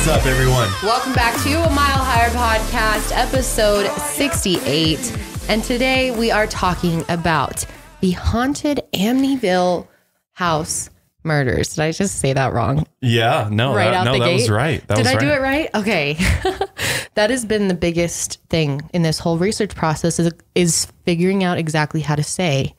is up, everyone? Welcome back to a Mile Higher Podcast, episode 68. And today we are talking about the haunted Amityville house murders. Did I just say that wrong? Yeah, no, Right that, out no, the that gate? was right. That Did was I do it right? Okay. that has been the biggest thing in this whole research process is, is figuring out exactly how to say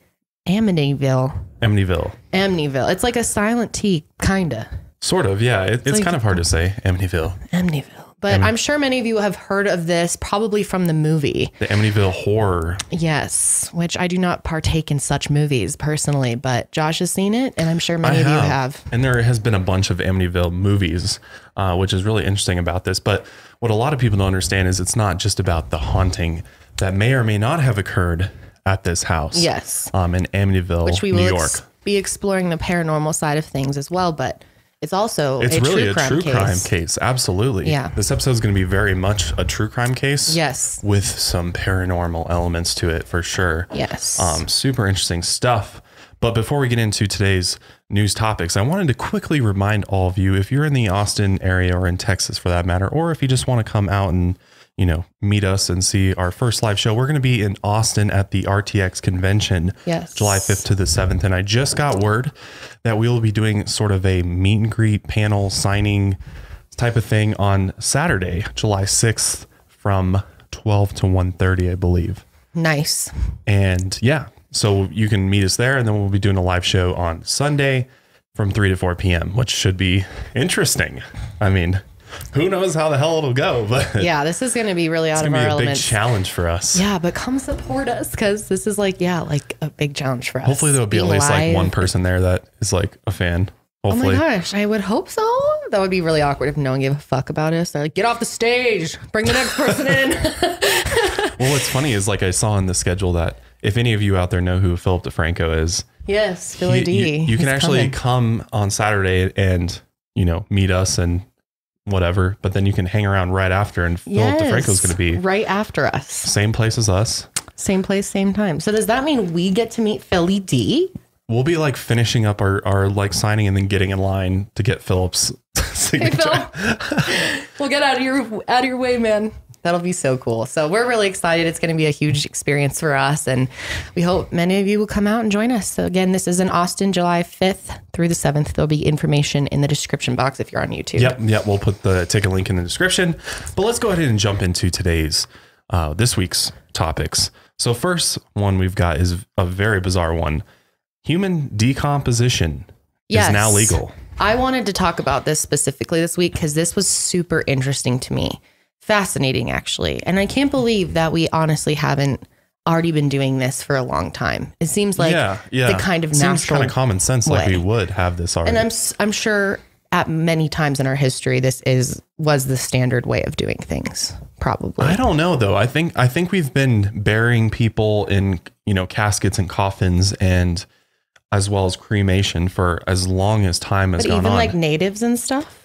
Amityville. Amityville. Amityville. It's like a silent T, kinda. Sort of, yeah. It, it's like- kind of hard to say, Amityville. Amityville. But I'm sure many of you have heard of this, probably from the movie. The Amityville horror. Yes, which I do not partake in such movies personally, but Josh has seen it, and I'm sure many of you have. And there has been a bunch of Amityville movies, uh, which is really interesting about this. But what a lot of people don't understand is it's not just about the haunting that may or may not have occurred at this house. Yes. Um, in Amityville, Which we New will York. ex- be exploring the paranormal side of things as well, but it's also it's a really true a crime true case. crime case. Absolutely. Yeah. This episode is going to be very much a true crime case. Yes. With some paranormal elements to it for sure. Yes. Um, super interesting stuff. But before we get into today's news topics, I wanted to quickly remind all of you if you're in the Austin area or in Texas for that matter, or if you just want to come out and you know meet us and see our first live show, we're going to be in Austin at the RTX convention, Yes. July 5th to the 7th. And I just got word that we will be doing sort of a meet and greet panel signing type of thing on Saturday, July 6th from 12 to 1:30, I believe. nice. And yeah, so you can meet us there, and then we'll be doing a live show on Sunday from 3 to 4 p.m., which should be interesting. I mean, who knows how the hell it'll go, but Yeah, this is going to be really out of our be a big challenge for us. yeah, but come support us because this is like, yeah, like a big challenge for us. Hopefully, there'll be at Being least like one person there that is like a fan. Oh my Hopefully, gosh, I would hope so. That would be really awkward if no one gave a fuck about us. They're like, get off the stage, bring the next person in. well, what's funny is like I saw in the schedule that if any of you out there know who Philip DeFranco is, yes, Philly D. you- you can actually coming. come on Saturday and you know meet us and whatever, but then you can hang around right after, and Philip DeFranco's going to be right after us. same place as us. Same place, same time. So does that mean we get to meet Philly D? We'll be like finishing up our, our like signing and then getting in line to get Philip's Hey signature. Phil, we'll get out of your out of your way, man. That'll be so cool. So we're really excited. It's going to be a huge experience for us, and we hope many of you will come out and join us. So again, this is in Austin, July fifth through the seventh. There'll be information in the description box if you're on YouTube. Yep, yep. We'll put the ticket link in the description. But let's go ahead and jump into today's uh, this week's topics. So first one we've got is a very bizarre one. Human decomposition Yes. is now legal. I wanted to talk about this specifically this week because this was super interesting to me. Fascinating, actually. And I can't believe that we honestly haven't already been doing this for a long time. It seems like yeah, yeah. the kind of Seems kind of common sense, like we would have this already. and I'm s- I'm sure at many times in our history this is was the standard way of doing things. Probably. I don't know though. I think I think we've been burying people in you know caskets and coffins and as well as cremation for as long as time has but gone even on. like natives and stuff.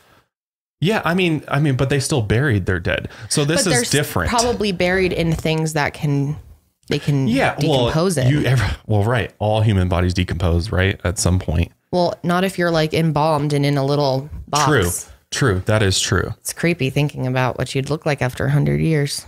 Yeah, I mean, I mean, but they still buried their dead. So this but they're is different. Probably buried in things that can they can yeah, decompose well, it. you ever, well, right. All human bodies decompose, right? At some point. Well, not if you're like embalmed and in a little box. True, true. That is true. It's creepy thinking about what you'd look like after 100 years.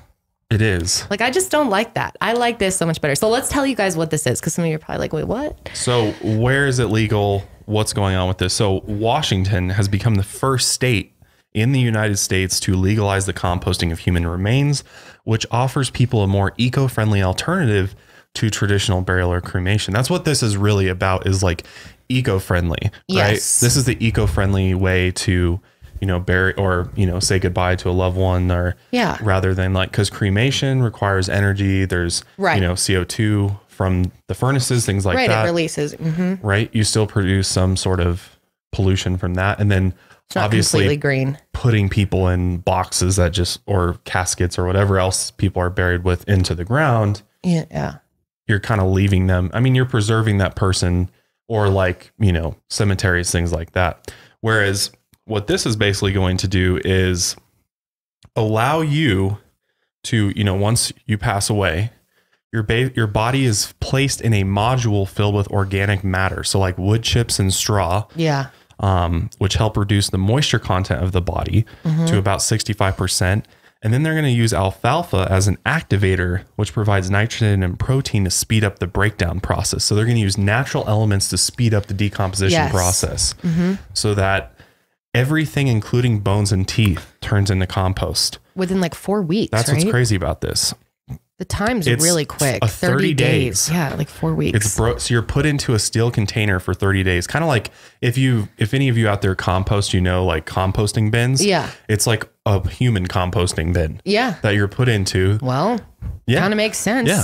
It is. Like, I just don't like that. I like this so much better. So, let's tell you guys what this is because some of you are probably like, wait, what? So where is it legal? What's going on with this? So Washington has become the first state in the United States to legalize the composting of human remains, which offers people a more eco-friendly alternative to traditional burial or cremation. That's what this is really about is like eco-friendly, right? Yes. This is the eco-friendly way to, you know, bury or, you know, say goodbye to a loved one or Yeah. rather than like cuz cremation requires energy, there's Right. you know, CO2 from the furnaces, things like right. that It releases. hmm right? You still produce some sort of pollution from that. And then It's not obviously completely green. putting people in boxes that just, or caskets or whatever else people are buried with into the ground, Yeah. yeah. you're kind of leaving them. I mean, you're preserving that person or like, you know, cemeteries, things like that. Whereas what this is basically going to do is allow you to, you know, once you pass away, your ba- your body is placed in a module filled with organic matter. So like wood chips and straw. Yeah. Um, which help reduce the moisture content of the body to about 65%. And then they're going to use alfalfa as an activator, which provides nitrogen and protein to speed up the breakdown process. So they're going to use natural elements to speed up the decomposition Yes. process so that everything, including bones and teeth, turns into compost. Within like four weeks. That's right? what's crazy about this. The time's It's really quick. a 30, 30 days. days. Yeah, like four weeks. It's bro- so you're put into a steel container for 30 days. Kind of like if you if any of you out there compost, you know like composting bins. Yeah. It's like a human composting bin yeah. that you're put into. Well, Yeah. kind of makes sense. Yeah.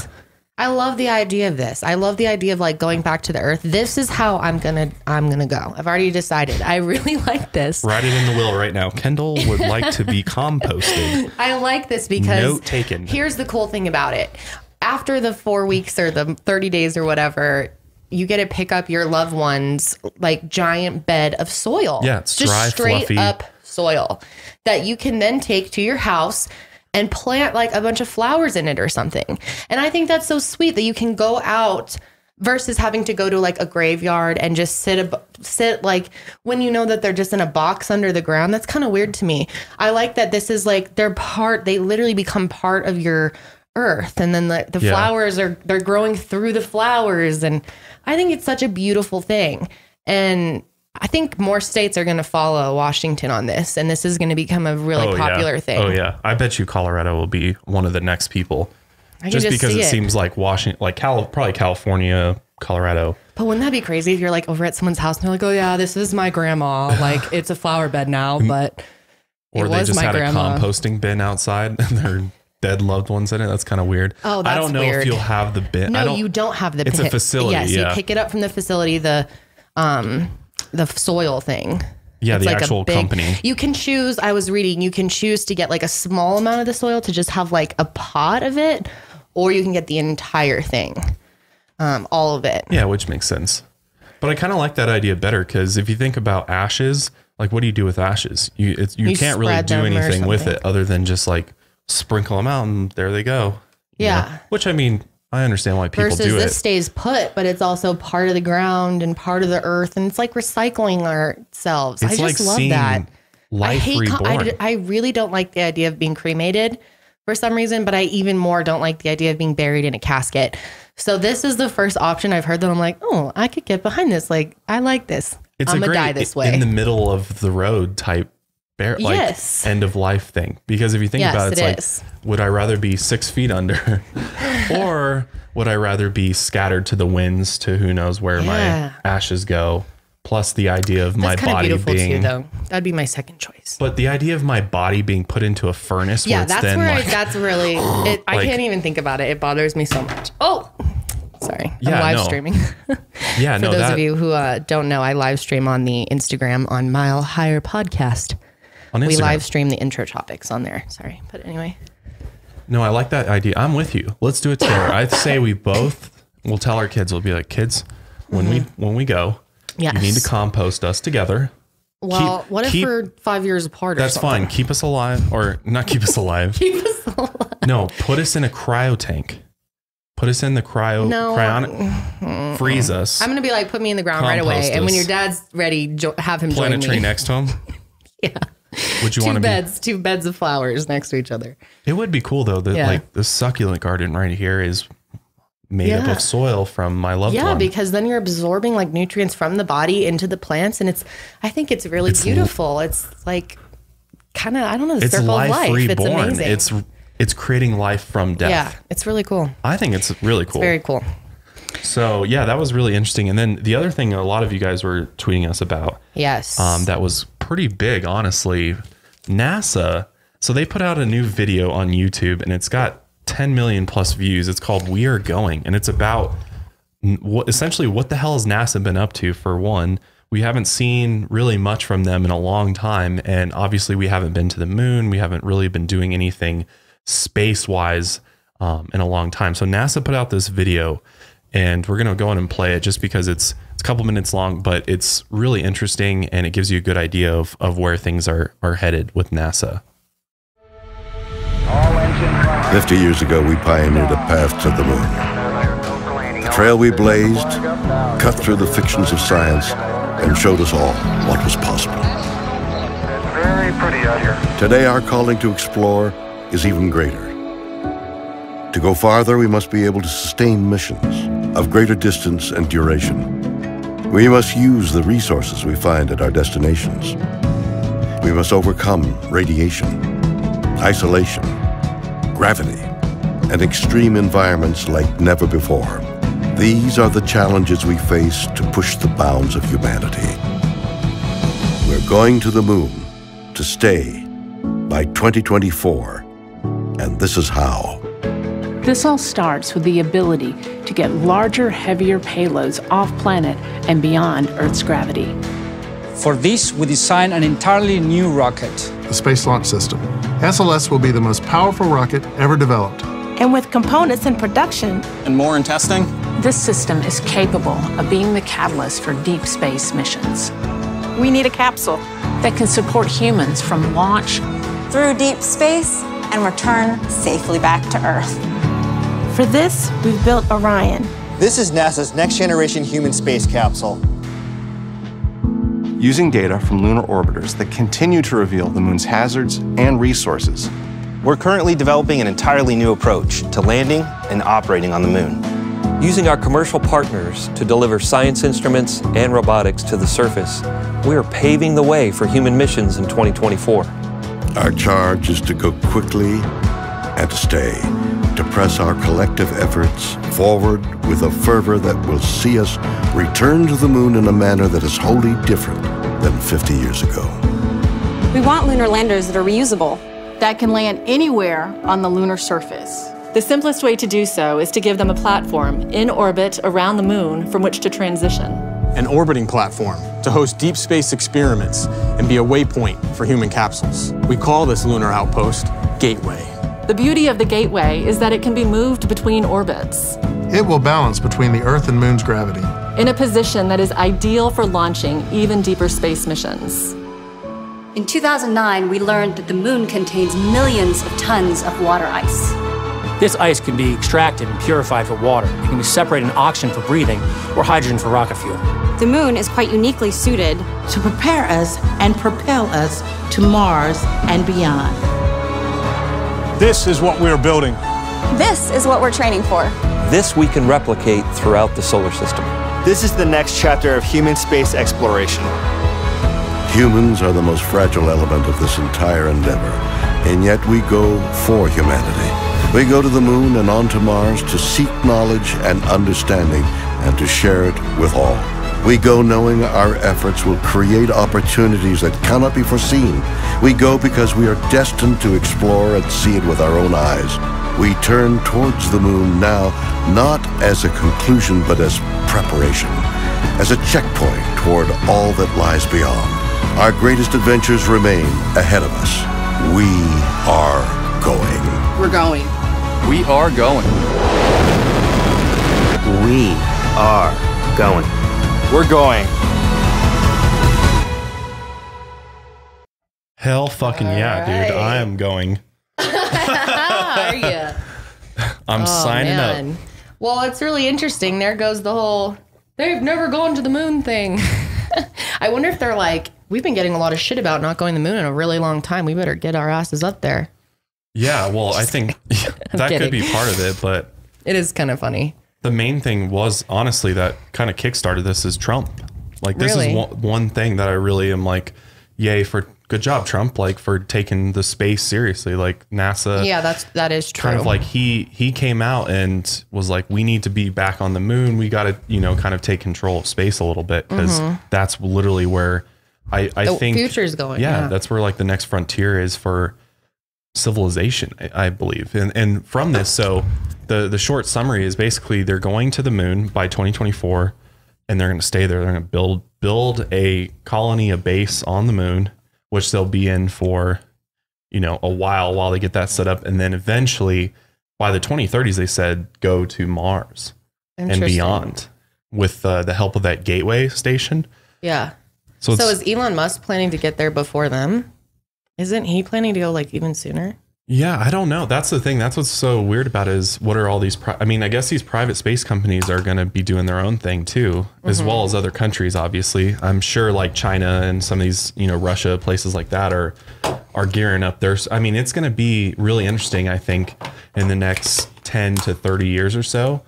I love the idea of this. I love the idea of like going back to the earth. This is how I'm gonna I'm gonna go. I've already decided. I really like this. Write it in the will right now. Kendall would like to be composted. I like this because Note taken. here's the cool thing about it. After the four weeks or the 30 days or whatever, you get to pick up your loved one's like giant bed of soil. Yeah, it's just dry, straight fluffy. up soil that you can then take to your house and plant like a bunch of flowers in it or something. And I think that's so sweet that you can go out versus having to go to like a graveyard and just sit ab- sit like when you know that they're just in a box under the ground that's kind of weird to me i like that this is like they're part they literally become part of your earth and then the, the Yeah. flowers are they're growing through the flowers and i think it's such a beautiful thing and i think more states are going to follow washington on this and this is going to become a really Oh, popular yeah. thing Oh yeah. I bet you Colorado will be one of the next people. Just, just because it, it. seems like Washington like Cal probably California, Colorado. But wouldn't that be crazy if you're like over at someone's house and they're like, "Oh yeah, this is my grandma. Like it's a flower bed now, but Or it they was just my had grandma." a composting bin outside and their dead loved ones in it. That's kind of weird. Oh, that's I don't know weird. if you'll have the bin. I No, don't, you don't have the. It's a facility, Yes, yeah. you pick it up from the facility. The um, the soil thing. Yeah, It's the like actual big- company. You can choose. I was reading. You can choose to get like a small amount of the soil to just have like a pot of it, or you can get the entire thing, um, all of it. Yeah, which makes sense. But I kind of like that idea better because if you think about ashes, like what do you do with ashes? You it's, you, You can't really do anything with it other than just like sprinkle them out and there they go. Yeah. know? Which I mean, I understand why people Versus do this it. stays put, but it's also part of the ground and part of the earth, and it's like recycling ourselves. It's I like just love seeing that. I hate. I, I really don't like the idea of being cremated for some reason, but I even more don't like the idea of being buried in a casket. So this is the first option I've heard that I'm like, oh, I could get behind this. Like, I like this. it's I'm a gonna great die this way. in the middle of the road type bear, like Yes. end of life thing. Because if you think Yes, about it, it it's is. like, would I rather be six feet under or would I rather be scattered to the winds to who knows where Yeah. my ashes go? Plus the idea of my That's of body beautiful being too, though. That'd be my second choice. But the idea of my body being put into a furnace. Yeah, that's where like I, that's really. It, I Like- can't even think about it. It bothers me so much. Oh, sorry. I'm Yeah, live no. streaming. yeah, For no, those that of you who uh, don't know, I live stream on the Instagram on Mile Higher Podcast. On We live stream the intro topics on there. Sorry, but anyway, No, I like that idea. I'm with you. Let's do it together. I'd say we both will tell our kids. We'll be like, kids, when we when we go, you need to Mm-hmm. Compost us together. well, Keep- what if keep- we're five years apart? Or That's fine. Keep us alive, or not keep us alive. Keep us alive. No, put us in a cryo tank. Put us in the cryo No. cryonic. Freeze us. I'm gonna be like, put me in the ground right away, Compost and when your dad's ready, jo- have him Plant a join tree me. next to him. Yeah, Would you two want to be? beds, two beds of flowers next to each other. It would be cool though. That Yeah. like the succulent garden right here is made up of soil from my loved Yeah, one. because then you're absorbing like nutrients from the body into the plants, and it's. I think it's really It's beautiful. it's like kind of I don't know the it's circle life, of life. It's reborn. amazing. It's it's creating life from death. yeah, it's really cool. I think it's really cool. Very cool. so yeah, that was really interesting. And then the other thing a lot of you guys were tweeting us about Yes. um, that was pretty big, honestly. NASA. So they put out a new video on YouTube, and it's got 10 million plus views. It's called "We Are Going," and it's about what essentially what the hell has NASA been up to? For one, we haven't seen really much from them in a long time, and obviously we haven't been to the moon. We haven't really been doing anything space wise um, in a long time. So NASA put out this video, and we're gonna go in and play it just because it's couple minutes long, but it's really interesting and it gives you a good idea of of where things are are headed with NASA. 50 years ago, we pioneered a path to the moon. The trail we blazed cut through the fictions of science and showed us all what was possible. Very pretty out here. Today, our calling to explore is even greater. To go farther, we must be able to sustain missions of greater distance and duration. We must use the resources we find at our destinations. We must overcome radiation, isolation, gravity, and extreme environments like never before. These are the challenges we face to push the bounds of humanity. We're going to the moon to stay by 2024, and this is how. This all starts with the ability to get larger, heavier payloads off planet and beyond Earth's gravity. For this, we designed an entirely new rocket. the Space Launch System. SLS will be the most powerful rocket ever developed. And with components in production, And more in testing? This system is capable of being the catalyst for deep space missions we need a capsule. that can support humans from launch through deep space and return safely back to Earth. For this, we've built Orion. This is NASA's next generation human space capsule. using data from lunar orbiters that continue to reveal the moon's hazards and resources. We're currently developing an entirely new approach to landing and operating on the moon. Using our commercial partners to deliver science instruments and robotics to the surface, we are paving the way for human missions in 2024. Our charge is to go quickly and to stay, to press our collective efforts forward with a fervor that will see us return to the moon in a manner that is wholly different than 50 years ago. We want lunar landers that are reusable. that can land anywhere on the lunar surface. The simplest way to do so is to give them a platform in orbit around the moon from which to transition. An orbiting platform to host deep space experiments and be a waypoint for human capsules. We call this lunar outpost Gateway. The beauty of the Gateway is that it can be moved between orbits It will balance between the Earth and Moon's gravity. in a position that is ideal for launching even deeper space missions. In 2009, we learned that the moon contains millions of tons of water ice. This ice can be extracted and purified for water. It can be separated in oxygen for breathing or hydrogen for rocket fuel. The moon is quite uniquely suited to prepare us and propel us to Mars and beyond. This is what we're building. This is what we're training for. This we can replicate throughout the solar system. This is the next chapter of human space exploration. Humans are the most fragile element of this entire endeavor, and yet we go for humanity. We go to the moon and onto Mars to seek knowledge and understanding and to share it with all. We go knowing our efforts will create opportunities that cannot be foreseen. We go because we are destined to explore and see it with our own eyes. We turn towards the moon now, not as a conclusion, but as preparation, as a checkpoint toward all that lies beyond. Our greatest adventures remain ahead of us. We are going. We're going. We are going. We are going. We're going. Hell fucking yeah, dude. I am going. Are you? I'm Oh, signing man. up. Well, it's really interesting. There goes the whole they've never gone to the moon thing. I wonder if they're like, we've been getting a lot of shit about not going to the moon in a really long time. We better get our asses up there. Yeah, well, I think that could be part of it, but It is kind of funny. The main thing was honestly that kind of kickstarted this is Trump. Like this Really? is one, one thing that I really am like, yay for good job Trump, like for taking the space seriously. Like NASA, yeah, that's that is true. kind of like he he came out and was like, we need to be back on the moon. We got to you know kind of take control of space a little bit because Mhm. that's literally where I I The think is going, Yeah, yeah. that's where like the next frontier is for civilization, I, I believe. And and from this, so the the short summary is basically they're going to the moon by 2024, and they're going to stay there. They're going to build build a colony, a base on the moon, which they'll be in for, you know, a while while they get that set up, and then eventually by the 2030s, they said go to Mars and beyond with uh, the help of that gateway station. yeah. So So, is Elon Musk planning to get there before them? Isn't he planning to go like even sooner? Yeah, I don't know. That's the thing. That's what's so weird about it is what are all these? Pri- I mean, I guess these private space companies are going to be doing their own thing too, as Mhm. well as other countries. Obviously, I'm sure like China and some of these, you know, Russia places like that are are gearing up. There's, I mean, it's going to be really interesting. I think in the next ten to thirty years or so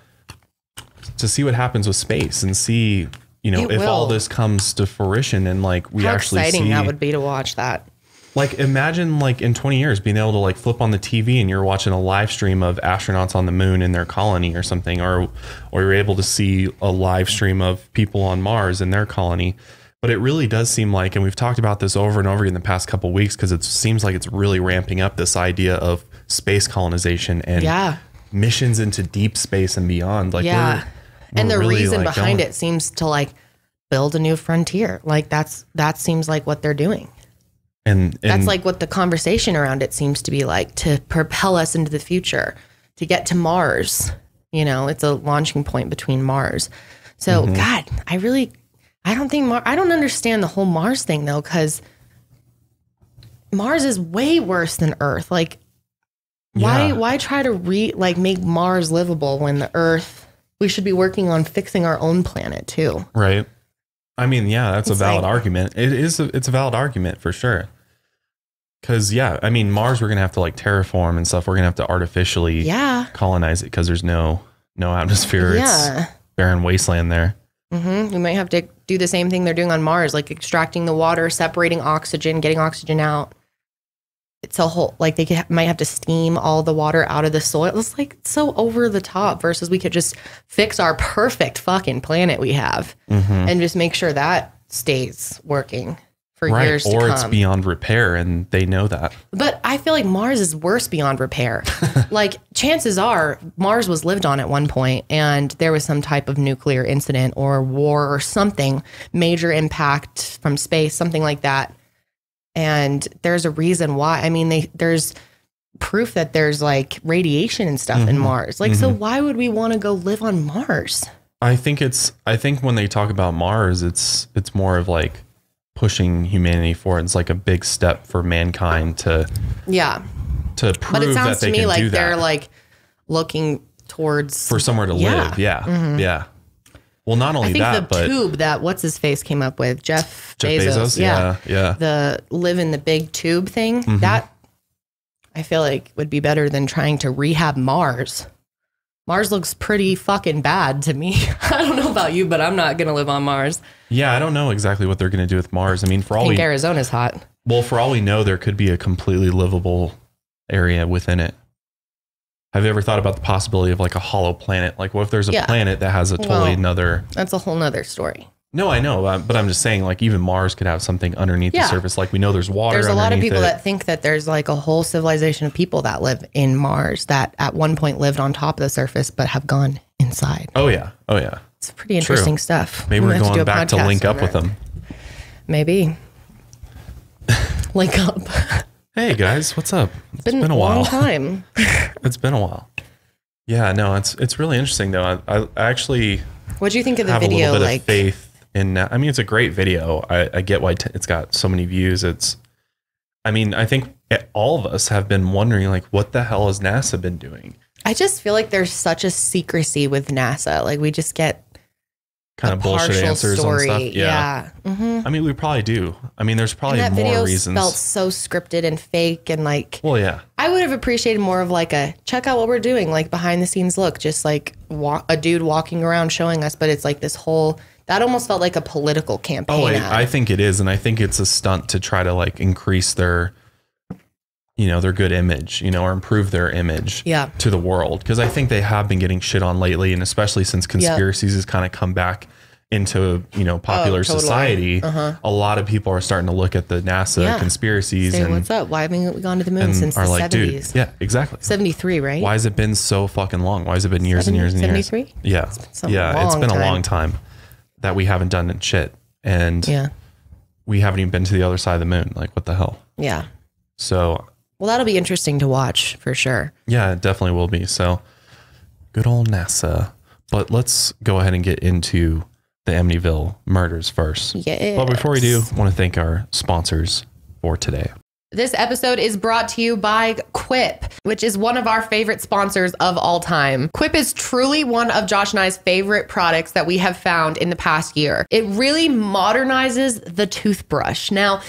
to see what happens with space and see, you know, It if all this comes to fruition and like we How actually exciting see that would be to watch that. Like imagine like in 20 years being able to like flip on the TV and you're watching a live stream of astronauts on the moon in their colony or something or or you're able to see a live stream of people on Mars in their colony. But it really does seem like and we've talked about this over and over again the past couple weeks because it seems like it's really ramping up this idea of space colonization and Yeah. missions into deep space and beyond like yeah. we're- and we're the really, reason like, behind going- it seems to like build a new frontier. Like that's that seems like what they're doing. And, and That's like what the conversation around it seems to be like to propel us into the future, to get to Mars. You know, it's a launching point between Mars. So, Mhm. God, I really, I don't think Mar- I don't understand the whole Mars thing though, because Mars is way worse than Earth. Like, why, Yeah. why try to re like make Mars livable when the Earth? We should be working on fixing our own planet too. Right. I mean, yeah, that's It's a valid like- argument. It is. A, it's a valid argument for sure. Because yeah, I mean, Mars, we're gonna have to like terraform and stuff. We're gonna have to artificially Yeah. colonize it because there's no no atmosphere. Yeah. It's barren wasteland there. hmm We might have to do the same thing they're doing on Mars, like extracting the water, separating oxygen, getting oxygen out. It's a whole like they could, might have to steam all the water out of the soil. It's like so over the top. Versus we could just fix our perfect fucking planet we have Mhm. and just make sure that stays working for right. years Or it's beyond repair, and they know that. But I feel like Mars is worse beyond repair. like chances are Mars was lived on at one point and there was some type of nuclear incident or war or something, major impact from space, something like that. And there's a reason why. I mean, they there's proof that there's like radiation and stuff in Mhm. Mars. Like so Mhm. why would we want to go live on Mars? I think it's. I think when they talk about Mars, it's it's more of like pushing humanity forward. It's like a big step for mankind to Yeah. to prove But it sounds that they to me can like they're like looking towards for somewhere to live. Yeah, Mhm. yeah. Well, not only I think that, the but tube that what's his face came up with, Jeff, Jeff Bezos. Bezos? Yeah, yeah. The live in the big tube thing. Mhm. That I feel like would be better than trying to rehab Mars. Mars looks pretty fucking bad to me. I don't know about you, but I'm not gonna live on Mars. yeah, I don't know exactly what they're going to do with Mars. I mean, for I all think we Arizona's hot. well, for all we know, there could be a completely livable area within it. Have you ever thought about the possibility of like a hollow planet? Like, what if there's a Yeah. planet that has a totally Well, another? That's a whole nother story. No, I know, uh, but I'm just saying, like, even Mars could have something underneath Yeah. the surface. Like, we know there's water. There's a lot of people it. that think that there's like a whole civilization of people that live in Mars that at one point lived on top of the surface but have gone inside. Oh yeah, oh yeah. It's pretty interesting stuff. Maybe We we're might have to going back to link up with them. Maybe. Link up. Hey guys, what's up? It's Been, been, a while. long time. It's been a while. Yeah, no, it's it's really interesting though. I, I actually What do you think of the have video? Like, faith in. na- I mean, it's a great video. I, I get why t- it's got so many views. It's. I mean, I think it- all of us have been wondering, like, what the hell has NASA been doing? I just feel like there's such a secrecy with NASA. Like, we just get Kind of bullshit answers story. on stuff. Yeah. Yeah. Mhm. I mean, we probably do. I mean, there's probably and that more video reasons. felt so scripted and fake and like well, yeah. I would have appreciated more of like a check out what we're doing, like behind the scenes look, just like wa- a dude walking around showing us. But it's like this whole that almost felt like a political campaign. Oh. I, I think it is, and I think it's a stunt to try to like increase their, you know, their good image, you know, or improve their image, Yeah. to the world. Because I think they have been getting shit on lately, and especially since conspiracies has kind of come back into you know popular Oh, totally. society, Uh-huh. a lot of people are starting to look at the NASA Yeah. conspiracies Say and what's up? Why haven't we gone to the moon since the like, dude, seventies? yeah, exactly. Seventy three, right? Why has it been so fucking long? Why has it been years and years and years? 73? Yeah, yeah, it's been a long time that we haven't done in shit, and Yeah. we haven't even been to the other side of the moon. Like, what the hell? Yeah. So, Well, that'll be interesting to watch for sure. yeah, it definitely will be. So, good old NASA. But let's go ahead and get into the Amityville murders first. Yes. But before we do, I want to thank our sponsors for today. This episode is brought to you by Quip, which is one of our favorite sponsors of all time. Quip is truly one of Josh and I's favorite products that we have found in the past year. It really modernizes the toothbrush. Now,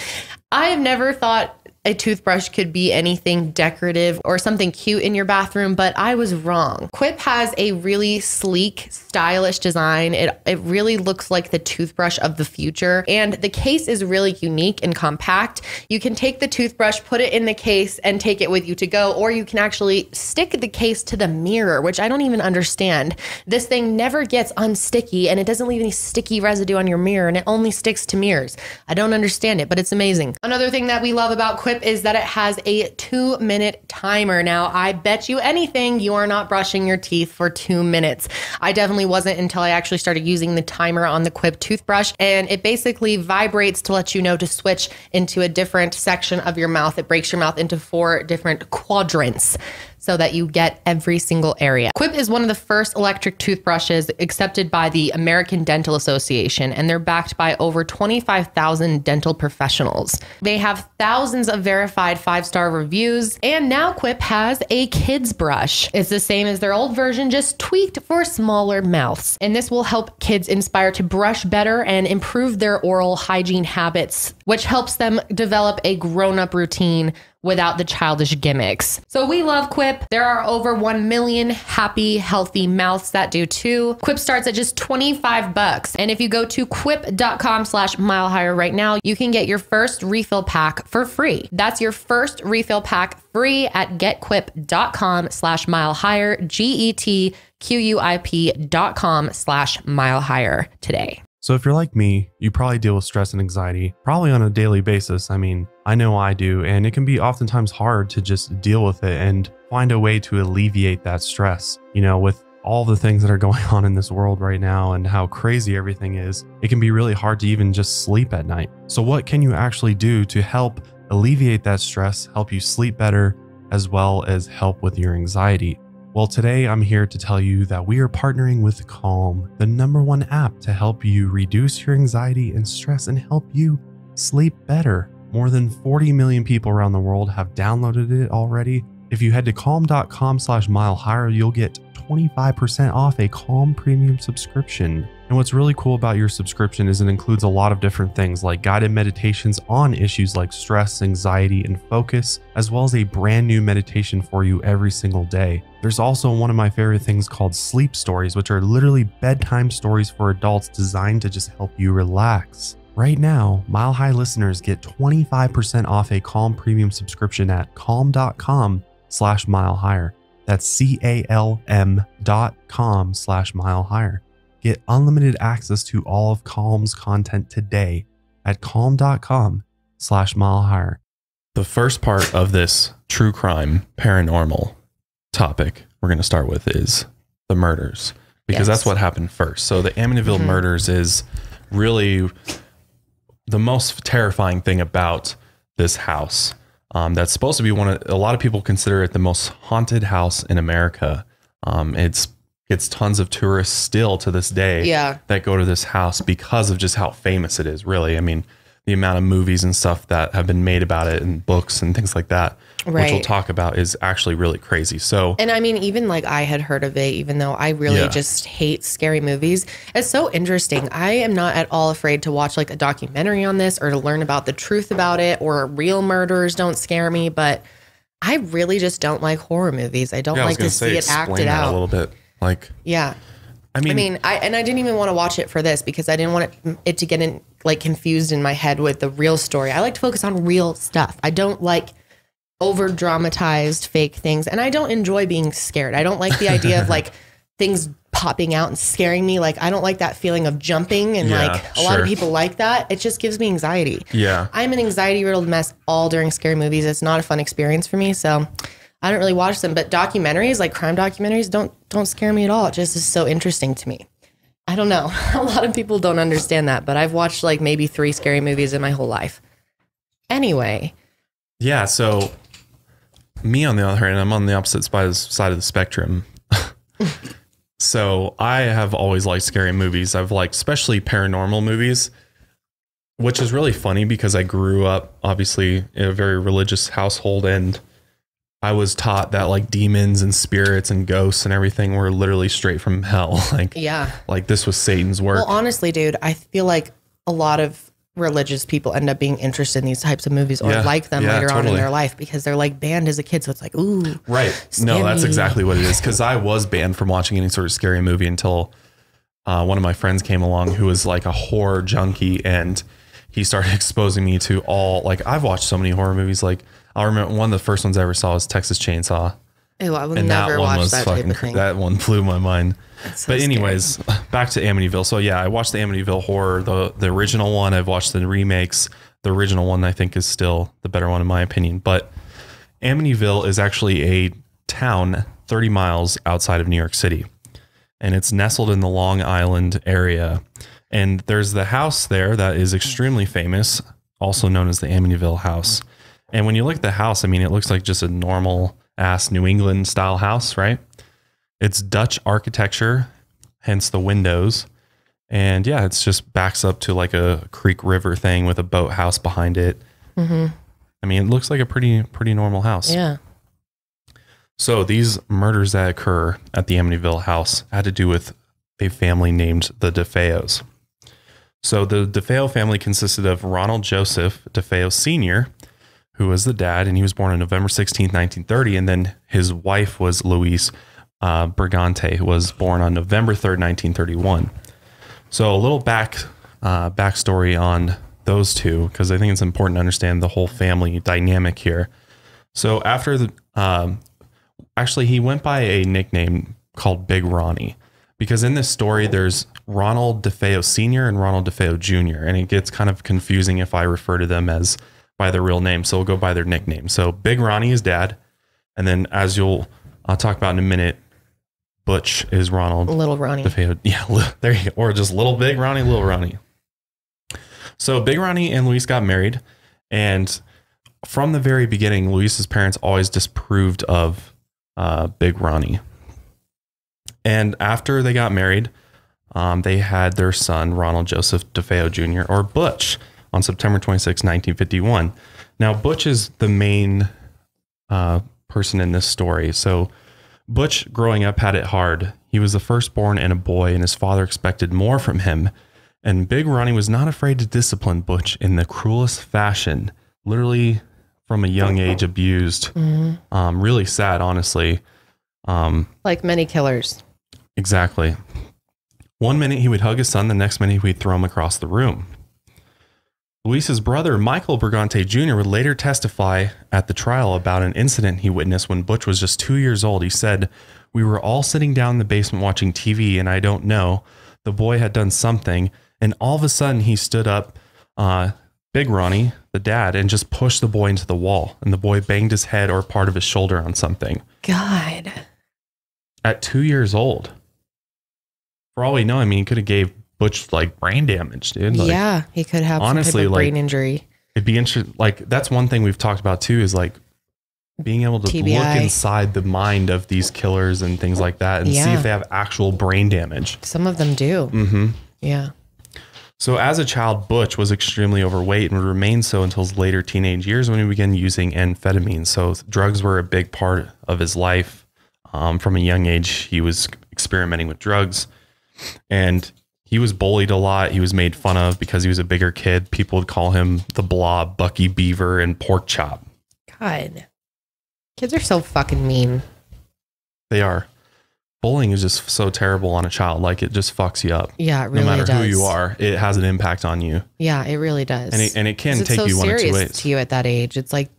I have never thought a toothbrush could be anything decorative or something cute in your bathroom, but I was wrong. Quip has a really sleek, stylish design. It, it really looks like the toothbrush of the future. And the case is really unique and compact. You can take the toothbrush, put it in the case, and take it with you to go, or you can actually stick the case to the mirror, which I don't even understand. This thing never gets unsticky and it doesn't leave any sticky residue on your mirror and it only sticks to mirrors. I don't understand it, but it's amazing. Another thing that we love about Quip is that it has a two minute timer. Now, I bet you anything you are not brushing your teeth for two minutes. I definitely wasn't until I actually started using the timer on the Quip toothbrush, and it basically vibrates to let you know to switch into a different section of your mouth. It breaks your mouth into four different quadrants so that you get every single area. Quip is one of the first electric toothbrushes accepted by the American Dental Association, and they're backed by over 25,000 dental professionals. They have thousands of verified five star reviews, and now Quip has a kids brush. It's the same as their old version, just tweaked for smaller mouths. And this will help kids inspire to brush better and improve their oral hygiene habits, which helps them develop a grown up routine without the childish gimmicks. So we love Quip. There are over 1 million happy, healthy mouths that do too. Quip starts at just 25 bucks. And if you go to quip.com slash mile higher right now, you can get your first refill pack for free. That's your first refill pack free at getquip.com slash mile higher, dot com slash mile higher today. So, if you're like me, you probably deal with stress and anxiety probably on a daily basis. I mean, I know I do, and it can be oftentimes hard to just deal with it and find a way to alleviate that stress. You know, with all the things that are going on in this world right now and how crazy everything is, it can be really hard to even just sleep at night. So, what can you actually do to help alleviate that stress, help you sleep better, as well as help with your anxiety? Well, today I'm here to tell you that we are partnering with Calm, the number one app to help you reduce your anxiety and stress and help you sleep better. More than 40 million people around the world have downloaded it already. If you head to calm.com slash mile higher, you'll get 25% off a Calm premium subscription. And what's really cool about your subscription is it includes a lot of different things like guided meditations on issues like stress, anxiety, and focus, as well as a brand new meditation for you every single day. There's also one of my favorite things called sleep stories, which are literally bedtime stories for adults designed to just help you relax. Right now, Mile High listeners get 25% off a Calm premium subscription at calm.com slash mile higher. That's C-A-L-M dot com slash mile higher. Get unlimited access to all of Calm's content today at calm.com slash mile higher. The first part of this true crime paranormal topic we're going to start with is the murders because Yes. that's what happened first. So the Amityville Mhm. murders is really the most terrifying thing about this house. Um, that's supposed to be one of a lot of people consider it the most haunted house in America. Um, it's gets tons of tourists still to this day Yeah. that go to this house because of just how famous it is. Really, I mean, the amount of movies and stuff that have been made about it and books and things like that, which we'll talk about, is actually really crazy. So And I mean, even like I had heard of it, even though I really Yeah. just hate scary movies. It's so interesting. I am not at all afraid to watch like a documentary on this or to learn about the truth about it or real murders don't scare me. But I really just don't like horror movies. I don't Yeah, like gonna say, see it acted that out. a little bit. Like, Yeah. I mean, I mean, I and I didn't even want to watch it for this because I didn't want it, it to get in like confused in my head with the real story. I like to focus on real stuff. I don't like over dramatized fake things, and I don't enjoy being scared. I don't like the idea of like things popping out and scaring me. Like I don't like that feeling of jumping, and Yeah, like a lot of people like that. It just gives me anxiety. yeah, I'm an anxiety riddled mess all during scary movies. It's not a fun experience for me, so I don't really watch them. But documentaries, like crime documentaries, don't don't scare me at all. It just is so interesting to me. I don't know. A lot of people don't understand that, but I've watched like maybe three scary movies in my whole life. Anyway, Yeah. So, me on the other hand, I'm on the opposite side of the spectrum. so, I have always liked scary movies. I've liked, especially paranormal movies. which is really funny because I grew up obviously in a very religious household and I was taught that like demons and spirits and ghosts and everything were literally straight from hell. Like, Yeah. like this was Satan's work. Well, honestly, dude, I feel like a lot of religious people end up being interested in these types of movies or Yeah. like them Yeah, later on in their life because they're like banned as a kid. So it's like, ooh, Right. No, that's exactly what it is. Because I was banned from watching any sort of scary movie until uh, one of my friends came along who was like a horror junkie and he started exposing me to all like I've watched so many horror movies. Like I remember one of the first ones I ever saw was Texas Chainsaw. Ew, I would and never that one watch was that type fucking of thing. that one blew my mind. so but anyways, back to Amityville. So yeah, I watched the Amityville horror, the the original one. I've watched the remakes. The original one I think is still the better one in my opinion. But Amityville is actually a town 30 miles outside of New York City. And it's nestled in the Long Island area. And there's the house there that is extremely famous, also known as the Amityville house. And when you look at the house, I mean, it looks like just a normal ass New England style house, right? It's Dutch architecture, hence the windows. And yeah, it's just backs up to like a creek river thing with a boathouse behind it. hmm I mean, it looks like a pretty pretty normal house. Yeah. So these murders that occur at the Amityville house had to do with a family named the DeFeos. So the DeFeo family consisted of Ronald Joseph DeFeo Sr., who was the dad, and he was born on November 16th, 1930. And then his wife was Louise uh, Brigante, who was born on November 3rd, 1931. So a little back uh, backstory on those two, because I think it's important to understand the whole family dynamic here. So after the, um, actually, he went by a nickname called Big Ronnie, because in this story there's Ronald DeFeo Sr. and Ronald DeFeo Jr. and it gets kind of confusing if I refer to them as by their real name. So we'll go by their nickname. So Big Ronnie is dad, and then as you'll I'll talk about in a minute, Butch is Ronald. Little Ronnie. DeFeo. Yeah, there you go. Or just little Big Ronnie, little Ronnie. So Big Ronnie and Louise got married, and from the very beginning, Louise's parents always disapproved of uh, Big Ronnie. And after they got married, um, they had their son Ronald Joseph DeFeo Jr. or Butch on September 26, 1951. Now Butch is the main uh, person in this story. So Butch, growing up, had it hard. He was the firstborn and a boy, and his father expected more from him. And Big Ronnie was not afraid to discipline Butch in the cruelest fashion, literally from a young age abused. Mhm. Um, really sad, honestly. Um, Like many killers. exactly. One minute he would hug his son, the next minute he'd throw him across the room. Louise's brother, Michael Brigante Jr., would later testify at the trial about an incident he witnessed when Butch was just two years old. He said, We were all sitting down in the basement watching TV, and I don't know. The boy had done something, and all of a sudden he stood up, uh, Big Ronnie, the dad, and just pushed the boy into the wall. And the boy banged his head or part of his shoulder on something God. at two years old. For all we know, I mean, he could have gave Butch like brain damage, dude. Like, yeah, he could have honestly, some type of brain injury. It'd be interesting. Like that's one thing we've talked about too is like being able to TBI. look inside the mind of these killers and things like that and see if they have actual brain damage. Some of them do. Mm-hmm. Yeah. So as a child, Butch was extremely overweight and would remain so until his later teenage years when he began using amphetamines. So drugs were a big part of his life. Um, from a young age, he was experimenting with drugs, and he was bullied a lot. He was made fun of because he was a bigger kid. People would call him the Blob, Bucky Beaver, and Pork Chop. God. Kids are so fucking mean. They are. Bullying is just so terrible on a child. Like it just fucks you up. Yeah, it really no matter who you are, it has an impact on you. Yeah, it really does. And it- and it can take so you one or two serious ways. To you at that age, it's like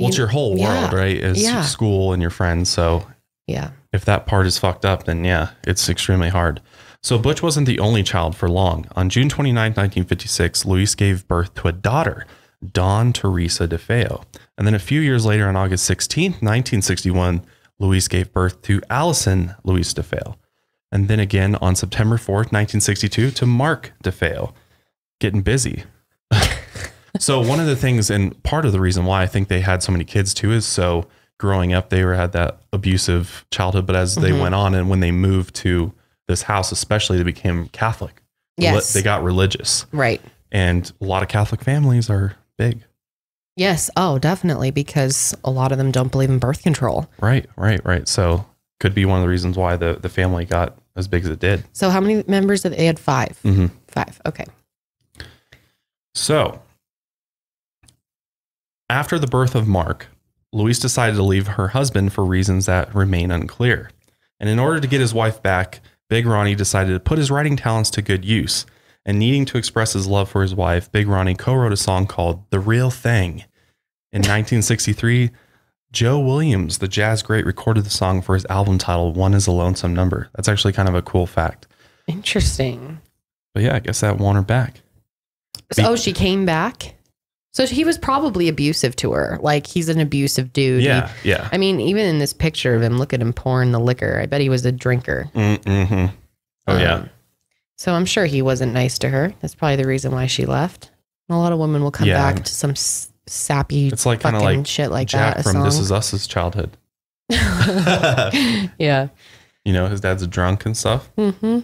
Well, it's your whole yeah. world, right? Is Yeah. school and your friends. So Yeah. if that part is fucked up, then yeah, it's extremely hard. So Butch wasn't the only child for long. On June 29, 1956, Louise gave birth to a daughter, Dawn Teresa DeFeo. And then a few years later, on August 16th, 1961, Louise gave birth to Allison Louise DeFeo. And then again on September 4th, 1962, to Mark DeFeo. Getting busy. so one of the things and part of the reason why I think they had so many kids too is so growing up they were had that abusive childhood, but as they Mhm. went on and when they moved to this house, especially they became Catholic. Yes. They got religious. Right. And a lot of Catholic families are big. Yes. Oh, definitely. Because a lot of them don't believe in birth control. Right, right, right. So could be one of the reasons why the, the family got as big as it did. So how many members did they had? 5 Mhm. Five. Okay. So, after the birth of Mark, Louise decided to leave her husband for reasons that remain unclear. And in order to get his wife back, Big Ronnie decided to put his writing talents to good use. And needing to express his love for his wife, Big Ronnie co wrote a song called The Real Thing. In 1963, Joe Williams, the jazz great, recorded the song for his album titled One is a Lonesome Number. That's actually kind of a cool fact. Interesting. But yeah, I guess that won her back. So, oh, she came back. So he was probably abusive to her. Like he's an abusive dude. He- Yeah, yeah. I mean, even in this picture of him, look at him pouring the liquor. I bet he was a drinker. Mm-hmm. Oh, yeah. Um, So I'm sure he wasn't nice to her. That's probably the reason why she left. A lot of women will come Yeah. back to some s- sappy It's like kind of like shit like Jack that. from This. Is Us's childhood. yeah. You know, his dad's a drunk and stuff. hmm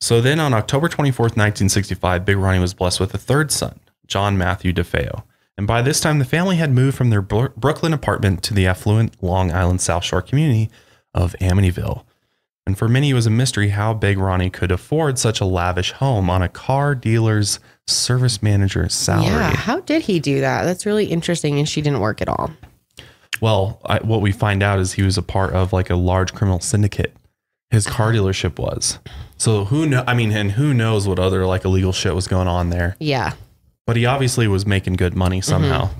So then on October 24th, 1965, Big Ronnie was blessed with a third son, John Matthew DeFeo. And by this time, the family had moved from their Bro- Brooklyn apartment to the affluent Long Island South Shore community of Amityville. And for many, it was a mystery how Big Ronnie could afford such a lavish home on a car dealer's service manager's salary. Yeah. How did he do that? That's really interesting. And she didn't work at all. Well, I, what we find out is he was a part of like a large criminal syndicate. His car dealership was. So who know? I mean, and who knows what other like illegal shit was going on there? Yeah. But he obviously was making good money mm-hmm. somehow.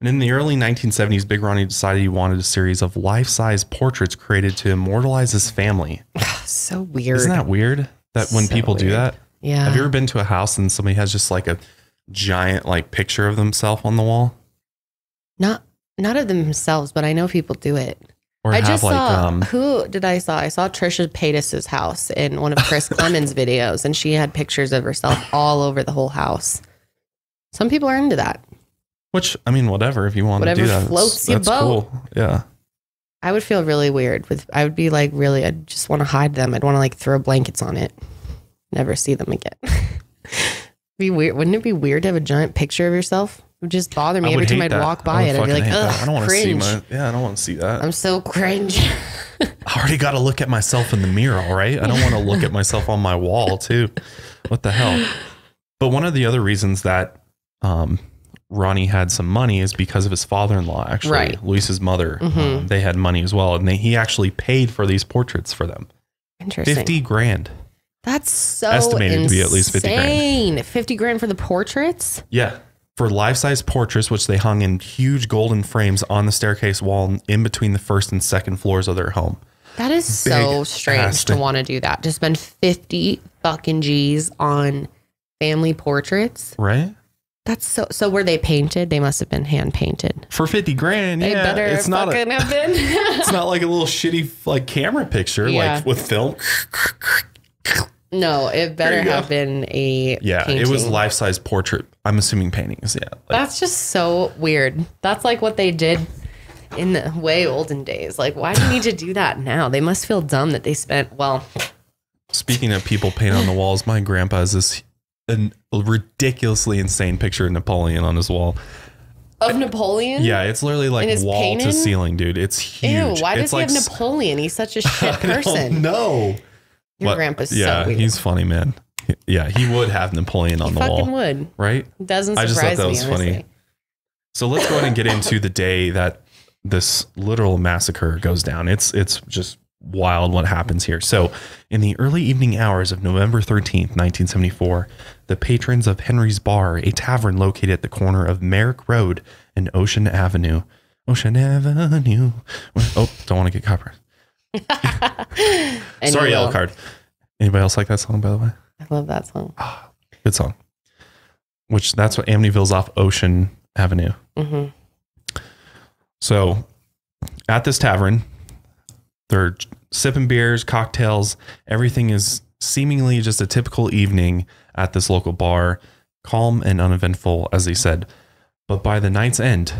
And in the early 1970s, Big Ronnie decided he wanted a series of life-size portraits created to immortalize his family. So weird. Isn't that weird? That when So people do that. Yeah. Have you ever been to a house and somebody has just like a giant like picture of themselves on the wall? Not not of themselves, but I know people do it. Or I just like, saw um, who did I saw? I saw Trisha Paytas's house in one of Chris Klemens' videos, and she had pictures of herself all over the whole house. Some people are into that. Which I mean, whatever. If you want Whatever to do that, floats that's, your boat. cool. Yeah. I would feel really weird with. I would be like, really, I'd just want to hide them. I'd want to like throw blankets on it. Never see them again. be weird. Wouldn't it be weird to have a giant picture of yourself? Would just bother me every time I'd that. walk by it. I'd be like, ugh, I don't want to see my. Yeah, I don't want to see that. I'm so cringe. I already got to look at myself in the mirror, all right? I don't want to look at myself on my wall, too. What the hell? But one of the other reasons that um, Ronnie had some money is because of his father in law, actually. Right. Louise's mother. Mhm. Um, they had money as well. And they, he actually paid for these portraits for them Interesting. 50 grand. That's so Estimated to be at least 50 grand. 50 grand for the portraits? Yeah. For life size portraits, which they hung in huge golden frames on the staircase wall in between the first and second floors of their home. That is so strange to want to do that. To spend 50 fucking G's on family portraits. Right? That's so so were they painted? They must have been hand painted. For 50 grand. They yeah, better it's not a, have been. it's not like a little shitty like camera picture Yeah. like with film. No, it better you go. have been a Yeah, it was life size portrait. I'm assuming paintings. Yeah. Like, That's just so weird. That's like what they did in the way olden days. Like, why do you need to do that now? They must feel dumb that they spent, well, speaking of people paint on the walls, my grandpa has this an, a ridiculously insane picture of Napoleon on his wall. of Napoleon? Yeah, it's literally like wall painted? to ceiling, dude. It's huge. Ew, why does it's he like have Napoleon? He's such a shit person. know. Your What- grandpa's so yeah, weird. he's funny, man. Yeah, he would have Napoleon on the wall. fucking would. Right? Doesn't surprise I just thought that me, was funny. So let's go ahead and get into the day that this literal massacre goes down. It's it's just wild what happens here. So, in the early evening hours of November 13th, 1974, the patrons of Henry's Bar, a tavern located at the corner of Merrick Road and Ocean Avenue. Ocean Avenue. Oh, don't want to get copyright. Sorry, yellow card. Anybody else like that song, by the way? I love that song. Good song. Which that's what Amityville's off Ocean Avenue. hmm So at this tavern, they're sipping beers, cocktails. Everything is seemingly just a typical evening at this local bar, calm and uneventful, as they said. But by the night's end,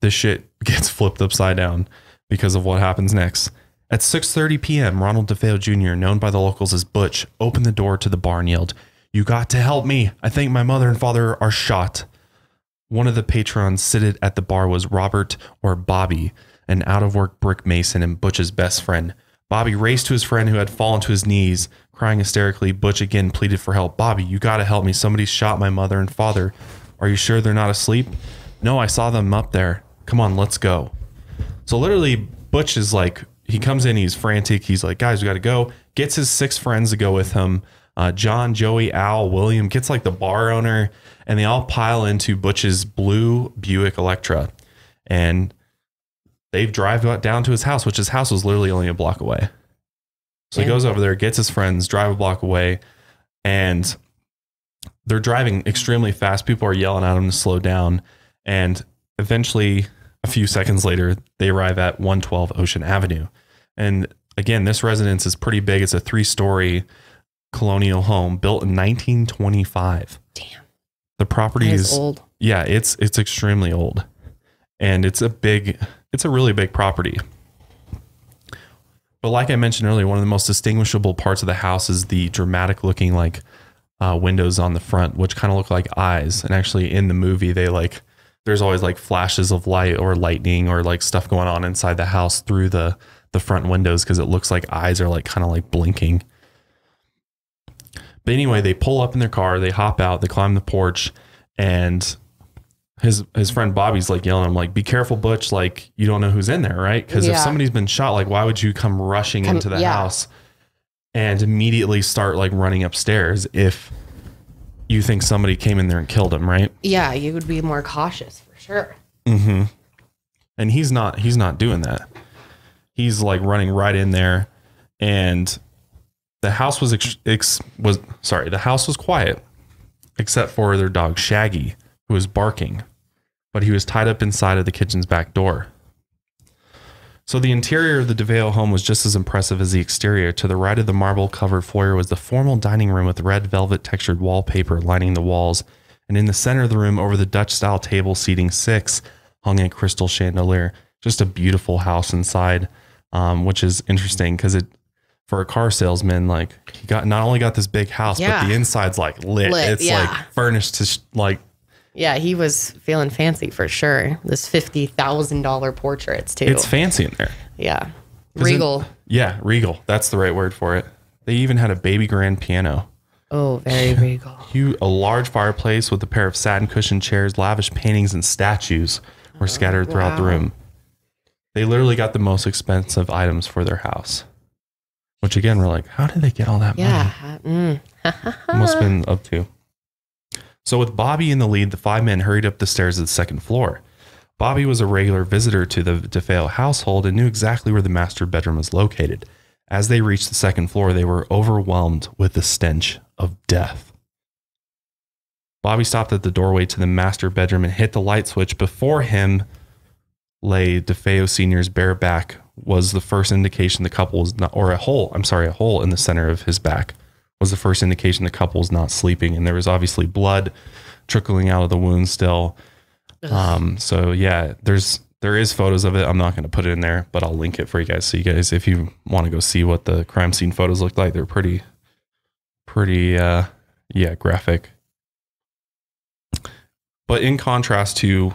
this shit gets flipped upside down because of what happens next. At 6:30 p.m., Ronald DeFeo Jr., known by the locals as Butch, opened the door to the bar and yelled, You got to help me. I think my mother and father are shot. One of the patrons seated at the bar was Robert or Bobby, an out of work brick mason and Butch's best friend. Bobby raced to his friend who had fallen to his knees, crying hysterically. Butch again pleaded for help. Bobby, you got to help me. Somebody shot my mother and father. Are you sure they're not asleep? No, I saw them up there. Come on, let's go. So literally, Butch is like, he comes in, he's frantic. He's like, guys, we got to go. Gets his six friends to go with him. Uh, John, Joey, Al, William gets like the bar owner, and they all pile into Butch's blue Buick Electra, and they drive down to his house, which his house was literally only a block away. So he goes over there, gets his friends, drive a block away, and they're driving extremely fast. People are yelling at him to slow down, and eventually, a few seconds later, they arrive at 112 Ocean Avenue. And again, this residence is pretty big. It's a three story colonial home built in 1925. Damn. The property That is is old. Yeah, it's it's extremely old. And it's a big it's a really big property. But like I mentioned earlier, one of the most distinguishable parts of the house is the dramatic looking like uh, windows on the front, which kind of look like eyes. And actually, in the movie, they like there's always like flashes of light or lightning or like stuff going on inside the house through the the front windows because it looks like eyes are like kind of like blinking. But anyway, they pull up in their car, they hop out, they climb the porch, and his his friend Bobby's like yelling, "I'm like, be careful, Butch! Like, you don't know who's in there, right? Because if somebody's been shot, like, why would you come rushing Come- into the yeah. house and immediately start like running upstairs if you think somebody came in there and killed him, right? Yeah, you would be more cautious for sure. Mm-hmm. And he's not he's not doing that. He's like running right in there, and the house was ex, ex was sorry, the house was quiet, except for their dog Shaggy, who was barking, but he was tied up inside of the kitchen's back door. So the interior of the DeFeo home was just as impressive as the exterior. To the right of the marble covered foyer was the formal dining room with red velvet textured wallpaper lining the walls. And in the center of the room, over the Dutch style table seating six, hung a crystal chandelier. Just a beautiful house inside, um, which is interesting because it, for a car salesman, like he got not only got this big house, Yeah. but the inside's like lit. Lit, it's yeah. like furnished to sh- like Yeah, he was feeling fancy for sure. This fifty thousand dollar portraits too. it's fancy in there. Yeah, 'Cause it- regal. yeah, regal. That's the right word for it. They even had a baby grand piano. Oh, very regal. A large fireplace with a pair of satin cushioned chairs, lavish paintings and statues were scattered throughout the room. They literally got the most expensive items for their house. Which again, we're like, how did they get all that money? Yeah. Mm. It must have been up to. So with Bobby in the lead, the five men hurried up the stairs to the second floor. Bobby was a regular visitor to the DeFeo household and knew exactly where the master bedroom was located. As they reached the second floor, they were overwhelmed with the stench of death. Bobby stopped at the doorway to the master bedroom and hit the light switch. Before him lay DeFeo Sr.'s bare back was the first indication the couple was not, or a hole, I'm sorry, a hole in the center of his back was the first indication the couple was not sleeping. And there was obviously blood trickling out of the wound still. Um, so yeah, there's, there is photos of it. I'm not going to put it in there, but I'll link it for you guys. So you guys, if you want to go see what the crime scene photos look like, they're pretty, pretty, uh, yeah, graphic. But in contrast to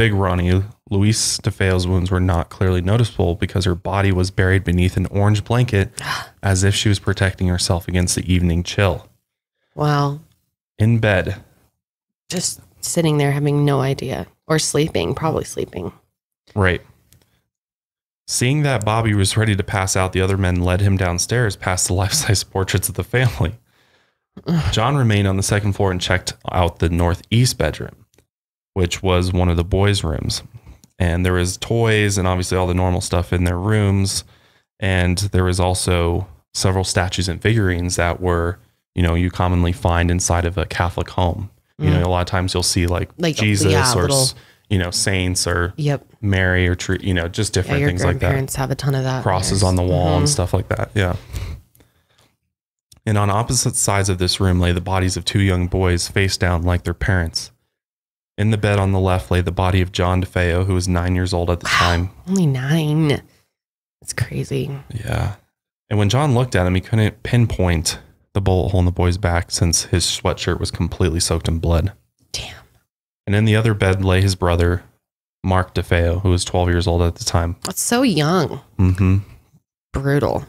Big Ronnie, Louise DeFeo's wounds were not clearly noticeable because her body was buried beneath an orange blanket as if she was protecting herself against the evening chill. Wow. In bed, Just sitting there having no idea or sleeping, probably sleeping. right. Seeing that Bobby was ready to pass out, the other men led him downstairs past the life size portraits of the family. John remained on the second floor and checked out the northeast bedroom, which was one of the boys' rooms. And there was toys and obviously all the normal stuff in their rooms. And there was also several statues and figurines that were, you know, you commonly find inside of a Catholic home. You know, Mm. a lot of times you'll see like, Like, Jesus yeah, or, little- you know, saints or Yep. Mary or, tr- you know, just different your things like that have a ton of that. crosses on the wall and Mhm. stuff like that. Yeah. And on opposite sides of this room lay the bodies of two young boys face down like their parents. In the bed on the left lay the body of John DeFeo, who was nine years old at the time. Only nine. It's crazy. Yeah. And when John looked at him, he couldn't pinpoint the bullet hole in the boy's back since his sweatshirt was completely soaked in blood. Damn. And in the other bed lay his brother, Mark DeFeo, who was 12 years old at the time. That's so young. Mm hmm. Brutal.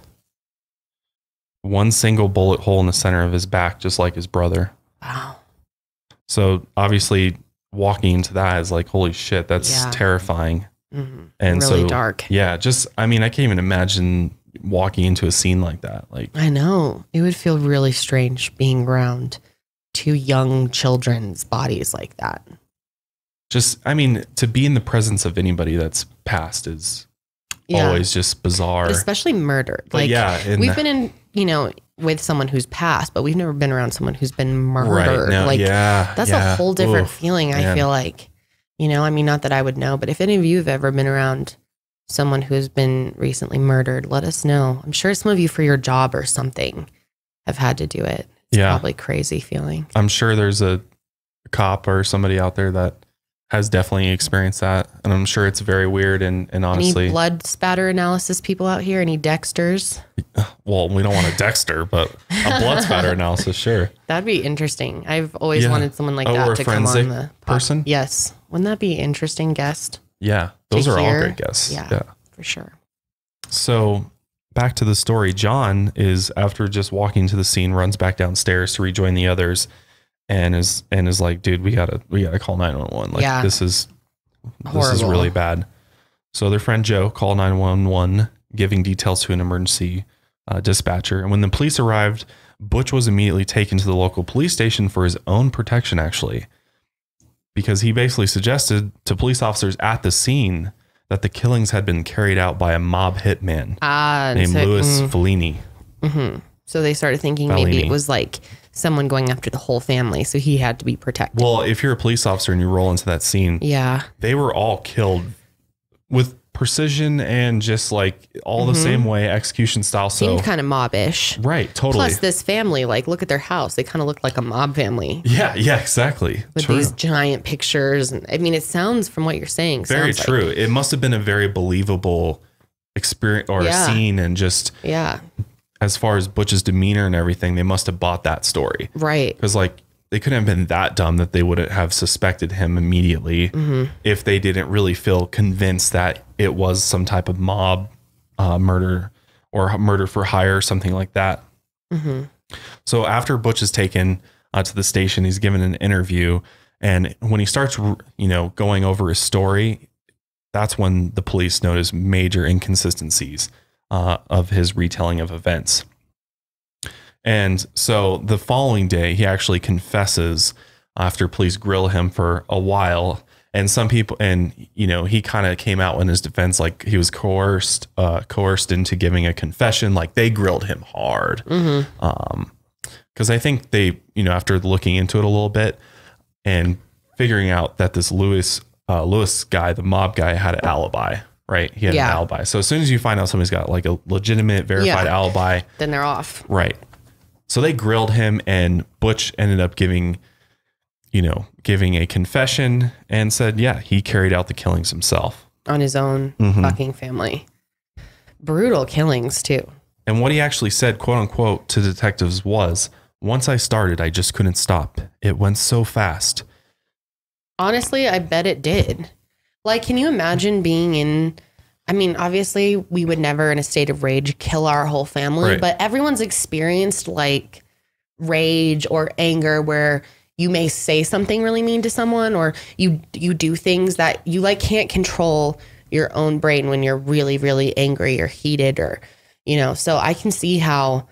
One single bullet hole in the center of his back, just like his brother. Wow. So obviously, walking into that is like, holy shit, that's Yeah. terrifying. Mhm. And Really so, dark. Yeah, just I mean, I can't even imagine walking into a scene like that. Like, I know. It would feel really strange being around two young children's bodies like that. just I mean, to be in the presence of anybody that's passed is Yeah. always just bizarre. Especially murdered. But Like yeah, we've been in, you know, with someone who's passed, but we've never been around someone who's been murdered. now- like yeah, that's yeah. a whole different Oof, feeling, I man. feel like. You know, I mean not that I would know, but if any of you have ever been around someone who's been recently murdered, let us know. I'm sure some of you for your job or something have had to do it. It's Yeah. probably crazy feeling. I'm sure there's a cop or somebody out there that has definitely experienced that, and I'm sure it's very weird and and honestly, Any blood spatter analysis people out here? Any Dexters? well, we don't want a Dexter, but a blood spatter analysis, sure. That'd be interesting. I've always Yeah. wanted someone like Oh, that to come on the pod- person? Yes. Wouldn't that be interesting guest? Yeah, those are all hear? great guesses. Yeah, yeah. for sure. So back to the story. John is after just walking to the scene, runs back downstairs to rejoin the others, and is and is like, dude, we gotta we gotta call nine one one. Like Yeah. this is this is Horrible. really bad. So their friend Joe called nine one one, giving details to an emergency uh, dispatcher. And when the police arrived, Butch was immediately taken to the local police station for his own protection, actually, because he basically suggested to police officers at the scene that the killings had been carried out by a mob hitman Ah, and named so- Louis mm. Falini. hmm So they started thinking maybe it was like someone going after the whole family, so he had to be protected. Well, if you're a police officer and you roll into that scene, Yeah. they were all killed with precision and just like all the Mhm. same way, execution style. So Seemed kind of mobbish. right, totally. Plus, this family, like, look at their house. They kind of look like a mob family yeah, yeah, exactly. with True. these giant pictures. And I mean, it sounds from what you're saying. very sounds like- true. it must have been a very believable experience or Yeah. a scene, and just yeah. As far as Butch's demeanor and everything, they must have bought that story. Right. Because like they couldn't have been that dumb that they wouldn't have suspected him immediately Mhm. if they didn't really feel convinced that it was some type of mob uh, murder or murder for hire, or something like that. hmm So after Butch is taken uh, to the station, he's given an interview, and when he starts, you know, going over his story, that's when the police notice major inconsistencies uh, of his retelling of events. And so the following day, he actually confesses after police grill him for a while. And some people, and you know, he kind of came out in his defense like he was coerced, uh, coerced into giving a confession. Like they grilled him hard. Mhm. Um, because I think they, you know, after looking into it a little bit and figuring out that this Louis, uh, Louis guy, the mob guy, had an alibi, right? He had Yeah. an alibi. So as soon as you find out somebody's got like a legitimate, verified Yeah. alibi, Then they're off. Right. So they grilled him, and Butch ended up giving, you know, giving a confession and said, yeah, he carried out the killings himself. on his own Mhm. fucking family. Brutal killings too. And what he actually said, quote unquote, to detectives was, once I started, I just couldn't stop. It went so fast. Honestly, I bet it did. Like, can you imagine being in? I mean, obviously, we would never, in a state of rage, kill our whole family, Right. but everyone's experienced like rage or anger where you may say something really mean to someone or you you do things that you like can't control your own brain when you're really really angry or heated or you know so i can see how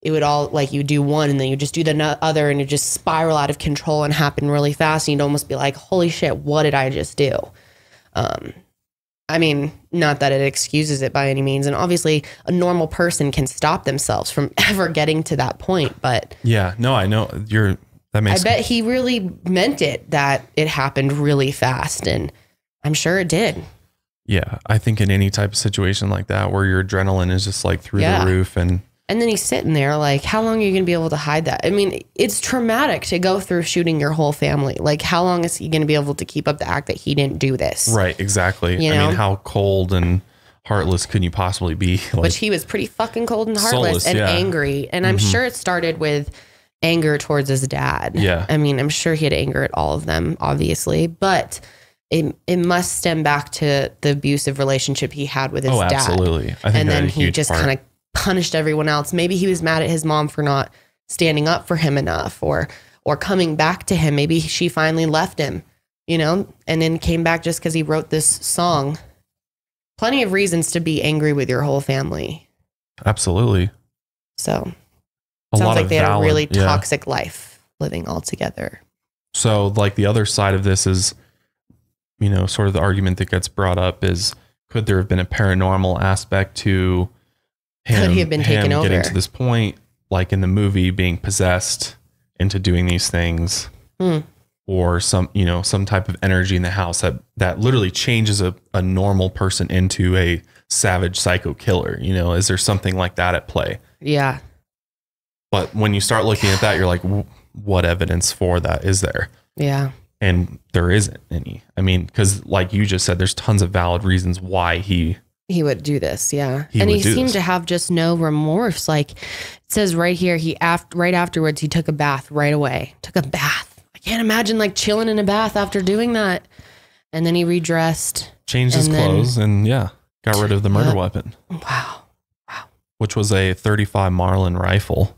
it would all like you do one and then you just do the other and you just spiral out of control and happen really fast and you'd almost be like holy shit what did i just do um i mean not that it excuses it by any means and obviously a normal person can stop themselves from ever getting to that point but Yeah. No, I know. You're, that makes. i bet he really meant it that it happened really fast and i'm sure it did Yeah. I think in any type of situation like that where your adrenaline is just like through Yeah. the roof and And then he's sitting there like, how long are you going to be able to hide that? I mean, it's traumatic to go through shooting your whole family. Like, how long is he going to be able to keep up the act that he didn't do this? Right, exactly. You I know? mean, how cold and heartless can you possibly be? Like, Which he was pretty fucking cold and heartless Soulless, and yeah. angry. And I'm Mhm. sure it started with anger towards his dad. Yeah. I mean, I'm sure he had anger at all of them, obviously, but it, it must stem back to the abusive relationship he had with his Oh, dad. absolutely. I think and then he just kind of punished everyone else. Maybe he was mad at his mom for not standing up for him enough or or coming back to him. Maybe she finally left him, you know, and then came back just because he wrote this song. Plenty of reasons to be angry with your whole family. absolutely. So A sounds like they had a really yeah. toxic life living all together. So, like the other side of this is, you know, sort of the argument that gets brought up is could there have been a paranormal aspect to him? Could he have been taken him Getting over? to this point, like in the movie, being possessed into doing these things, Hmm. or some, you know, some type of energy in the house that that literally changes a, a normal person into a savage psycho killer. You know, is there something like that at play? Yeah. But when you start looking at that, you're like, what evidence for that is there? Yeah. and there isn't any. I mean, because like you just said, there's tons of valid reasons why he. He would do this, yeah. He and he seemed this. to have just no remorse. Like it says right here, he after right afterwards he took a bath right away. Took a bath. I can't imagine like chilling in a bath after doing that. And then he redressed. Changed his clothes and yeah, got rid of the murder weapon, Wow. wow. which was a 35 Marlin rifle.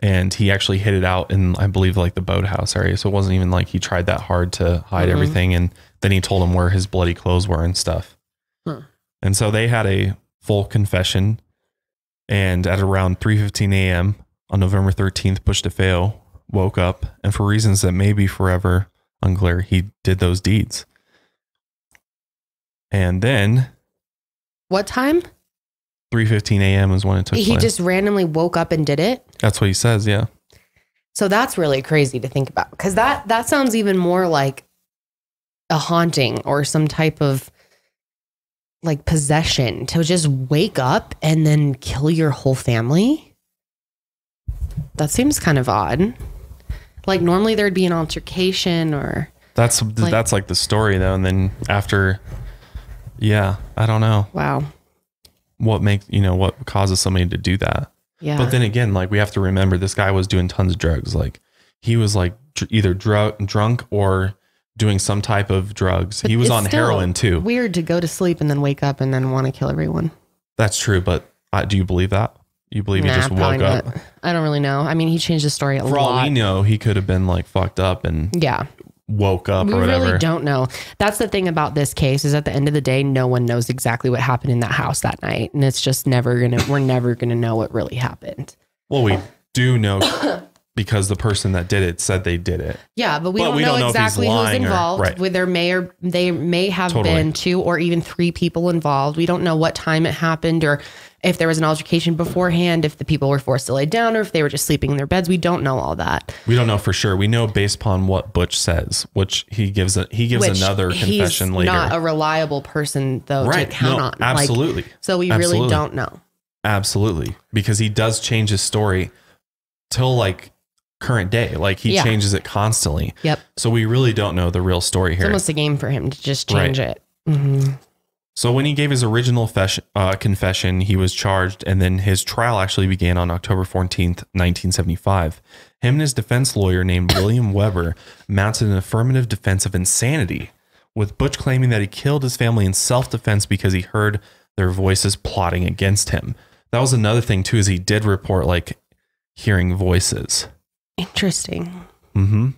And he actually hid it out in, I believe, like the boathouse area. So it wasn't even like he tried that hard to hide Mhm. everything. And then he told him where his bloody clothes were and stuff. And so they had a full confession. And at around 3:15 a.m. on November 13th, Butch DeFeo woke up, and for reasons that may be forever unclear, he did those deeds. And then What time? 3:15 a.m. is when it took He place. just randomly woke up and did it. That's what he says. Yeah. So that's really crazy to think about because that that sounds even more like a haunting or some type of like possession to just wake up and then kill your whole family. That seems kind of odd. Like normally there'd be an altercation or That's Like- that's like the story though. And then after, yeah, I don't know wow. what makes you know what causes somebody to do that. Yeah. But then again, like we have to remember, this guy was doing tons of drugs. Like he was like dr- either drug drunk or doing some type of drugs. he was on heroin too. Weird to go to sleep and then wake up and then want to kill everyone. That's true. But uh, do you believe that? You believe he just woke up? I don't really know. I mean, he changed the story a For all we know, he could have been like fucked up and Yeah. woke up we or whatever. really don't know. That's the thing about this case is at the end of the day, no one knows exactly what happened in that house that night. And it's just never gonna we're never gonna know what really happened. Well, we do know because the person that did it said they did it. Yeah, but we But don't we know don't know exactly who's lying or- involved. right. With there may or they may have Totally. been two or even three people involved. We don't know what time it happened or if there was an altercation beforehand, if the people were forced to lay down or if they were just sleeping in their beds. We don't know all that. We don't know for sure. We know based upon what Butch says, which he gives a he gives Which another confession he's later. Not a reliable person though Right. to count No, on. Like, absolutely. so we really don't know. Absolutely, because he does change his story till like current day. Like he Yeah. changes it constantly. Yep. So we really don't know the real story here. It's almost a game for him to just change Right. it. hmm So when he gave his original fesh- uh, confession, he was charged, and then his trial actually began on October 14th, 1975. Him and his defense lawyer named William Weber mounted an affirmative defense of insanity, with Butch claiming that he killed his family in self-defense because he heard their voices plotting against him. That was another thing too, is he did report like hearing voices. Interesting. Mm-hmm.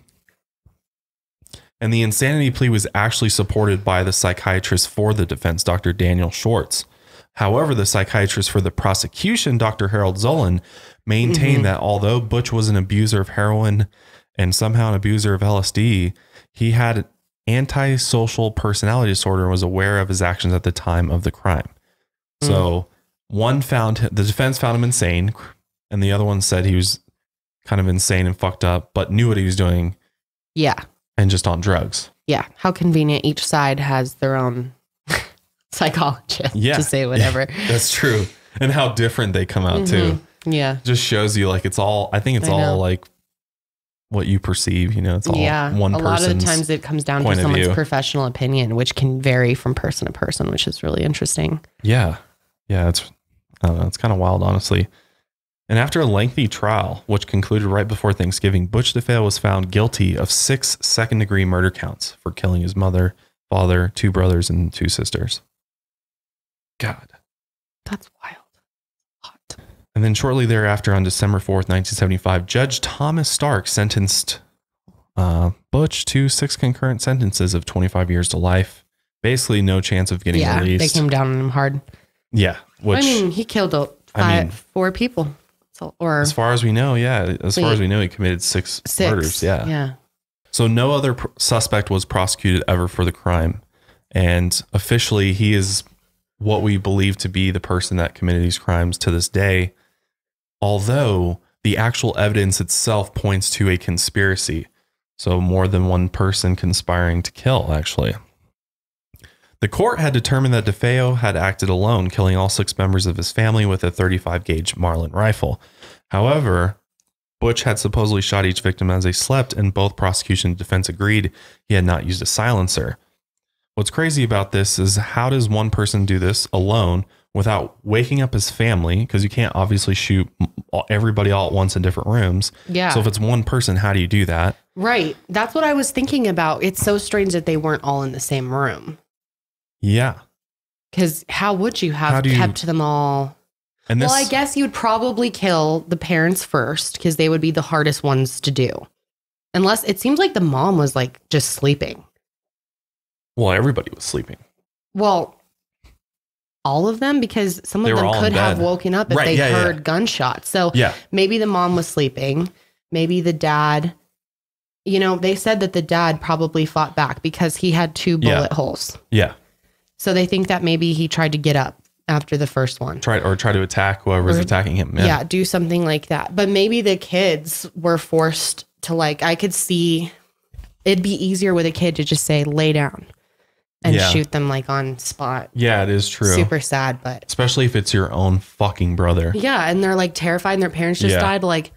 And the insanity plea was actually supported by the psychiatrist for the defense, Dr. Daniel Schwartz. However, the psychiatrist for the prosecution, Dr. Harold Zolan, maintained Mhm. that although Butch was an abuser of heroin and somehow an abuser of LSD, he had an antisocial personality disorder and was aware of his actions at the time of the crime. So one found the defense found him insane, and the other one said he was kind of insane and fucked up, but knew what he was doing Yeah. and just on drugs. Yeah. How convenient each side has their own psychologist Yeah. to say whatever. That's true. And how different they come out too. Mhm. Yeah. Just shows you like it's all I think it's I all know. like what you perceive. You know, it's all yeah. one a lot of the times it comes down to point of someone's view. professional opinion, which can vary from person to person, which is really interesting. Yeah. Yeah. It's, I don't know. It's kind of wild, honestly. And after a lengthy trial, which concluded right before Thanksgiving, Butch DeFeo was found guilty of six second degree murder counts for killing his mother, father, two brothers, and two sisters. God. That's wild. And then shortly thereafter, on December 4th, 1975, Judge Thomas Stark sentenced uh, Butch to six concurrent sentences of 25 years to life. Basically, no chance of getting yeah, released. they came down on him hard. yeah. Which, I mean, he killed uh, I five, mean- four people. So, or as far as we know, yeah. As far as we know, he committed six, six. murders. Yeah. Yeah. So no other pr- suspect was prosecuted ever for the crime. And officially, he is what we believe to be the person that committed these crimes to this day. Although the actual evidence itself points to a conspiracy. So more than one person conspiring to kill, actually. The court had determined that DeFeo had acted alone, killing all six members of his family with a 35 gauge Marlin rifle. However, Butch had supposedly shot each victim as they slept, and both prosecution and defense agreed he had not used a silencer. What's crazy about this is how does one person do this alone without waking up his family? Because you can't obviously shoot everybody all at once in different rooms. Yeah. So if it's one person, how do you do that? Right. That's what I was thinking about. It's so strange that they weren't all in the same room. Yeah. Because how would you have you- kept them all? And this, well, I guess you'd probably kill the parents first because they would be the hardest ones to do. Unless it seems like the mom was like just sleeping. well, everybody was sleeping. Well, all of them because some They of them could have woken up if Right, they yeah, yeah. heard gunshots. So Yeah. maybe the mom was sleeping. Maybe the dad, you know, they said that the dad probably fought back because he had two Yeah. bullet holes. Yeah. So they think that maybe he tried to get up after the first one. Try or try to attack whoever's Or- attacking him. Yeah. do something like that. But maybe the kids were forced to like I could see it'd be easier with a kid to just say lay down and Yeah. shoot them like on spot. Yeah, it is true. Super sad, but Especially if it's your own fucking brother. yeah, and they're like terrified and their parents just Yeah. died like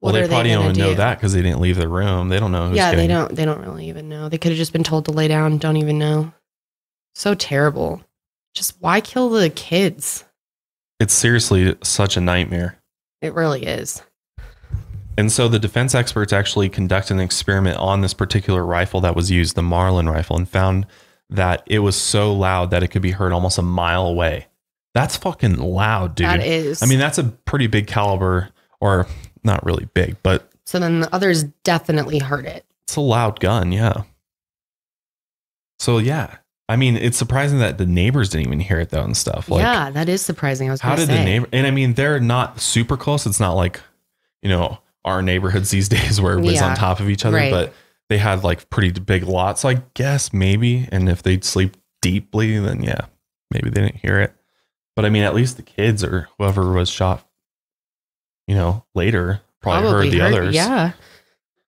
Well, they probably they don't even know do? that because they didn't leave the room. They don't know who's yeah, they don't they don't really even know. They could have just been told to lay down, don't even know. So terrible. Just why kill the kids? It's seriously such a nightmare. It really is. And so the defense experts actually conducted an experiment on this particular rifle that was used, the Marlin rifle, and found that it was so loud that it could be heard almost a mile away. That's fucking loud, dude. That is. I mean, that's a pretty big caliber, or not really big, but So then the others definitely heard it. it's a loud gun. Yeah. So, yeah. I mean, it's surprising that the neighbors didn't even hear it though and stuff. Like, yeah, that is surprising. I was how did say. the neighbor, and I mean, they're not super close. It's not like, you know, our neighborhoods these days where everybody's Yeah. on top of each other, Right. but they had like pretty big lots. I guess maybe, and if they'd sleep deeply, then yeah, maybe they didn't hear it. But I mean, at least the kids or whoever was shot, you know, later probably, heard the others Yeah.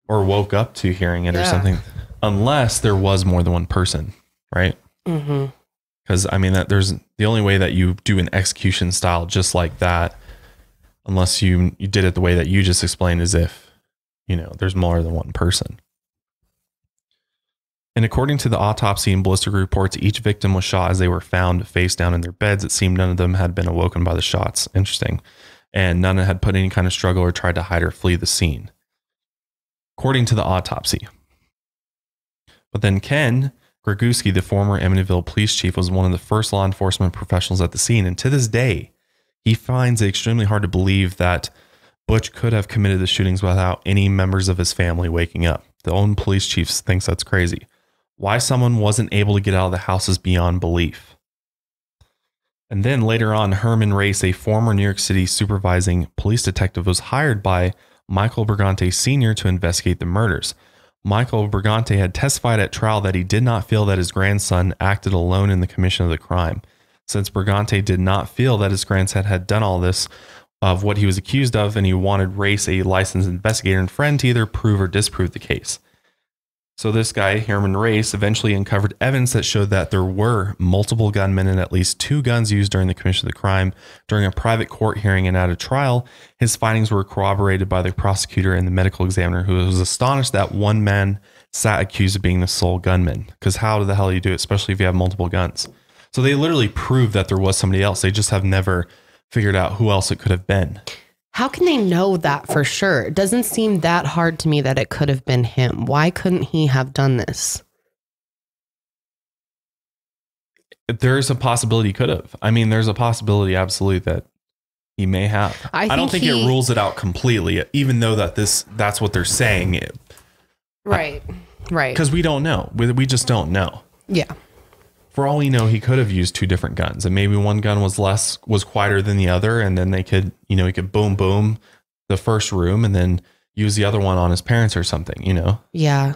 or woke up to hearing it or something, unless there was more than one person, right? Mm-hmm. Because I mean, that there's the only way that you do an execution style just like that, unless you you did it the way that you just explained, is if you know there's more than one person. And according to the autopsy and ballistic reports, each victim was shot as they were found face down in their beds. It seemed none of them had been awoken by the shots. Interesting. And none had put any kind of struggle or tried to hide or flee the scene. According to the autopsy. But then Ken Greguski, the former Amityville police chief, was one of the first law enforcement professionals at the scene. And to this day, he finds it extremely hard to believe that Butch could have committed the shootings without any members of his family waking up. The own police chief thinks that's crazy. Why someone wasn't able to get out of the house is beyond belief. And then later on, Herman Race, a former New York City supervising police detective, was hired by Michael Brigante Sr. to investigate the murders. Michael Brigante had testified at trial that he did not feel that his grandson acted alone in the commission of the crime. Since Brigante did not feel that his grandson had done all this of what he was accused of, and he wanted Race, a licensed investigator and friend, to either prove or disprove the case. So this guy, Herman Race, eventually uncovered evidence that showed that there were multiple gunmen and at least two guns used during the commission of the crime. During a private court hearing and at a trial, his findings were corroborated by the prosecutor and the medical examiner, who was astonished that one man sat accused of being the sole gunman. Because how do the hell do you do it, especially if you have multiple guns? So they literally proved that there was somebody else. They just have never figured out who else it could have been. How can they know that for sure? It doesn't seem that hard to me that it could have been him. Why couldn't he have done this? There's a possibility he could have. I mean, there's a possibility absolutely that he may have. I don't think think it rules it out completely, even though that this that's what they're saying. Right. Right. Because we don't know. We, we just don't know. Yeah. For all we know, he could have used two different guns, and maybe one gun was less was quieter than the other, and then they could, you know, he could boom boom the first room, and then use the other one on his parents or something. You know. Yeah.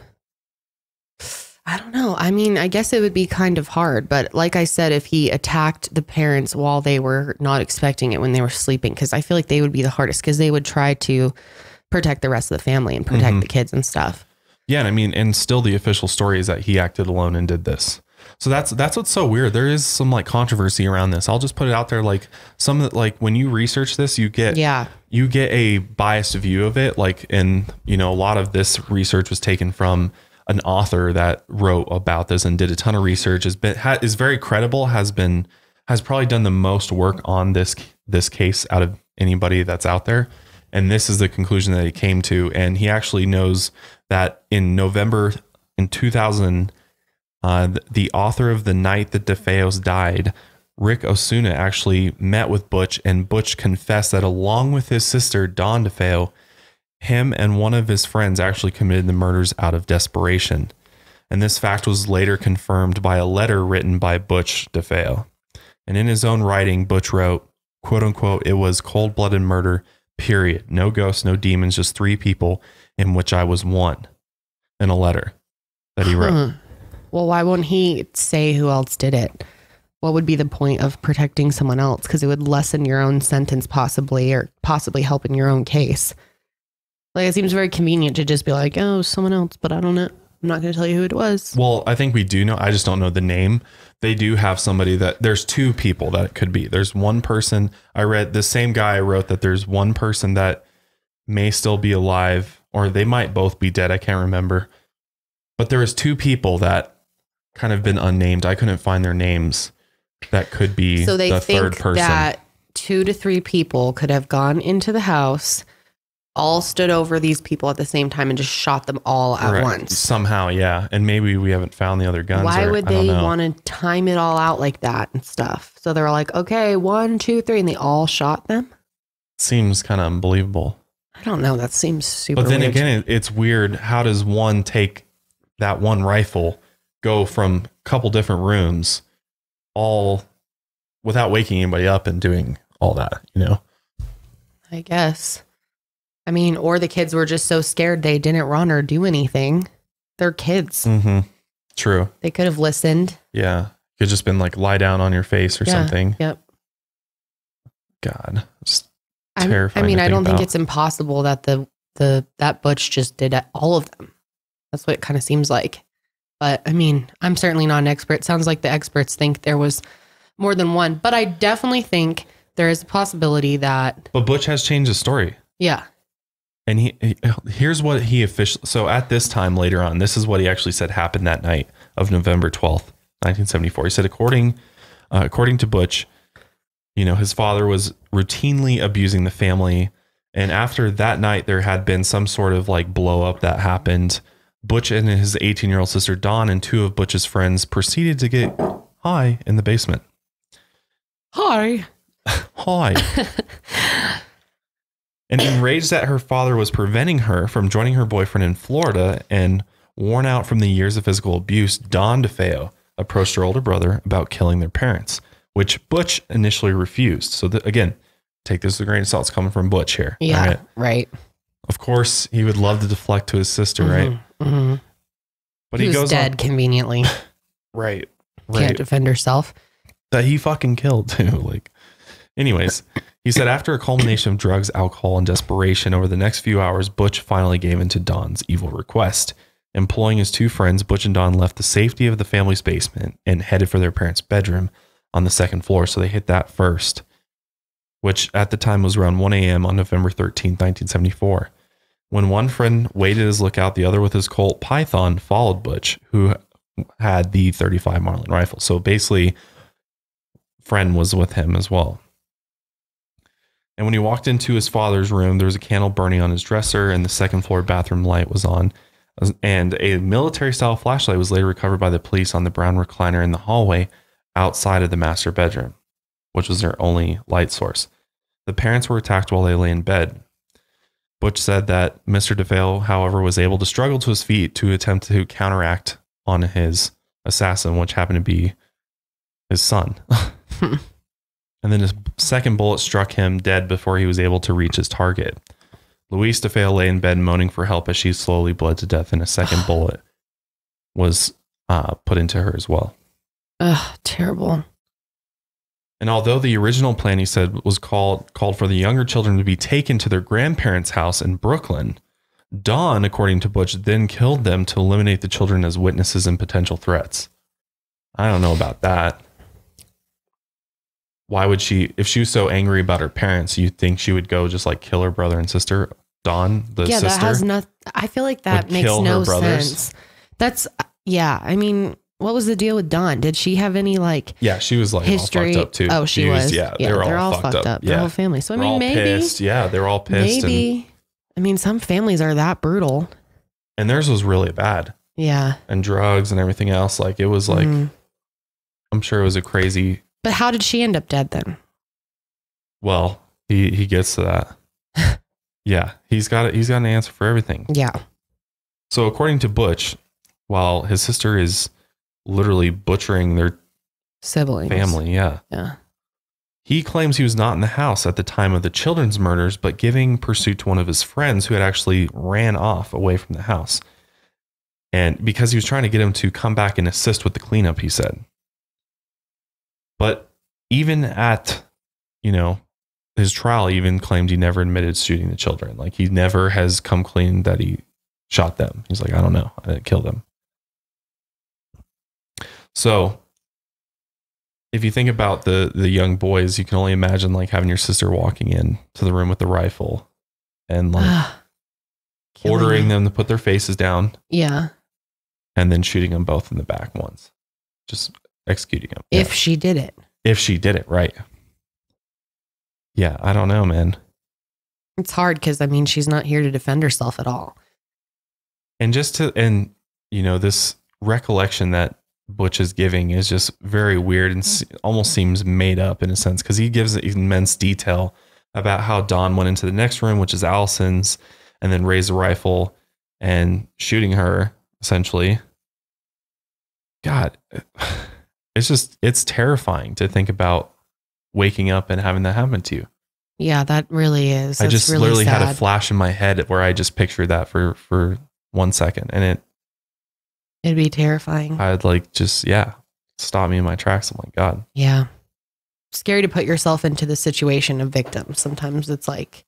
I don't know. I mean, I guess it would be kind of hard, but like I said, if he attacked the parents while they were not expecting it when they were sleeping, because I feel like they would be the hardest because they would try to protect the rest of the family and protect Mhm. the kids and stuff. Yeah, and I mean, and still the official story is that he acted alone and did this. So that's that's what's so weird. There is some like controversy around this. I'll just put it out there. Like some like when you research this, you get Yeah. you get a biased view of it. Like and you know a lot of this research was taken from an author that wrote about this and did a ton of research. Has been ha, is very credible. Has been has probably done the most work on this this case out of anybody that's out there. And this is the conclusion that he came to. And he actually knows that in November in 2000, uh, the author of The Night That DeFeos Died, Rick Osuna, actually met with Butch, and Butch confessed that along with his sister, Dawn DeFeo, him and one of his friends actually committed the murders out of desperation. And this fact was later confirmed by a letter written by Butch DeFeo. And in his own writing, Butch wrote, quote unquote, it was cold blooded murder, period. No ghosts, no demons, just three people in which I was one. In a letter that he wrote. Well, why won't he say who else did it? What would be the point of protecting someone else? Because it would lessen your own sentence, possibly, or possibly help in your own case. Like it seems very convenient to just be like, "Oh, someone else," but I don't know. I'm not going to tell you who it was. Well, I think we do know. I just don't know the name. They do have somebody that there's two people that it could be. There's one person I read, the same guy wrote that there's one person that may still be alive or they might both be dead. I can't remember. But there is two people that kind of been unnamed. I couldn't find their names that could be So they the think third person. that two to three people could have gone into the house, all stood over these people at the same time, and just shot them all at once. Somehow, yeah. And maybe we haven't found the other guns. Why or- would I don't they know. want to time it all out like that and stuff? So they're like, okay, one, two, three, and they all shot them. Seems kind of unbelievable. I don't know. That seems super. But then weird. again, it, it's weird. How does one take that one rifle, go from a couple different rooms, all without waking anybody up and doing all that? You know, I guess. I mean, or the kids were just so scared they didn't run or do anything. They're kids. mm-hmm. true. They could have listened. Yeah, could just been like lie down on your face or Yeah, something. Yep. God, terrifying. I mean, I don't think it's impossible that the the that Butch just did all of them. That's what it kind of seems like. But I mean, I'm certainly not an expert. Sounds like the experts think there was more than one, but I definitely think there is a possibility that But Butch has changed his story. yeah, And he, he- here's what he officially so at this time later on, this is what he actually said happened that night of November 12th, 1974. He said according uh, according to Butch, you know, his father was routinely abusing the family and after that night there had been some sort of like blow up that happened. Butch and his 18-year-old sister Dawn and two of Butch's friends proceeded to get high in the basement. hi. Hi. and enraged that her father was preventing her from joining her boyfriend in Florida and worn out from the years of physical abuse, Dawn DeFeo approached her older brother about killing their parents, which Butch initially refused. So, that, again, take this with a grain of salt. It's coming from Butch here. Yeah, right? right. Of course, he would love to deflect to his sister, right? hmm But he, he, goes dead on, conveniently. right, Can't defend herself. that he fucking killed too. Like, anyways, he said after a culmination of drugs, alcohol, and desperation over the next few hours, Butch finally gave in to Dawn's evil request. Employing his two friends, Butch and Don left the safety of the family's basement and headed for their parents' bedroom on the second floor. So they hit that first, which at the time was around 1 a.m. on November 13, 1974. When one friend waited his lookout, the other with his Colt Python followed Butch, who had the 35 Marlin rifle. So basically, friend was with him as well. And when he walked into his father's room, there was a candle burning on his dresser, and the second floor bathroom light was on. And a military style flashlight was later recovered by the police on the brown recliner in the hallway outside of the master bedroom, which was their only light source. The parents were attacked while they lay in bed. Butch said that Mr. DeFeo, however, was able to struggle to his feet to attempt to counteract on his assassin, which happened to be his son. and then his second bullet struck him dead before he was able to reach his target. Louise DeFeo lay in bed moaning for help as she slowly bled to death, and a second bullet was uh, put into her as well. Ugh, terrible. And although the original plan, he said, was called called for the younger children to be taken to their grandparents' house in Brooklyn, Dawn, according to Butch, then killed them to eliminate the children as witnesses and potential threats. I don't know about that. Why would she, if she was so angry about her parents, you think she would go just like kill her brother and sister? Dawn, the yeah, sister. that has not. I feel like that makes no sense. That's uh, yeah. I mean, what was the deal with Dawn? Did she have any like yeah, she was like history? all fucked up too. Oh, she was. Yeah, Yeah, they were they're all, all fucked, up. up, their whole family. So, I They're mean, maybe- pissed. Yeah, they were all pissed. And, maybe? I mean, some families are that brutal. and theirs was really bad. Yeah, And drugs and everything else. Like it was like, Mhm. I'm sure it was a crazy. but how did she end up dead then? Well, he he gets to that. yeah, he's got it. He's got an answer for everything. Yeah. So according to Butch, while his sister is literally butchering their Siblings. family, yeah, Yeah. he claims he was not in the house at the time of the children's murders, but giving pursuit to one of his friends who had actually ran off away from the house. And because he was trying to get him to come back and assist with the cleanup, he said. But even at, you know, his trial, even claimed he never admitted shooting the children. Like he never has come clean that he shot them. He's like, I don't know. I didn't kill them. So if you think about the the young boys, you can only imagine like having your sister walking in to the room with the rifle and like ordering them to put their faces down Yeah. and then shooting them both in the back once. Just executing them. If she did it. if she did it right. Yeah, I don't know, man. It's hard because I mean she's not here to defend herself at all. And just to and you know this recollection that Butch is giving is just very weird and almost seems made up in a sense because he gives immense detail about how Dawn went into the next room, which is Allison's, and then raised a rifle and shooting her essentially. God, it's just it's terrifying to think about waking up and having that happen to you. Yeah, that really is. I just really literally had a flash in my head where I just pictured that for for one second, and it It'd be terrifying. I'd like just yeah stop me in my tracks. Oh I'm like God, Yeah. Scary to put yourself into the situation of victims. Sometimes it's like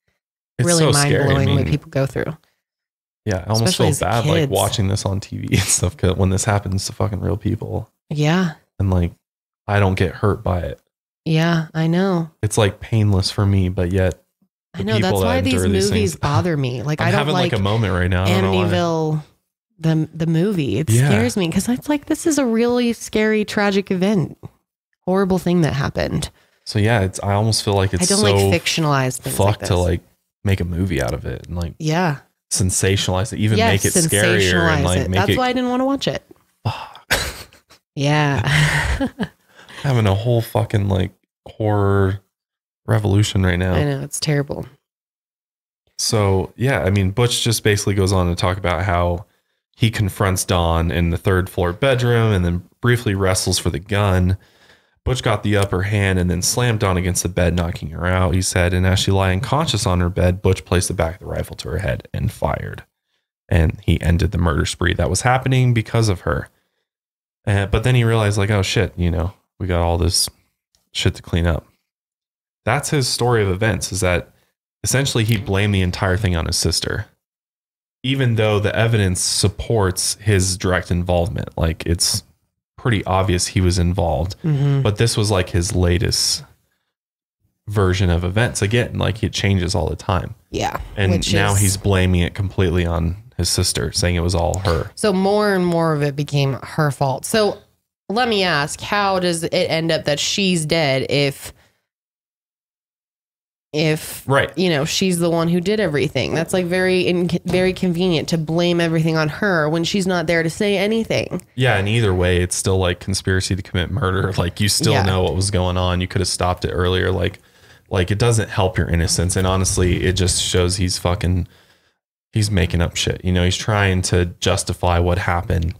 It's really so mind scary. I blowing what people go through. yeah, I almost Especially feel bad like watching this on TV and stuff because when this happens to fucking real people, Yeah. and like I don't get hurt by it. Yeah, I know. It's like painless for me, but yet I know that's that why these movies things- bother me. Like I'm I don't having like, like, a moment right now. I don't know. Amityville the the movie. It Yeah. scares me because it's like this is a really scary, tragic event. Horrible thing that happened. So yeah, it's I almost feel like it's I don't so like fictionalized things like fucked to like make a movie out of it and like Yeah. sensationalize it, even yes, make it scarier and like it. make That's it why I didn't want to watch it. yeah. having a whole fucking like horror revolution right now. I know it's terrible. So yeah, I mean, Butch just basically goes on to talk about how he confronts Dawn in the third floor bedroom and then briefly wrestles for the gun. Butch got the upper hand and then slammed Dawn against the bed, knocking her out. He said, and as she lay unconscious on her bed, Butch placed the back of the rifle to her head and fired. And he ended the murder spree that was happening because of her. Uh, but then he realized, like, oh shit, you know, we got all this shit to clean up. That's his story of events. Is that essentially he blamed the entire thing on his sister. Even though the evidence supports his direct involvement, like it's pretty obvious he was involved. Mhm. But this was like his latest version of events. Again, like it changes all the time. Yeah. And now is- he's blaming it completely on his sister, saying it was all her. So more and more of it became her fault. So let me ask, how does it end up that she's dead if if Right. you know she's the one who did everything? That's like very in, very convenient to blame everything on her when she's not there to say anything. Yeah, and either way, it's still like conspiracy to commit murder. Like you still Yeah. know what was going on. You could have stopped it earlier. Like, like it doesn't help your innocence. And honestly, it just shows he's fucking, he's making up shit. You know, he's trying to justify what happened.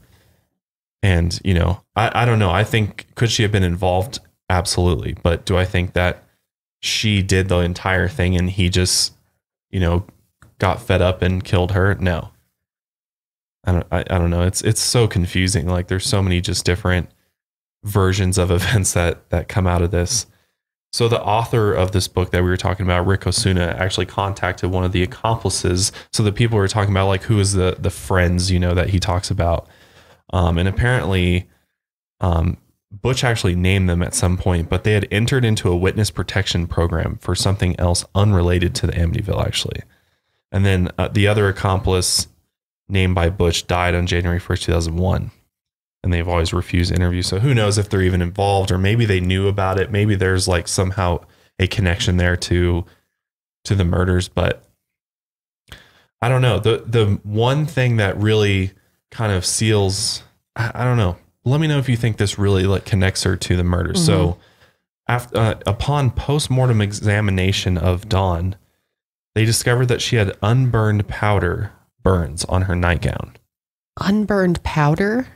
And you know, I, I don't know. I think could she have been involved? Absolutely. But do I think that she did the entire thing and he just, you know, got fed up and killed her? No. I don't I, I don't know. It's it's so confusing. Like there's so many just different versions of events that that come out of this. So the author of this book that we were talking about, Ric Osuna, actually contacted one of the accomplices. So the people were talking about like who is the the friends, you know, that he talks about. Um, and apparently um, Butch actually named them at some point, but they had entered into a witness protection program for something else unrelated to the Amityville, actually. And then uh, the other accomplice named by Butch died on January 1st, 2001. And they've always refused interviews. So who knows if they're even involved or maybe they knew about it. Maybe there's like somehow a connection there to to the murders, but I don't know. The the one thing that really kind of seals I, I don't know. Let me know if you think this really like connects her to the murder. So after uh, upon post-mortem examination of Dawn, they discovered that she had unburned powder burns on her nightgown. Unburned powder?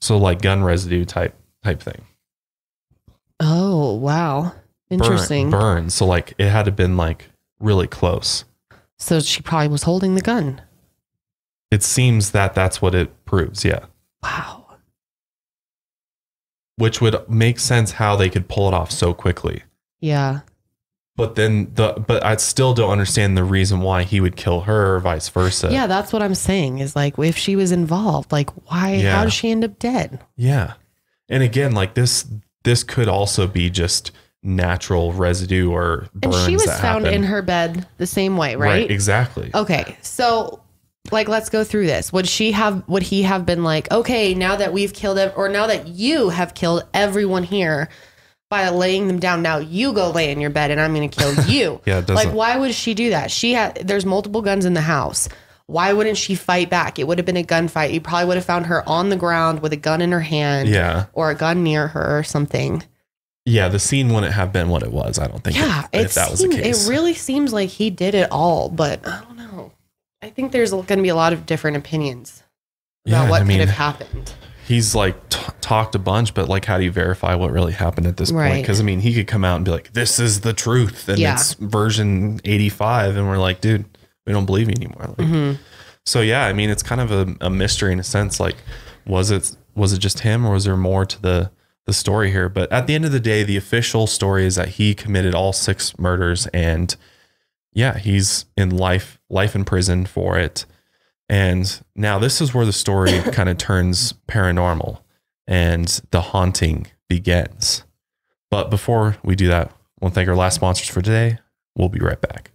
So like gun residue type type thing. Oh, wow. Burn- Interesting. burns. So like it had to been like really close. So she probably was holding the gun. It seems that that's what it proves. Yeah. Wow. Which would make sense how they could pull it off so quickly. Yeah. But then the but I still don't understand the reason why he would kill her or vice versa. Yeah, that's what I'm saying is like if she was involved, like why Yeah. how did she end up dead? Yeah. And again, like this this could also be just natural residue or And burns she was found happen. in her bed the same way, right? exactly. Okay. So like let's go through this. Would she have would he have been like, "Okay, now that we've killed ev- or now that you have killed everyone here by laying them down, now you go lay in your bed and I'm going to kill you." Yeah, it doesn't- like why would she do that? She had there's multiple guns in the house. Why wouldn't she fight back? It would have been a gunfight. You probably would have found her on the ground with a gun in her hand Yeah. or a gun near her or something. Yeah, the scene wouldn't have been what it was. I don't think. Yeah, if, it, if that was the case. it really seems like he did it all, but I. I think there's going to be a lot of different opinions about Yeah, what I mean, could have happened. He's like t- talked a bunch, but like, how do you verify what really happened at this point? Because I mean, he could come out and be like, "This is the truth," and Yeah. it's version eighty-five, and we're like, "Dude, we don't believe you anymore." Like, Mhm. So yeah, I mean, it's kind of a, a mystery in a sense. Like, was it was it just him, or was there more to the the story here? But at the end of the day, the official story is that he committed all six murders, and yeah, he's in life life in prison for it. And now this is where the story kind of turns paranormal and the haunting begins. But before we do that, I want to thank our last sponsors for today. We'll be right back.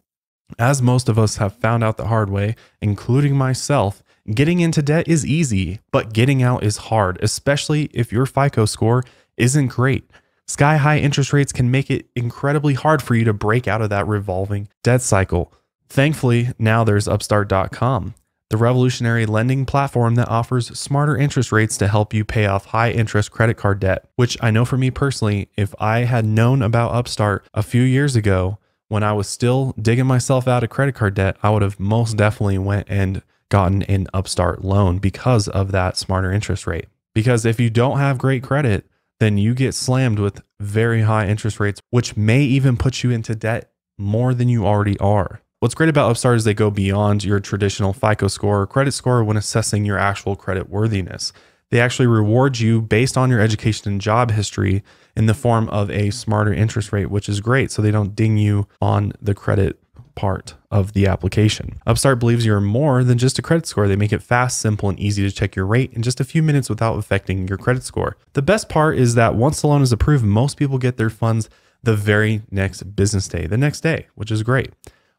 As most of us have found out the hard way, including myself, getting into debt is easy, but getting out is hard, especially if your FICO score isn't great. Sky high interest rates can make it incredibly hard for you to break out of that revolving debt cycle. Thankfully, now there's Upstart.com, the revolutionary lending platform that offers smarter interest rates to help you pay off high interest credit card debt. Which I know for me personally, if I had known about Upstart a few years ago, when I was still digging myself out of credit card debt, I would have most definitely went and gotten an Upstart loan because of that smarter interest rate. Because if you don't have great credit, then you get slammed with very high interest rates, which may even put you into debt more than you already are. What's great about Upstart is they go beyond your traditional FICO score or credit score when assessing your actual credit worthiness. They actually reward you based on your education and job history in the form of a smarter interest rate, which is great. So they don't ding you on the credit part of the application. Upstart believes you're more than just a credit score. They make it fast, simple, and easy to check your rate in just a few minutes without affecting your credit score. The best part is that once the loan is approved, most people get their funds the very next business day, the next day, which is great.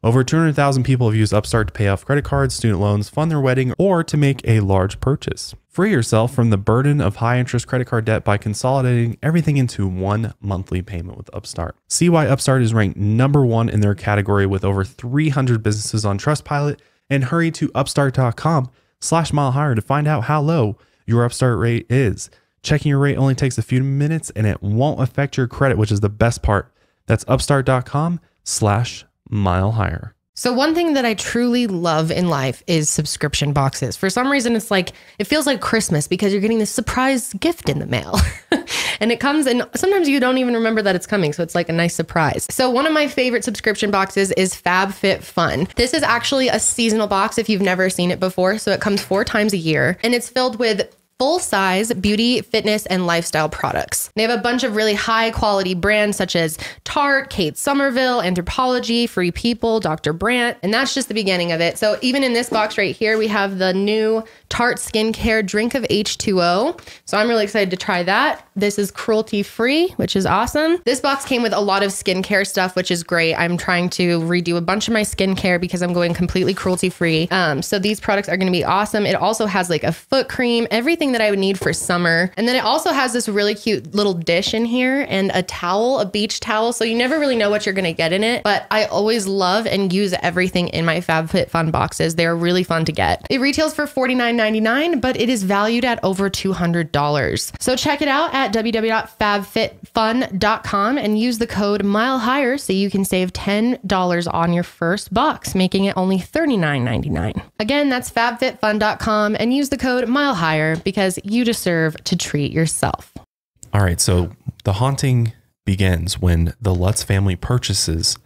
Over 200,000 people have used Upstart to pay off credit cards, student loans, fund their wedding, or to make a large purchase. Free yourself from the burden of high interest credit card debt by consolidating everything into one monthly payment with Upstart. See why Upstart is ranked number one in their category with over 300 businesses on Trustpilot and hurry to upstart.com slash mile higher to find out how low your Upstart rate is. Checking your rate only takes a few minutes and it won't affect your credit, which is the best part. That's upstart.com slash mile higher. So one thing that I truly love in life is subscription boxes. For some reason it's like it feels like Christmas because you're getting this surprise gift in the mail. and it comes and sometimes you don't even remember that it's coming, so it's like a nice surprise. So one of my favorite subscription boxes is FabFitFun. This is actually a seasonal box if you've never seen it before, so it comes 4 times a year and it's filled with full size beauty, fitness, and lifestyle products. They have a bunch of really high quality brands such as Tarte, Kate Somerville, Anthropologie, Free People, Dr. Brandt, and that's just the beginning of it. So even in this box right here, we have the new Tarte Skincare Drink of H2O. So I'm really excited to try that. This is cruelty free, which is awesome. This box came with a lot of skincare stuff, which is great. I'm trying to redo a bunch of my skincare because I'm going completely cruelty free. Um, so these products are going to be awesome. It also has like a foot cream, everything that I would need for summer. And then it also has this really cute little dish in here and a towel, a beach towel. So you never really know what you're going to get in it. But I always love and use everything in my FabFitFun boxes. They're really fun to get. It retails for $49.99, but it is valued at over $200. So check it out at www.fabfitfun.com and use the code mile higher so you can save $10 on your first box, making it only $39.99. Again, that's fabfitfun.com and use the code mile higher because you deserve to treat yourself. All right, so the haunting begins when the Lutz family purchases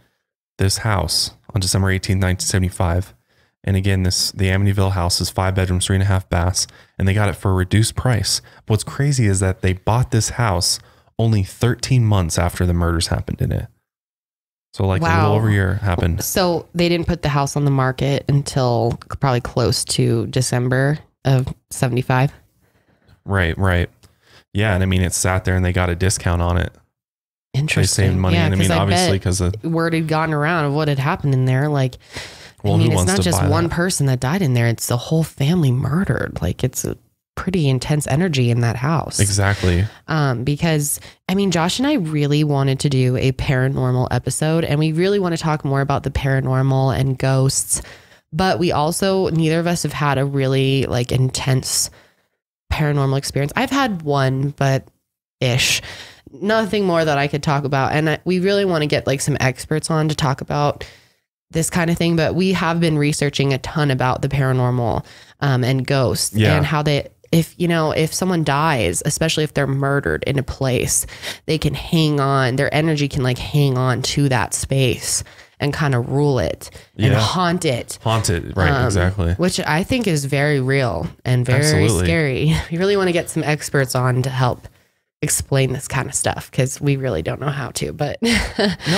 this house on December 18, 1975. And again, this the Amityville house is five bedrooms, three and a half baths, and they got it for a reduced price. But what's crazy is that they bought this house only 13 months after the murders happened in it. So like a little over a year happened. So they didn't put the house on the market until probably close to December of 75. Right, right. Yeah, and I mean it sat there and they got a discount on it. Interesting. They saved money. Yeah, and I mean I obviously because of Word had gotten around of what had happened in there. Like, Well, I mean, it's not just one that? person that died in there, it's the whole family murdered. Like, it's a pretty intense energy in that house. exactly. um, because I mean, Josh and I really wanted to do a paranormal episode, and we really want to talk more about the paranormal and ghosts. But we also, neither of us have had a really like intense paranormal experience. I've had one, but ish, nothing more that I could talk about. And I, we really want to get like some experts on to talk about this kind of thing. But we have been researching a ton about the paranormal um, and ghosts Yeah. and how they if you know if someone dies especially if they're murdered in a place they can hang on their energy can like hang on to that space and kind of rule it and Yeah. haunt it Haunted. Right, um, exactly. which i think is very real and very Absolutely. scary we really want to get some experts on to help explain this kind of stuff because we really don't know how to but No,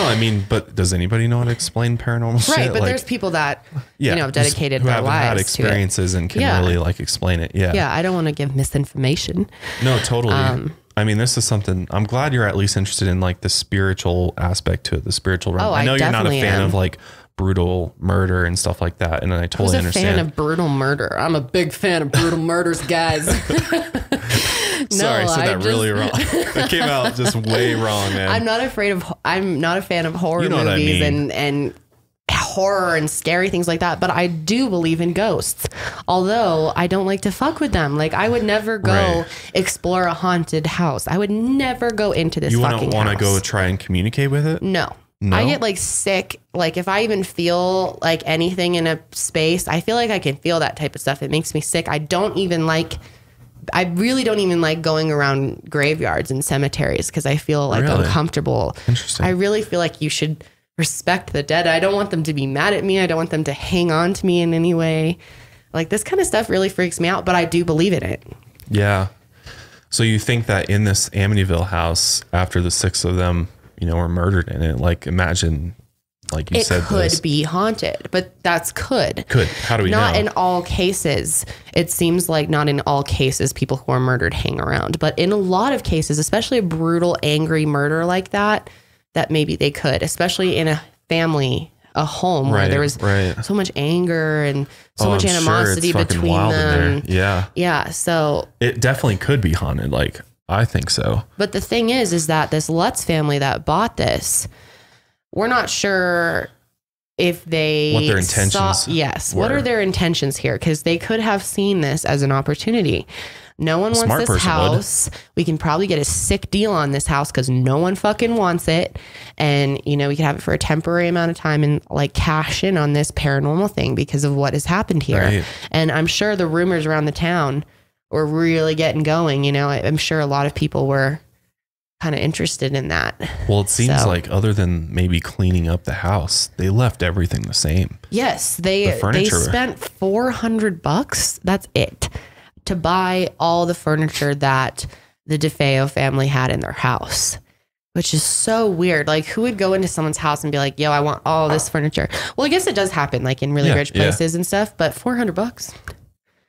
I mean, but does anybody know how to explain paranormal shit? right but Like, there's people that yeah, you know dedicated who their lives had to it. experiences and can Yeah. really like explain it. Yeah. yeah i don't want to give misinformation No, totally. Um, I mean, this is something I'm glad you're at least interested in, like the spiritual aspect to it, the spiritual realm. Oh, I I know you're not a fan am. of like brutal murder and stuff like that, and I I totally a understand. fan of brutal murder. I'm a big fan of brutal murders, guys. Sorry, I said that just- really wrong. that came out just way wrong, man. I'm not afraid of. I'm not a fan of horror You know what I movies mean. and and horror and scary things like that. But I do believe in ghosts. Although I don't like to fuck with them. Like I would never go Right. explore a haunted house. I would never go into this you wouldn't want to go try and communicate with it? No. No? I get like sick. Like if I even feel like anything in a space, I feel like I can feel that type of stuff. It makes me sick. I don't even like I really don't even like going around graveyards and cemeteries because I feel like Really? uncomfortable. Interesting. I really feel like you should respect the dead. I don't want them to be mad at me. I don't want them to hang on to me in any way. Like this kind of stuff really freaks me out, but I do believe in it. Yeah. So you think that in this Amityville house, after the six of them, you know, were murdered in it, like imagine like you it said, could be haunted, but that's could. Could. How do we not know? in all cases. It seems like not in all cases people who are murdered hang around, but in a lot of cases, especially a brutal, angry murder like that, that maybe they could, especially in a family, a home where there was right. so much anger and so Oh, much I'm animosity fucking between them. Yeah. Yeah. So, It definitely could be haunted. Like I think so. but the thing is, is that this Lutz family that bought this, we're not sure if they What their saw- intentions yes. What are their intentions here? Because they could have seen this as an opportunity. No one wants smart this person would. house. We can probably get a sick deal on this house because no one fucking wants it. And, you know, we could have it for a temporary amount of time and like cash in on this paranormal thing because of what has happened here. Right. And I'm sure the rumors around the town were really getting going. You know, I- I'm sure a lot of people were kind of interested in that. Well, it seems So- like other than maybe cleaning up the house, they left everything the same. Yes, they The they spent 400 bucks. That's it to buy all the furniture that the DeFeo family had in their house. Which is so weird. Like, who would go into someone's house and be like, "Yo, I want all this furniture"? Well, I guess it does happen, like in really Yeah, rich yeah. places and stuff. But four hundred bucks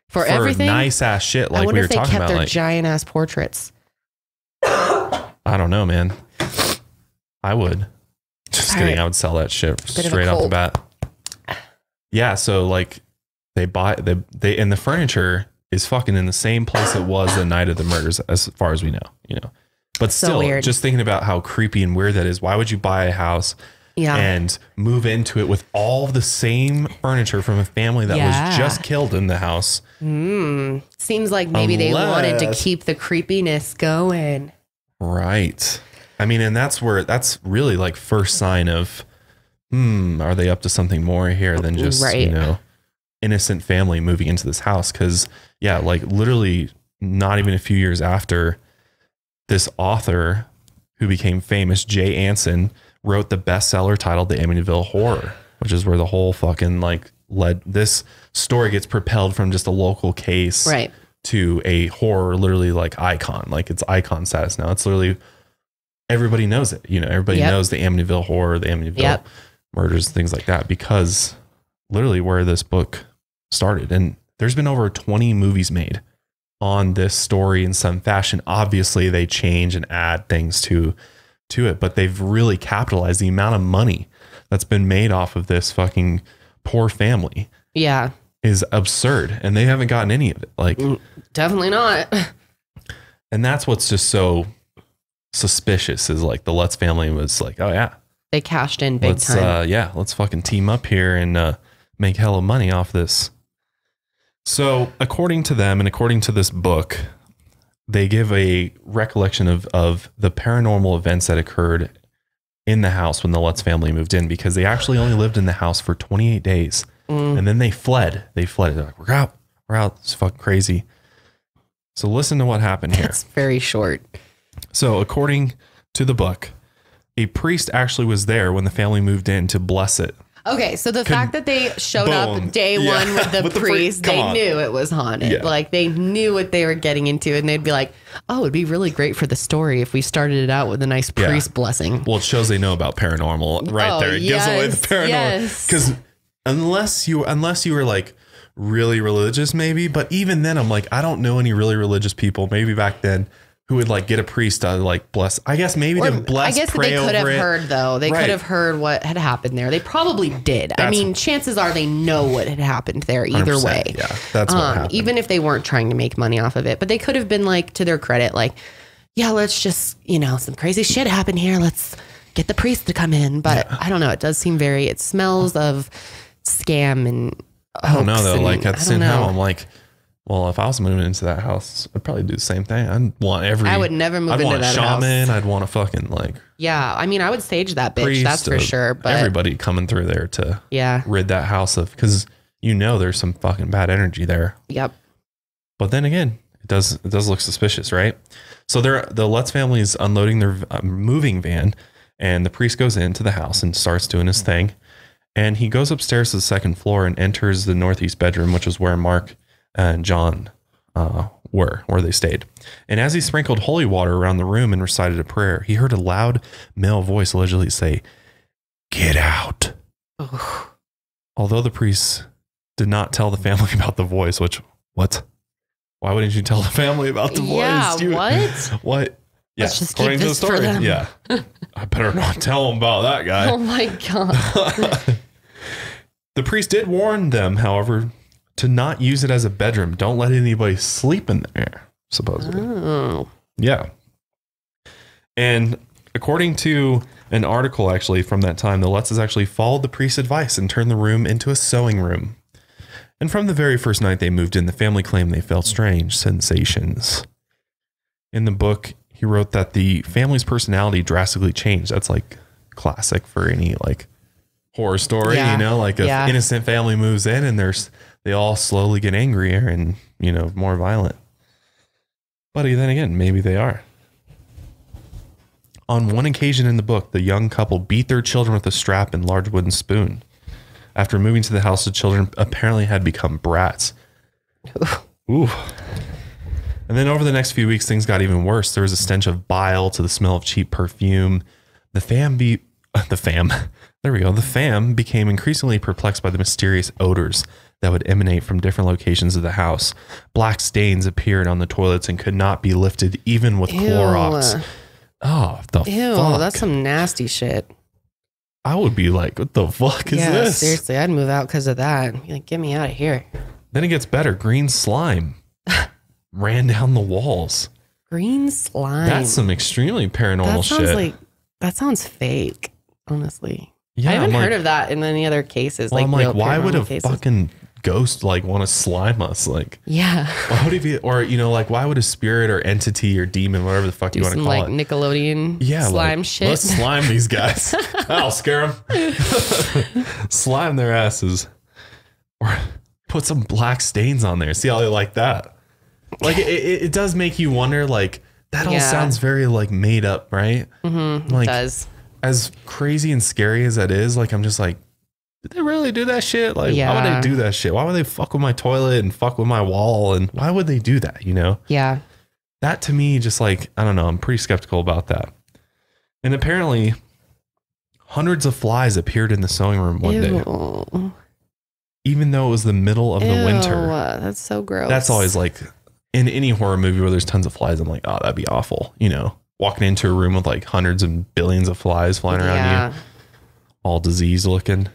for, For everything, nice ass shit, I like wonder we were if they talking kept about. their Like giant ass portraits. I don't know, man. I would. Just All kidding. right. I would sell that shit Bit straight off the bat. Yeah. So like they buy they they and the furniture is fucking in the same place it was the night of the murders, as far as we know. You know, but So still, weird. just thinking about how creepy and weird that is. Why would you buy a house? Yeah. And move into it with all the same furniture from a family that Yeah. was just killed in the house. Mm, seems like maybe they wanted to keep the creepiness going. Right. I mean, and that's where that's really like first sign of, hmm, are they up to something more here than just, you know, innocent family moving into this house? Cause yeah, like literally not even a few years after this author who became famous, Jay Anson, wrote the bestseller titled The Amityville Horror, which is where the whole fucking like led this story gets propelled from just a local case Right. to a horror literally like icon like it's icon status now it's literally everybody knows it you know everybody Yep. knows the amityville horror the amityville Yep. murders things like that because literally where this book started and there's been over 20 movies made on this story in some fashion obviously they change and add things to to it but they've really capitalized the amount of money that's been made off of this fucking poor family Yeah, is absurd and they haven't gotten any of it like definitely not. and that's what's just so suspicious is like the Lutz family was like, oh yeah, They cashed in big let's time. uh yeah, let's fucking team up here and uh make hella money off this. So according to them and according to this book, they give a recollection of of the paranormal events that occurred in the house when the Lutz family moved in because they actually only lived in the house for 28 days. Mm. And then they fled. They fled. They're like, we're out. We're out. It's fucking crazy. So listen to what happened here. It's very short. So, according to the book, a priest actually was there when the family moved in to bless it. Okay, so the fact that they showed Boom. up day Yeah. one with the With the priest, they on. knew it was haunted. Yeah. Like they knew what they were getting into, and they'd be like, "Oh, it'd be really great for the story if we started it out with a nice Yeah. priest blessing." Well, it shows they know about paranormal right Oh, there. It gives away the yes, paranormal yes. because unless you unless you were like really religious, maybe. But even then, I'm like, I don't know any really religious people. Maybe back then. Who would like get a priest to like bless? I guess maybe Or to bless. I guess they could have it. heard though. They Right. could have heard what had happened there. They probably did. I mean, chances are they know what had happened there either way. Yeah, that's what Um, happened. even if they weren't trying to make money off of it, but they could have been like, to their credit, like, yeah, let's just, you know, some crazy shit happened here. Let's get the priest to come in. But I don't know. It does seem very, it smells of scam and I don't know though. and- Like at the same time. I'm like, well, if I was moving into that house, I'd probably do the same thing. I'd want every. I would never move I'd into want a that shaman. house. I'd want a fucking like yeah, I mean, I would stage that bitch. priest. that's for sure. But everybody coming through there to yeah, rid that house of because you know there's some fucking bad energy there. yep. But then again, it does it does look suspicious, right? So they're the Lutz family is unloading their uh, moving van, and the priest goes into the house and starts doing his thing. And he goes upstairs to the second floor and enters the northeast bedroom, which is where Mark and John uh, were, where they stayed. And as he sprinkled holy water around the room and recited a prayer, he heard a loud male voice allegedly say, "Get out." Although the priests did not tell the family about the voice, which what? Why wouldn't you tell the family about the Yeah, voice? dude? what? What? Yeah, Let's just according to the story. Yeah. I better not tell them about that guy. Oh my god. The priest did warn them, however, to not use it as a bedroom. Don't let anybody sleep in there, supposedly. Oh. Yeah. And according to an article actually from that time, the Lutzes actually followed the priest's advice and turned the room into a sewing room. And from the very first night they moved in, the family claimed they felt strange sensations. In the book, he wrote that the family's personality drastically changed. That's like classic for any like horror story, Yeah. you know, like an Yeah. innocent family moves in and there's they all slowly get angrier and, you know, more violent. But then again, maybe they are. On one occasion in the book, the young couple beat their children with a strap and large wooden spoon. After moving to the house, the children apparently had become brats. Ooh. And then over the next few weeks, things got even worse. There was a stench of bile to the smell of cheap perfume. The fam be the fam. There we go. The fam became increasingly perplexed by the mysterious odors that would emanate from different locations of the house. Black stains appeared on the toilets and could not be lifted even with Ew. Clorox. Oh, the Ew, fuck. that's some nasty shit. I would be like, what the fuck is yeah, this? seriously, I'd move out because of that. Like, get me out of here. Then it gets better. Green slime ran down the walls. Green slime. That's some extremely paranormal that sounds shit. like that sounds fake. Honestly, Yeah, I haven't heard of that in any other cases. well, like, I'm like, why would a cases. fucking ghost like want to slime us? Like, yeah why would he be, or you know, like, why would a spirit or entity or demon, whatever the fuck do you want to call like it, Nickelodeon yeah, slime like, shit? Let's slime these guys. I'll scare them. slime their asses, or put some black stains on there. See how they like that? Like, it, it, it does make you wonder. Like, that all Yeah. sounds very like made up, right? Mm -hmm, Like, does. As crazy and scary as that is, like, I'm just like. Did they really do that shit? Like, why would they do that shit? Why would they fuck with my toilet and fuck with my wall? And why would they do that? You know? yeah. that to me just like i don't know i'm pretty skeptical about that and apparently hundreds of flies appeared in the sewing room one day even though it was the middle of the winter That's so gross. that's always like in any horror movie where there's tons of flies i'm like oh that'd be awful you know walking into a room with like hundreds and billions of flies flying around Yeah. you all diseased looking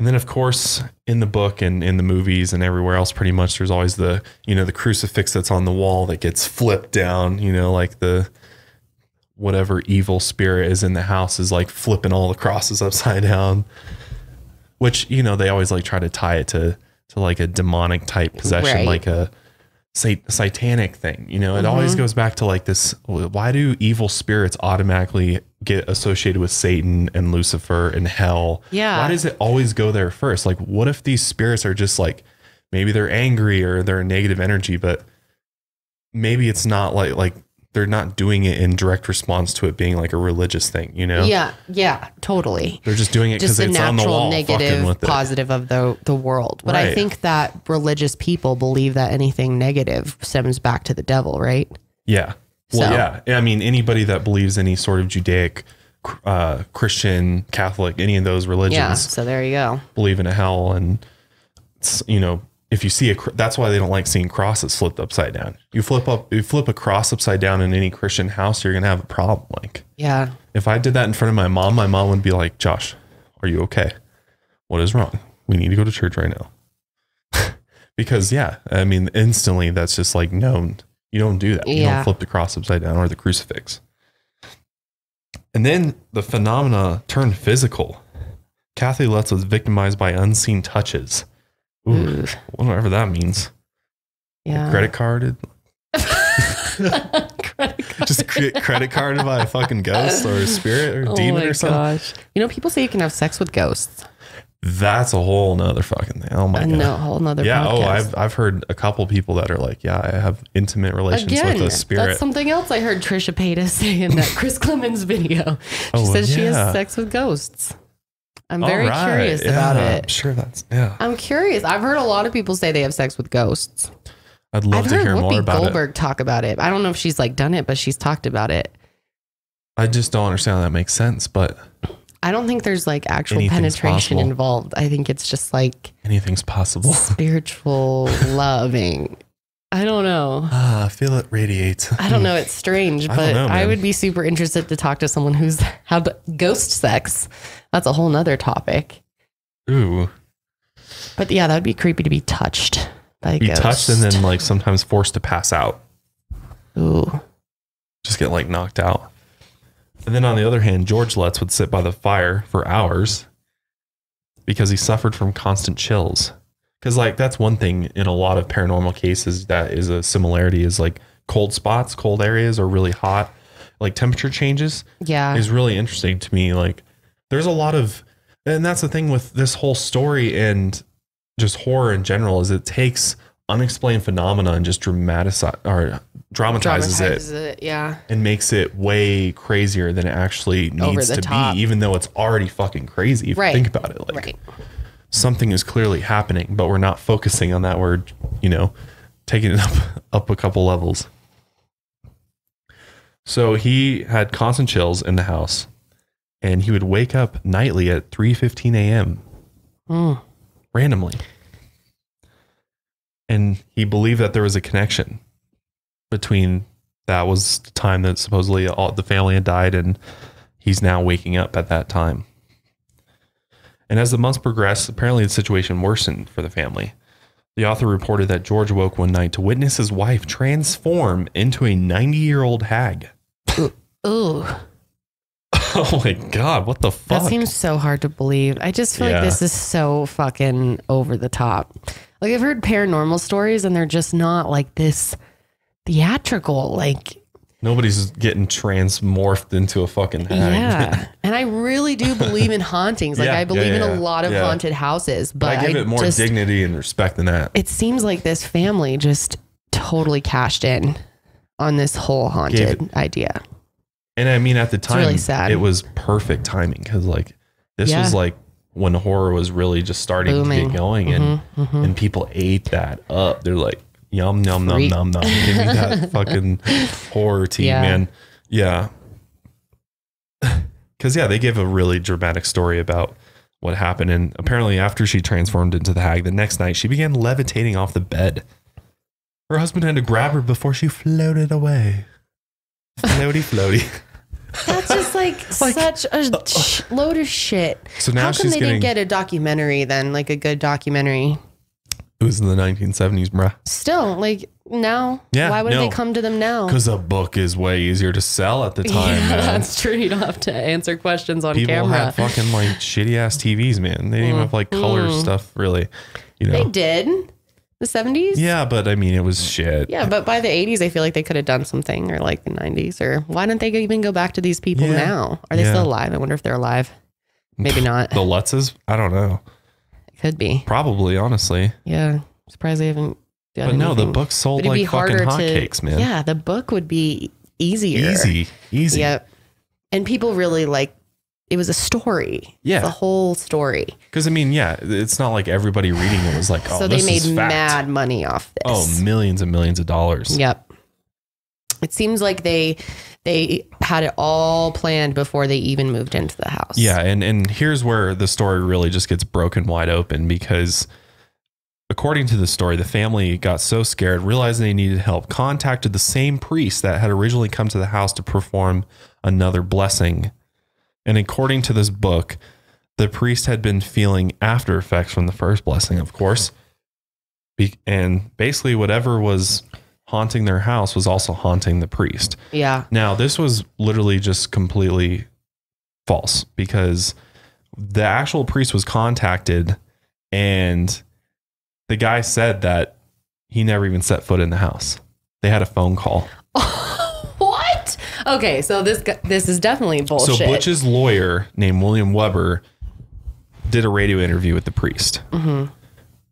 and then of course in the book and in the movies and everywhere else pretty much there's always the you know the crucifix that's on the wall that gets flipped down you know like the whatever evil spirit is in the house is like flipping all the crosses upside down which you know they always like try to tie it to to like a demonic type possession Right. like a sat- satanic thing you know it always Mhm. goes back to like this why do evil spirits automatically get associated with satan and lucifer and hell Yeah. why does it always go there first like what if these spirits are just like maybe they're angry or they're a negative energy but maybe it's not like like they're not doing it in direct response to it being like a religious thing you know Yeah, yeah, totally. they're just doing it because Just a on the natural wall negative, with it. positive of the the world. But I think that religious people believe that anything negative stems back to the devil, right? Yeah. Well, So- yeah. I mean, anybody that believes any sort of Judaic, uh, Christian, Catholic, any of those religions Yeah. So there you go. believe in a hell. And, you know, if you see a, that's why they don't like seeing crosses flipped upside down. You flip up, you flip a cross upside down in any Christian house, you're going to have a problem. Like, Yeah. if I did that in front of my mom, my mom would be like, Josh, are you okay? What is wrong? We need to go to church right now. because, yeah, I mean, instantly that's just like known. You don't do that. You don't flip the cross upside down or the crucifix. And then the phenomena turned physical. Kathy Lutz was victimized by unseen touches. Ooh, whatever that means. Yeah. Credit carded. Just cre- credit carded by a fucking ghost or a spirit or a Oh demon or something. gosh. You know, people say you can have sex with ghosts. That's a whole nother fucking thing. Oh my god. know, whole nother Yeah. Oh. I've I've heard a couple people that are like, yeah, I have intimate relations Again, with a spirit. that's something else I heard Trisha Paytas say in that Chris Klemens video. She Oh, says she has sex with ghosts. I'm very right, curious about it. I'm sure that's yeah. I'm curious. I've heard a lot of people say they have sex with ghosts. I'd love I've to heard hear more Whoopi about Goldberg it. talk about it. I don't know if she's like done it, but she's talked about it. I just don't understand how that makes sense, but I don't think there's like actual Anything's penetration possible. involved. I think it's just like Anything's possible. spiritual loving. I don't know. Ah, I feel it radiate. I don't know. It's strange, I but know, I would be super interested to talk to someone who's had ghost sex. That's a whole nother topic. Ooh. But yeah, that would be creepy to be touched by Be ghost. touched and then like sometimes forced to pass out. Ooh. Just get like knocked out. And then on the other hand, George Lutz would sit by the fire for hours because he suffered from constant chills. Because like that's one thing in a lot of paranormal cases that is a similarity is like cold spots, cold areas or really hot, like temperature changes. Yeah. is really interesting to me. Like there's a lot of, and that's the thing with this whole story and just horror in general is it takes unexplained phenomena and just dramatize or dramatizes, Dramatizes it it. Yeah. and makes it way crazier than it actually needs to top. be, even though it's already fucking crazy. If Right. you think about it, like Right. something is clearly happening, but we're not focusing on that. We're, you know, taking it up up a couple levels. So he had constant chills in the house, and he would wake up nightly at three fifteen a.m. Mm. randomly, and he believed that there was a connection between that was the time that supposedly all the family had died, and he's now waking up at that time. And as the months progressed, apparently the situation worsened for the family. The author reported that George woke one night to witness his wife transform into a 90 year old hag. Ooh. Oh my God, what the fuck? That seems so hard to believe. I just feel Yeah. like this is so fucking over the top. Like I've heard paranormal stories and they're just not like this theatrical. Like Nobody's getting transmorphed into a fucking hag. yeah. and I really do believe in hauntings. Like Yeah, I believe yeah, in a lot of yeah. haunted houses, but but I give it more just, dignity and respect than that. It seems like this family just totally cashed in on this whole haunted idea. And I mean, at the time, really sad. it was perfect timing because, like, this Yeah. was like when horror was really just starting to get going, and Mhm, mhm. and people ate that up. They're like, yum, yum, num, Freak. num, num. Give me that fucking horror tea, Yeah. man. Yeah. Because, yeah, they give a really dramatic story about what happened. And apparently, after she transformed into the hag, the next night she began levitating off the bed. Her husband had to grab her before she floated away. Floaty, floaty. That's just like, such a uh, uh. sh- load of shit. So now How come they getting- didn't get a documentary then, like a good documentary? It was in the 1970s, bruh. Still, like now, Yeah, why would no. they come to them now? Because a book is way easier to sell at the time, yeah, man. that's true. You don't have to answer questions on People camera. had fucking like shitty ass TVs, man. They didn't even have like color Mhm. stuff, really. You know? They did the seventies. Yeah, but I mean, it was shit. Yeah, but by the 80s, I feel like they could have done something, or like the 90s, or why don't they even go back to these people Yeah. now? Are they Yeah. still alive? I wonder if they're alive. Maybe not. The Lutzes? I don't know. Could be. Probably, honestly. Yeah. Surprised they haven't done But no, the book sold But it'd like fucking hotcakes, man. Yeah, the book would be easier. Easy, easy. Yep. And people really like it was a story. Yeah. The whole story. Because I mean, yeah, it's not like everybody reading it was like, oh, so they this made is fact. mad money off this. Oh, millions and millions of dollars. Yep. It seems like they they had it all planned before they even moved into the house. Yeah, and and here's where the story really just gets broken wide open because according to the story, the family got so scared, realizing they needed help, contacted the same priest that had originally come to the house to perform another blessing. And according to this book, the priest had been feeling after effects from the first blessing, of course. And basically whatever was haunting their house was also haunting the priest. Yeah. Now, this was literally just completely false because the actual priest was contacted and the guy said that he never even set foot in the house. They had a phone call. What? Okay, so this this is definitely bullshit. So Butch's lawyer named William Weber did a radio interview with the priest Mhm.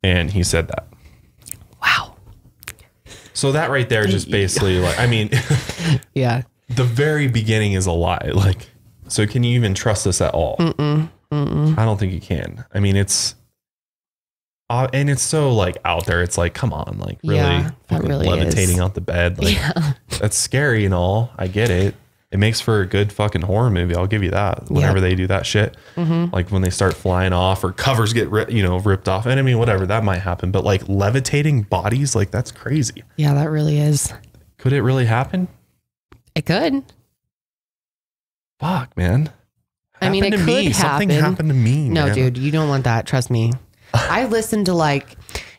and he said that. So that right there just basically like I mean Yeah. the very beginning is a lie. Like so can you even trust this at all? Mm-mm. Mm-mm. I don't think you can. I mean, it's uh, and it's so like out there. It's like, come on, like really, Yeah, that really levitating is. out the bed. Like Yeah. that's scary and all. I get it. It makes for a good fucking horror movie. I'll give you that. Whenever they do that shit, Mhm. like when they start flying off or covers get ri- you know ripped off, and I mean whatever that might happen, but like levitating bodies, like that's crazy. Yeah, that really is. Could it really happen? It could. Fuck, man. I mean, it Happened could me. happen. Something happened to me. No, man. dude, you don't want that. Trust me. I listened to like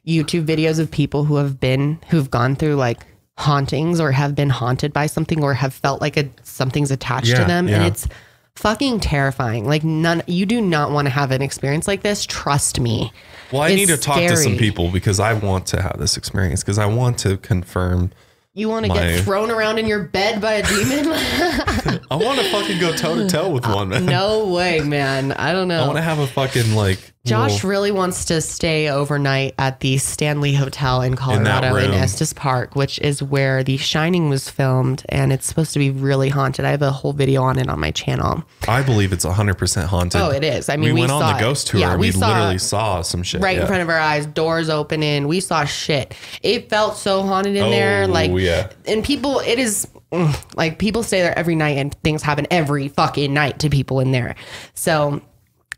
YouTube videos of people who have been who've gone through like hauntings or have been haunted by something or have felt like a something's attached Yeah, to them, and it's fucking terrifying. Like none, you do not want to have an experience like this. Trust me. Well, I It's need to talk to some people because I want to have this experience because I want to confirm. You want to My- get thrown around in your bed by a demon? I want to fucking go toe to toe with uh, one, man. no way, man. I don't know. I want to have a fucking like. Josh little- really wants to stay overnight at the Stanley Hotel in Colorado in, room. Estes Park, which is where The Shining was filmed, and it's supposed to be really haunted. I have a whole video on it on my channel. I believe it's 100% haunted. Oh, it is. I mean, we, we went on the ghost tour Yeah, and we we, saw literally saw some shit. right in front of our eyes, doors opening. We saw shit. It felt so haunted in there. Oh, Like, yeah. and people, it is mm, like people stay there every night, and things happen every fucking night to people in there. So.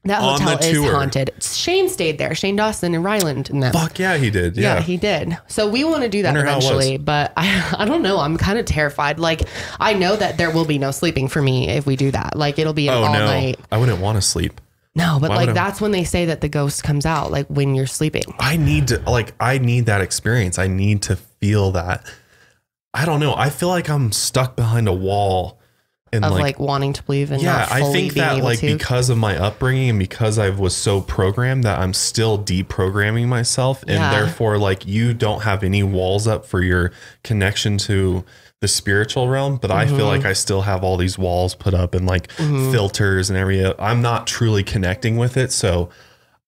That On the hotel is tour. haunted. Shane stayed there. Shane Dawson and Ryland and them. Fuck yeah, he did. Yeah, Yeah. he did. So we want to do that Wonder how it was. eventually, but I I don't know. I'm kind of terrified. Like I know that there will be no sleeping for me if we do that. Like it'll be an oh, all no. night. I wouldn't want to sleep. No, but Why like that's when they say that the ghost comes out, like when you're sleeping. I need to, like, I need that experience. I need to feel that. I don't know. I feel like I'm stuck behind a wall. And of like, like, wanting to believe and yeah, I think that like to. because of my upbringing and because I was so programmed that I'm still deprogramming myself, and Yeah. therefore like you don't have any walls up for your connection to the spiritual realm, but I Mhm. feel like I still have all these walls put up and like Mhm. filters and every. I'm not truly connecting with it, so.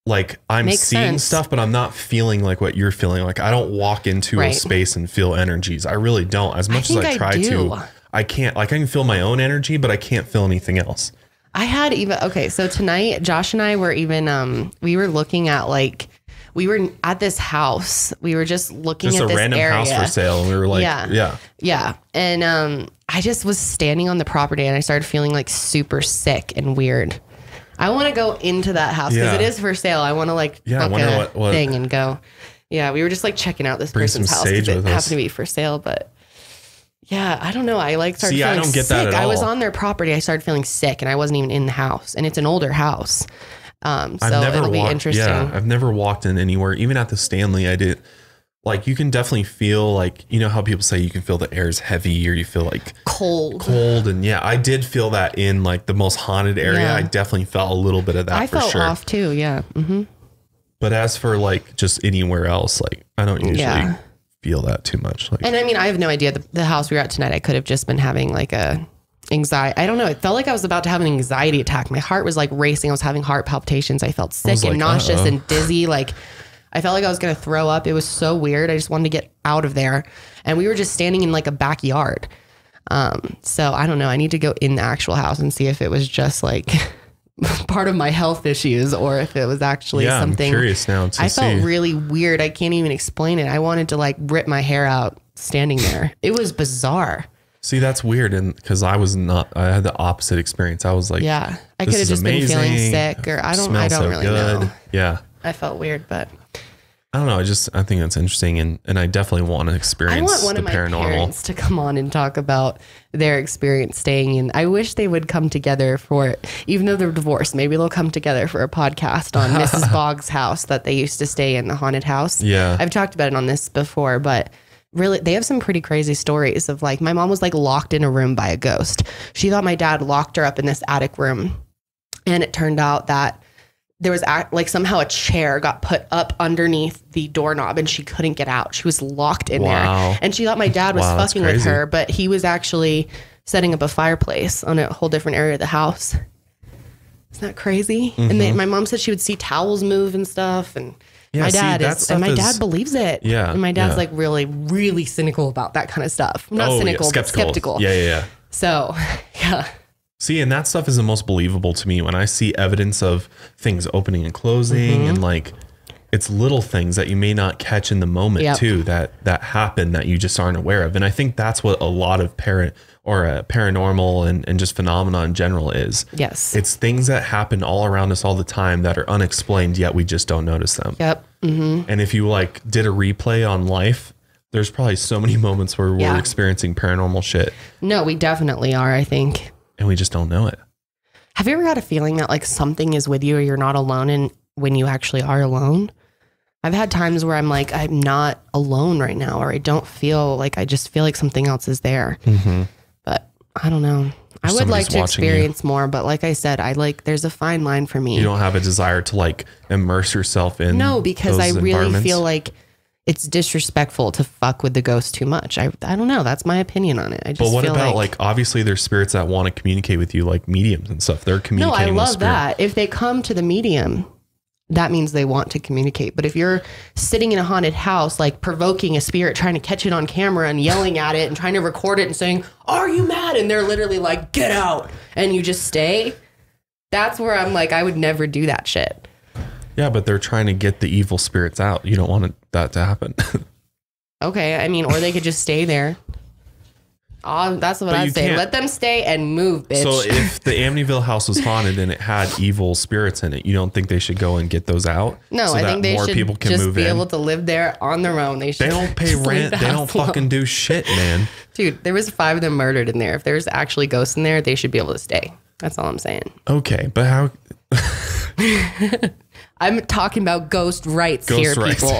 Like I'm Makes seeing sense. stuff, but I'm not feeling like what you're feeling. Like I don't walk into a space and feel energies. I really don't. As much as I I try do. to, I can't. Like I can feel my own energy, but I can't feel anything else. I had even okay, so tonight Josh and I were even um we were looking at like we were at this house. We were just looking just at a this random area. house for sale and we were like Yeah. yeah Yeah. And um I just was standing on the property and I started feeling like super sick and weird. I want to go into that house because Yeah. it is for sale. I want to like Yeah, book wonder a what- what- thing and go. Yeah, we were just like checking out this person's house because it happened us. to be for sale, but yeah, I don't know. I like started See, I feeling don't get sick. that at I was all. on their property. I started feeling sick, and I wasn't even in the house. And it's an older house, um, so it'll be interesting. yeah I've never walked in anywhere even at the Stanley I did like you can definitely feel like you know how people say you can feel the air is heavy or you feel like Cold. cold and yeah I did feel that in like the most haunted area Yeah. I definitely felt a little bit of that I for felt sure off too. Yeah. hmm but as for like just anywhere else like I don't usually Yeah. Feel that too much like And I mean, I have no idea. The, the house we were at tonight, I could have just been having like a anxiety. I don't know. It felt like I was about to have an anxiety attack. My heart was like racing. I was having heart palpitations. I felt sick was and like, nauseous uh-oh. and dizzy. Like I felt like I was going to throw up. It was so weird. I just wanted to get out of there. And we were just standing in like a backyard. Um, so I don't know. I need to go in the actual house and see if it was just like part of my health issues or if it was actually Yeah, I'm something. curious now I felt really weird. I can't even explain it. I wanted to like rip my hair out standing there. It was bizarre. see that's weird and because I was not I had the opposite experience I was like yeah. I could have just been feeling sick or I don't I don't so really good. know. yeah I felt weird, but I don't know. I just I think that's interesting, and and I definitely want to I experience want one the of my paranormal. parents to come on and talk about their experience staying in. I wish they would come together for, even though they're divorced, maybe they'll come together for a podcast on Mrs. Boggs' house that they used to stay in, the haunted house. Yeah. I've talked about it on this before, but really, they have some pretty crazy stories of like, my mom was like locked in a room by a ghost. She thought my dad locked her up in this attic room. And it turned out that there was act, like somehow a chair got put up underneath the doorknob and she couldn't get out. She was locked in Wow. there. And she thought my dad was Wow, fucking with her, but he was actually setting up a fireplace on a whole different area of the house. Isn't that crazy? And they, Mhm. my mom said she would see towels move and stuff. And Yeah, my see, dad that is, and my is- dad believes it. Yeah, And my dad's yeah. like really, really cynical about that kind of stuff. Not Oh, yeah, cynical, but skeptical. Yeah, yeah, yeah. So, yeah. See, and that stuff is the most believable to me when I see evidence of things opening and closing Mhm. and like it's little things that you may not catch in the moment Yep. too that that happen that you just aren't aware of and i think that's what a lot of parent or uh, paranormal and, and just phenomena in general is Yes. it's things that happen all around us all the time that are unexplained yet we just don't notice them Yep. hmm and if you like did a replay on life there's probably so many moments where we're experiencing paranormal shit No, we definitely are, I think. And we just don't know it Have you ever had a feeling that like something is with you or you're not alone and when you actually are alone? I've had times where I'm like, I'm not alone right now, or I don't feel like I just feel like something else is there. mm-hmm. But I don't know. I would like to watching you. experience more, but like I said, I like there's a fine line for me. you don't have a desire to like immerse yourself in no, because I really feel like it's disrespectful to fuck with the ghost too much. I I don't know. That's my opinion on it. I just But what about like, obviously there's spirits that want to communicate with you, like mediums and stuff. They're communicating. No. I love that. If they come to the medium, that means they want to communicate. But if you're sitting in a haunted house, like provoking a spirit, trying to catch it on camera and yelling at it and trying to record it and saying, Are you mad? And they're literally like, Get out. And you just stay. That's where I'm like, I would never do that shit. Yeah, but they're trying to get the evil spirits out. You don't want that to happen. Okay. I mean, or they could just stay there. Oh, that's what But you I'd say. can't- Let them stay and move, bitch. so if the Amityville house was haunted and it had evil spirits in it, you don't think they should go and get those out? no, so I think they more should people can just move be able to live there on their own. They should. they don't pay just leave rent. the They don't house alone. fucking do shit, man. Dude, there was five of them murdered in there. If there's actually ghosts in there, they should be able to stay. That's all I'm saying. Okay, but how? I'm talking about ghost rights Ghost here, rights. people.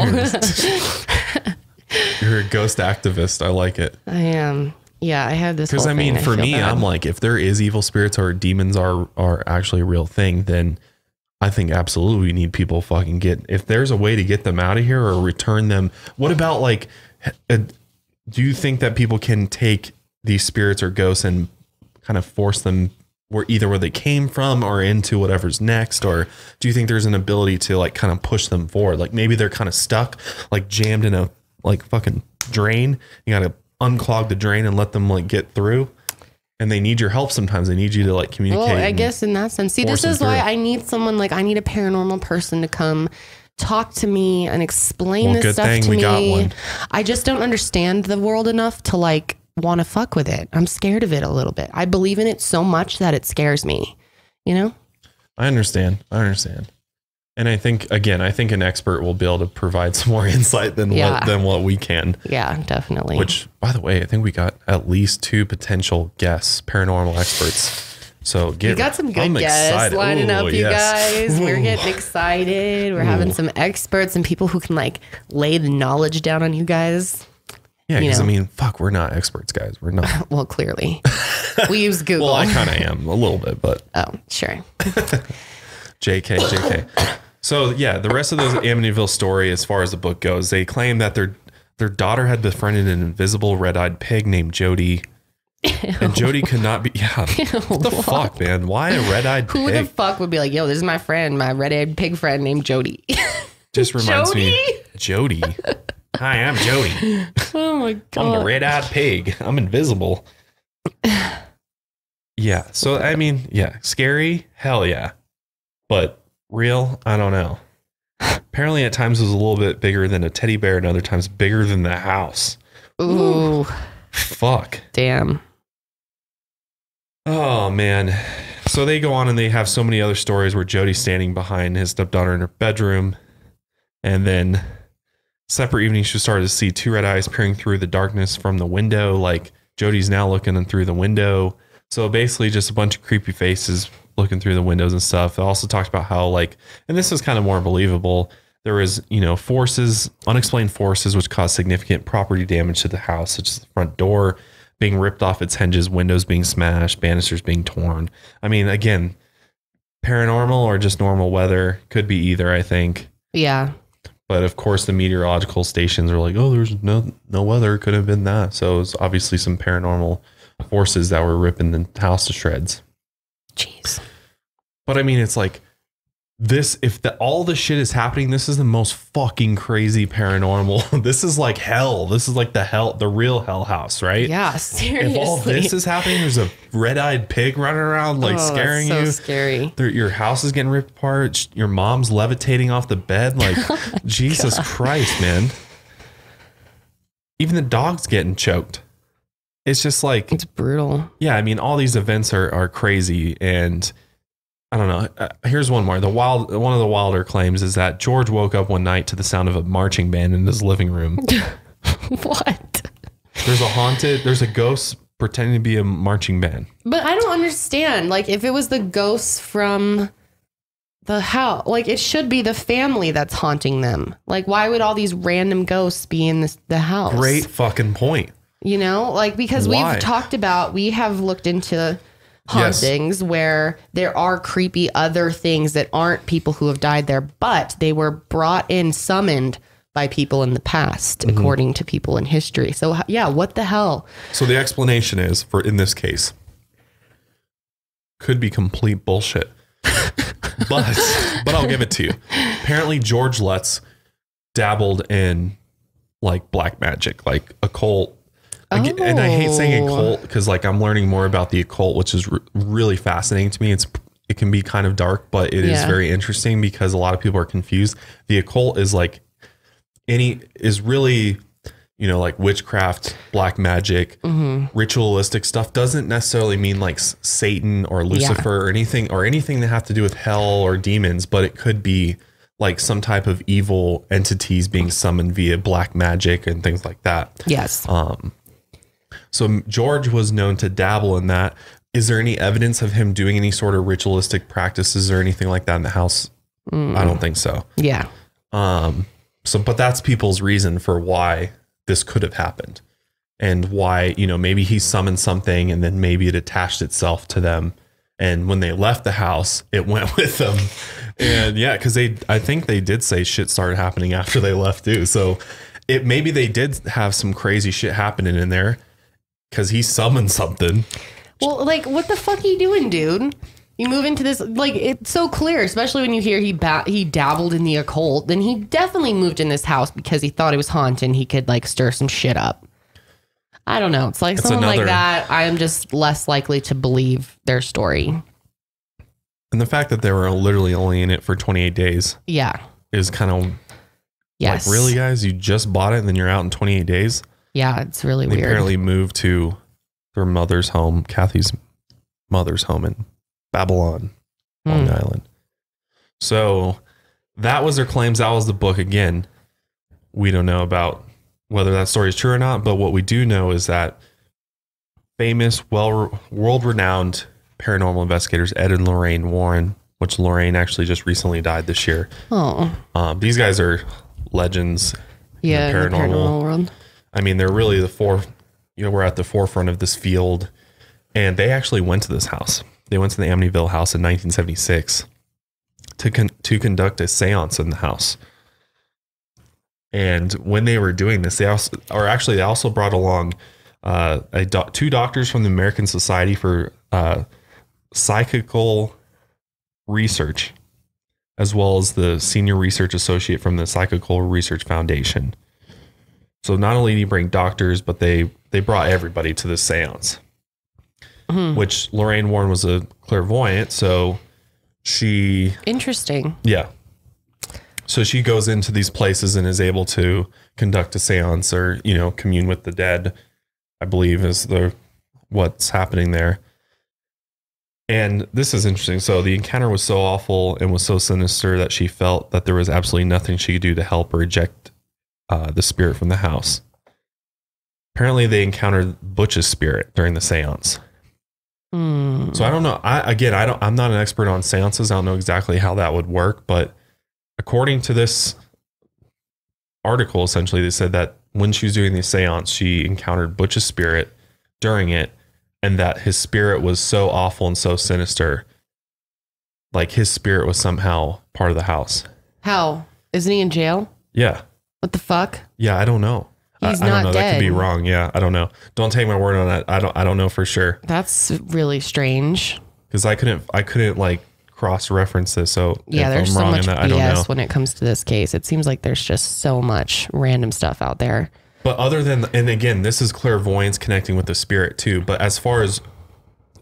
You're a ghost activist. I like it. I am. Yeah, I have this. Because I mean, thing. for feel me, bad. I'm like, if there is evil spirits or demons are are actually a real thing, then I think absolutely we need people fucking get. If there's a way to get them out of here or return them, what about like? uh, Do you think that people can take these spirits or ghosts and kind of force them where either where they came from or into whatever's next or do you think there's an ability to like kind of push them forward like maybe they're kind of stuck like jammed in a like fucking drain you gotta unclog the drain and let them like get through and they need your help sometimes they need you to like communicate Well, I guess in that sense. See, this is why through. I need someone like I need a paranormal person to come talk to me and explain Well, this good stuff thing to we me. got one. I just don't understand the world enough to like want to fuck with it. I'm scared of it a little bit. I believe in it so much that it scares me. You know? i understand i understand and i think again i think an expert will be able to provide some more insight than Yeah. what than what we can Yeah, definitely. Which, by the way, I think we got at least two potential guests, paranormal experts. So get, we got some good I'm guests excited. lining Ooh, up, you yes. guys. We're getting excited. We're having some experts and people who can like lay the knowledge down on you guys. Yeah, because I mean, fuck, we're not experts, guys. We're not. Well, clearly, we use Google. well, I kind of am a little bit, but oh, sure. JK, JK. So yeah, the rest of the Amityville story, as far as the book goes, they claim that their their daughter had befriended an invisible red-eyed pig named Jody. And Jody could not be. Yeah, what the fuck, man? Why a red-eyed pig? Who the fuck would be like, yo, this is my friend, my red-eyed pig friend named Jody. Just reminds me, Jody. Hi, I'm Jody. oh my god. I'm god. the red-eyed pig. I'm invisible. yeah. So I mean, yeah, scary. Hell yeah. But real, I don't know. Apparently, at times it was a little bit bigger than a teddy bear, and other times bigger than the house. Ooh, Fuck. damn. Oh man. So they go on and they have so many other stories where Jody's standing behind his stepdaughter in her bedroom, and then separate evening, she started to see two red eyes peering through the darkness from the window. Like Jody's now looking in through the window. So basically, just a bunch of creepy faces looking through the windows and stuff. It also talked about how like, and this is kind of more believable. There was, you know, forces, unexplained forces, which caused significant property damage to the house, such as the front door being ripped off its hinges, windows being smashed, banisters being torn. I mean, again, paranormal or just normal weather could be either, I think. Yeah. But of course, the meteorological stations are like, oh, there's no no weather. Could have been that. So it's obviously some paranormal forces that were ripping the house to shreds. Jeez. But I mean, it's like this if the all the shit is happening, this is the most fucking crazy paranormal. this is like hell. This is like the hell, the real hell house, right? Yeah, seriously If all this is happening, there's a red-eyed pig running around like Oh, that's scaring so you. scary. Your house is getting ripped apart. Your mom's levitating off the bed. Like oh Jesus Christ, man. Even the dog's getting choked. It's just like it's brutal. Yeah, I mean, all these events are are crazy, and I don't know. Uh, here's one more. The wild one of the wilder claims is that George woke up one night to the sound of a marching band in his living room. what? There's a haunted. There's a ghost pretending to be a marching band. But I don't understand. Like, if it was the ghosts from the house, like it should be the family that's haunting them. Like, why would all these random ghosts be in this the house? Great fucking point. You know, like because Why? we've talked about, we have looked into Yes. hauntings where there are creepy other things that aren't people who have died there, but they were brought in, summoned by people in the past, Mhm. according to people in history. So, yeah, what the hell? So the explanation is for in this case could be complete bullshit. but but I'll give it to you. Apparently George Lutz dabbled in like black magic, like occult. Ag- And I hate saying Oh. occult because like I'm learning more about the occult, which is r- really fascinating to me. It's it can be kind of dark, but it is Yeah. very interesting because a lot of people are confused. The occult is like any is really you know like witchcraft black magic Mhm. ritualistic stuff doesn't necessarily mean like s- satan or lucifer or anything or anything that have to do with hell or demons but it could be like some type of evil entities being summoned via black magic and things like that Yes. um so george was known to dabble in that is there any evidence of him doing any sort of ritualistic practices or anything like that in the house Mm. i don't think so Yeah. um, so, but that's people's reason for why this could have happened and why, you know, maybe he summoned something and then maybe it attached itself to them. And when they left the house, it went with them. And yeah, because they, I think they did say shit started happening after they left too. So it maybe they did have some crazy shit happening in there because he summoned something. Well, like, what the fuck are you doing, dude? You move into this, like, it's so clear, especially when you hear he ba- he dabbled in the occult. Then he definitely moved in this house because he thought it was haunted and he could, like, stir some shit up. I don't know. It's like It's someone like that, I am just less likely to believe their story. And the fact that they were literally only in it for 28 days Yeah. is kind of Yes. like, really, guys? You just bought it and then you're out in 28 days? Yeah, it's really They weird. apparently moved to their mother's home, Kathy's mother's home in Babylon, Long Hmm. Island. So that was their claims. That was the book. Again, we don't know about whether that story is true or not, but what we do know is that famous, well, world renowned paranormal investigators, Ed and Lorraine Warren, which Lorraine actually just recently died this year. Oh. Um, these guys are legends. in the Yeah, in the paranormal world. I mean, they're really the four. You know, we're at the forefront of this field, and they actually went to this house. They went to the Amityville house in 1976 to con- to conduct a séance in the house. And when they were doing this, they also, or actually, they also brought along uh, a two doctors from the American Society for uh, Psychical Research, as well as the senior research associate from the Psychical Research Foundation. So not only did he bring doctors, but they they brought everybody to the séance. Mhm. Which Lorraine Warren was a clairvoyant, so she Interesting. yeah. So she goes into these places and is able to conduct a séance or, you know, commune with the dead, I believe is the what's happening there. And this is interesting. So the encounter was so awful and was so sinister that she felt that there was absolutely nothing she could do to help or eject uh, the spirit from the house. Apparently, they encountered Butch's spirit during the séance. Hmm. So I don't know. I again, I don't. I'm not an expert on seances. I don't know exactly how that would work, but according to this article, essentially, they said that when she was doing the seance, she encountered Butch's spirit during it, and that his spirit was so awful and so sinister, like his spirit was somehow part of the house. How? Isn't he in jail? Yeah, What the fuck? yeah. I don't know. I- He's I, don't not know. That could be wrong. Yeah, I don't know. Don't take my word on that. I don't. I don't know for sure. That's really strange. because I couldn't I couldn't like cross reference this. So Yeah, there's I'm so wrong much that, I don't know. BS when it comes to this case. It seems like there's just so much random stuff out there. But other than, and again, this is clairvoyance connecting with the spirit too. But as far as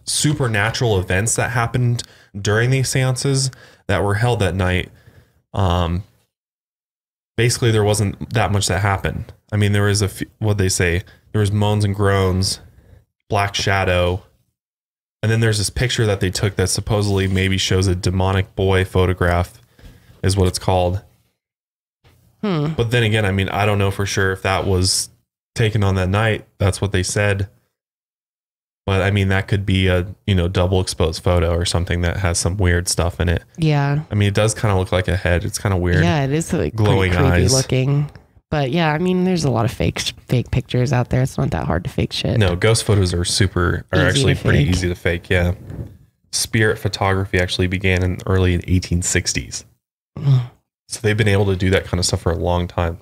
supernatural events that happened during these seances that were held that night, um, basically there wasn't that much that happened. I mean, there was a what they say, there was moans and groans, black shadow, and then there's this picture that they took that supposedly maybe shows a demonic boy photograph, is what it's called. Hmm. But then again, I mean, I don't know for sure if that was taken on that night. That's what they said. But I mean, that could be a you know double exposed photo or something that has some weird stuff in it. Yeah. I mean, it does kind of look like a head. It's kind of weird. Yeah, it is like glowing creepy eyes. looking. But yeah, I mean, there's a lot of fake fake pictures out there. It's not that hard to fake shit. No, ghost photos are super are Easy actually pretty easy to fake. Yeah. Spirit photography actually began in early 1860s. Mm. so they've been able to do that kind of stuff for a long time.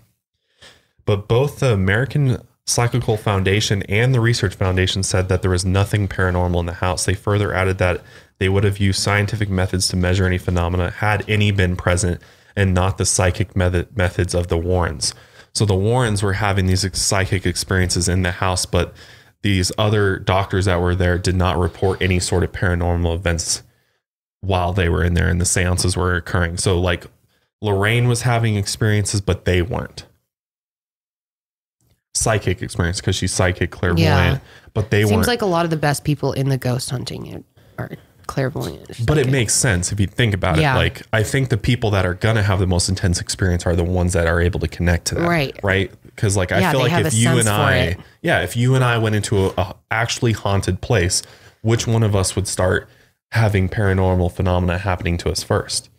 But both the American Psychical Foundation and the Research Foundation said that there was nothing paranormal in the house. They further added that they would have used scientific methods to measure any phenomena had any been present and not the psychic method, methods of the Warrens. So the Warrens were having these psychic experiences in the house, but these other doctors that were there did not report any sort of paranormal events while they were in there and the seances were occurring. So like Lorraine was having experiences, but they weren't. Psychic experience because she's psychic clairvoyant, Yeah. but they Seems weren't. like a lot of the best people in the ghost hunting are clairvoyant. but it makes sense if you think about Yeah. it. Like I think the people that are gonna have the most intense experience are the ones that are able to connect to that. Right. Right. Because like I feel like if you and I it. yeah, if you and I went into a, a actually haunted place, which one of us would start having paranormal phenomena happening to us first?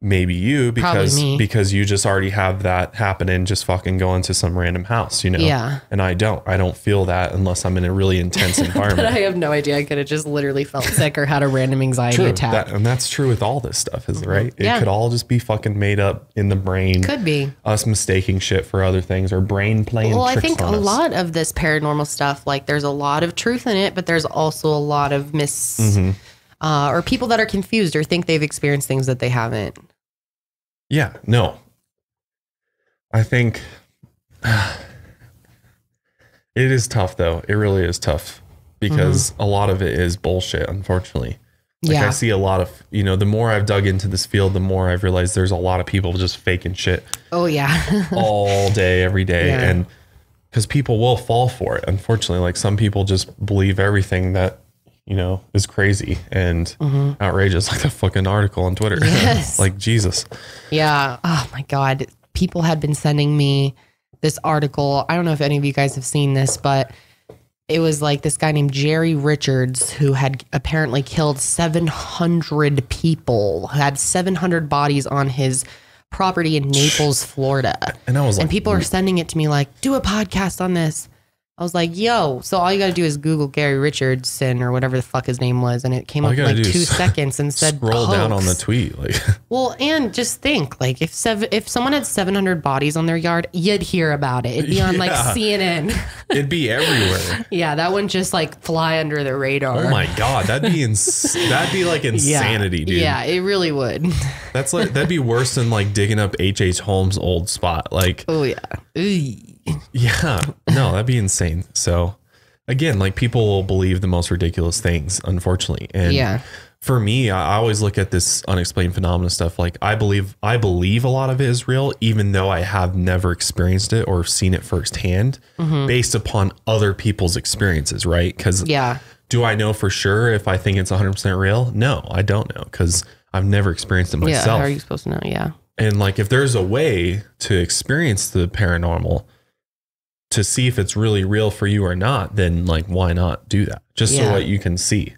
Maybe you because because you just already have that happening just fucking going to some random house, you know. Yeah. And I don't. I don't feel that unless I'm in a really intense environment. But I have no idea. I could have just literally felt sick or had a random anxiety True. attack. That, and that's true with all this stuff, is right? It Yeah. could all just be fucking made up in the brain. Could be. Us mistaking shit for other things or brain playing well, I think a us. lot of this paranormal stuff, like there's a lot of truth in it, but there's also a lot of mis Mhm. Uh, or people that are confused or think they've experienced things that they haven't. Yeah, no. I think it is tough though. It really is tough because a lot of it is bullshit, unfortunately. Like I see a lot of, you know, the more I've dug into this field, the more I've realized there's a lot of people just faking shit Oh yeah. all day, every day. Yeah. And because people will fall for it, unfortunately. Like some people just believe everything that, you know, is crazy and Mhm. outrageous, like the fucking article on Twitter. Yes. like Jesus. Yeah. Oh my God. People had been sending me this article. I don't know if any of you guys have seen this, but it was like this guy named Jerry Richards who had apparently killed 700 people, who had 700 bodies on his property in Naples, Florida. And I was and people are sending it to me like, do a podcast on this. I was like, yo, so all you got to do is Google Gary Richardson or whatever the fuck his name was. And it came All up in like two seconds and said, scroll down on the tweet. Like, Well, and just think, like if seven, if someone had seven hundred bodies on their yard, you'd hear about it. It'd be on like CNN. it'd be everywhere. yeah, that wouldn't just like fly under the radar. Oh my god, that'd be ins- that'd be like Yeah. insanity, dude. Yeah, it really would. That's like that'd be worse than like digging up H. H. Holmes' old spot. Like, oh yeah, yeah, no, that'd be insane. So, again, like people will believe the most ridiculous things, unfortunately. And Yeah. for me, I always look at this unexplained phenomena stuff. Like, I believe I believe a lot of it is real, even though I have never experienced it or seen it firsthand, Mhm. based upon other people's experiences. Right? Because Yeah. do I know for sure if I think it's 100% real? No, I don't know because I've never experienced it Yeah, myself. how are you supposed to know? Yeah. and like, if there's a way to experience the paranormal to see if it's really real for you or not, then like, why not do that? Just so Yeah. that you can see.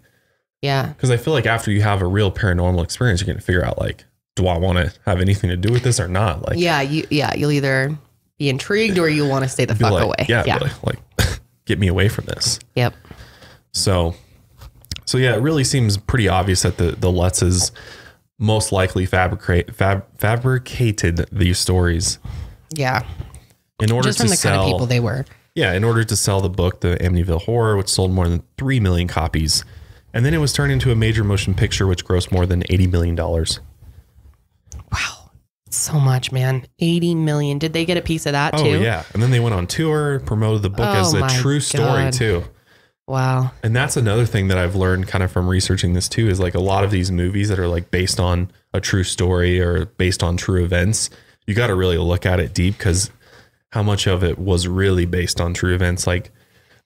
Yeah. Because I feel like after you have a real paranormal experience, you're going to figure out like, do I want to have anything to do with this or not? Like, yeah, you yeah, you'll either be intrigued or you want to stay the fuck like, away. Yeah, Yeah. like, like, get me away from this. Yep. So, so yeah, it really seems pretty obvious that the the Lutzes most likely fabricate fab, fabricated these stories Yeah. In order Just to the sell. kind of people they were. Yeah, in order to sell the book, The Amityville Horror, which sold more than three million copies And then it was turned into a major motion picture, which grossed more than $80 million. Wow, so much, man. 80 million. Did they get a piece of that Oh, too? yeah. And then they went on tour, promoted the book as Oh, a my true story, God. too. Wow. And that's another thing that I've learned kind of from researching this too is like a lot of these movies that are like based on a true story or based on true events, you got to really look at it deep because how much of it was really based on true events. Like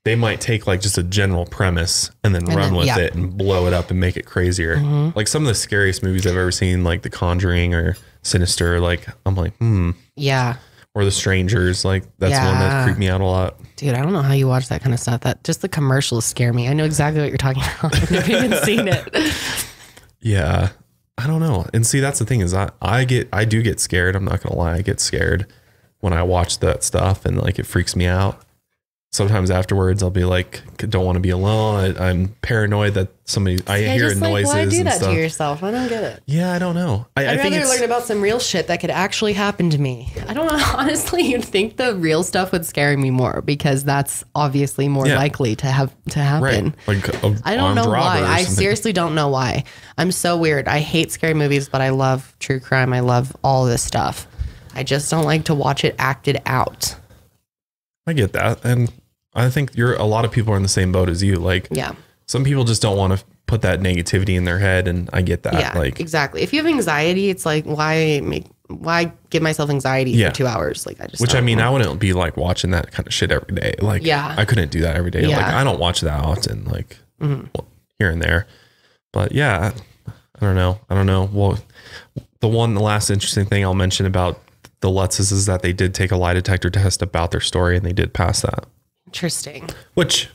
they might take like just a general premise and then And run then- with yeah. it and blow it up and make it crazier. Mhm. Like some of the scariest movies I've ever seen, like The Conjuring or Sinister, like I'm like, hmm. Yeah. Or The Strangers, like that's one that creeped me out a lot. Dude, I don't know how you watch that kind of stuff. That just the commercials scare me. I know exactly what you're talking about. I've never even seen it. Yeah. I don't know. And see, that's the thing is I, I get, I do get scared. I'm not going to lie. I get scared when I watch that stuff and like it freaks me out. Sometimes afterwards I'll be like, don't want to be alone. I, I'm paranoid that somebody, I Yeah, hear just noises like, why do and that stuff. to yourself? I don't get it. Yeah, I don't know. I, I I'd think rather learn about some real shit that could actually happen to me. I don't know. Honestly, you'd think the real stuff would scare me more because that's obviously more Yeah. likely to have to happen. right. Like a I don't know why. I seriously don't know why. I'm so weird. I hate scary movies, but I love true crime. I love all this stuff. I just don't like to watch it acted out. I get that. And I think you're, a lot of people are in the same boat as you. Like, Yeah. some people just don't want to put that negativity in their head. And I get that. yeah, like, exactly. If you have anxiety, it's like why make why give myself anxiety Yeah. for two hours? Like I just Which I mean, I wouldn't be like watching that kind of shit every day. Like, Yeah. I couldn't do that every day. Like, I don't watch that often, like Mhm. well, here and there. But yeah, I don't know. I don't know. Well, the one, the last interesting thing I'll mention about the Lutzes is that they did take a lie detector test about their story and they did pass that. interesting. Which,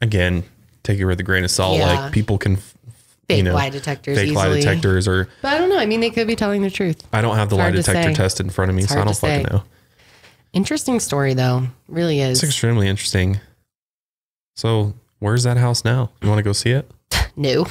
again, take it with a grain of salt. Yeah. Like, people can, Fake you know, lie detectors fake lie detectors, or But I don't know. I mean, they could be telling the truth. I don't have the It's lie detector test in front of me, It's so I don't fucking say. know. Interesting story though. Really is. It's is. extremely interesting. So, where's that house now? You want to go see it? new.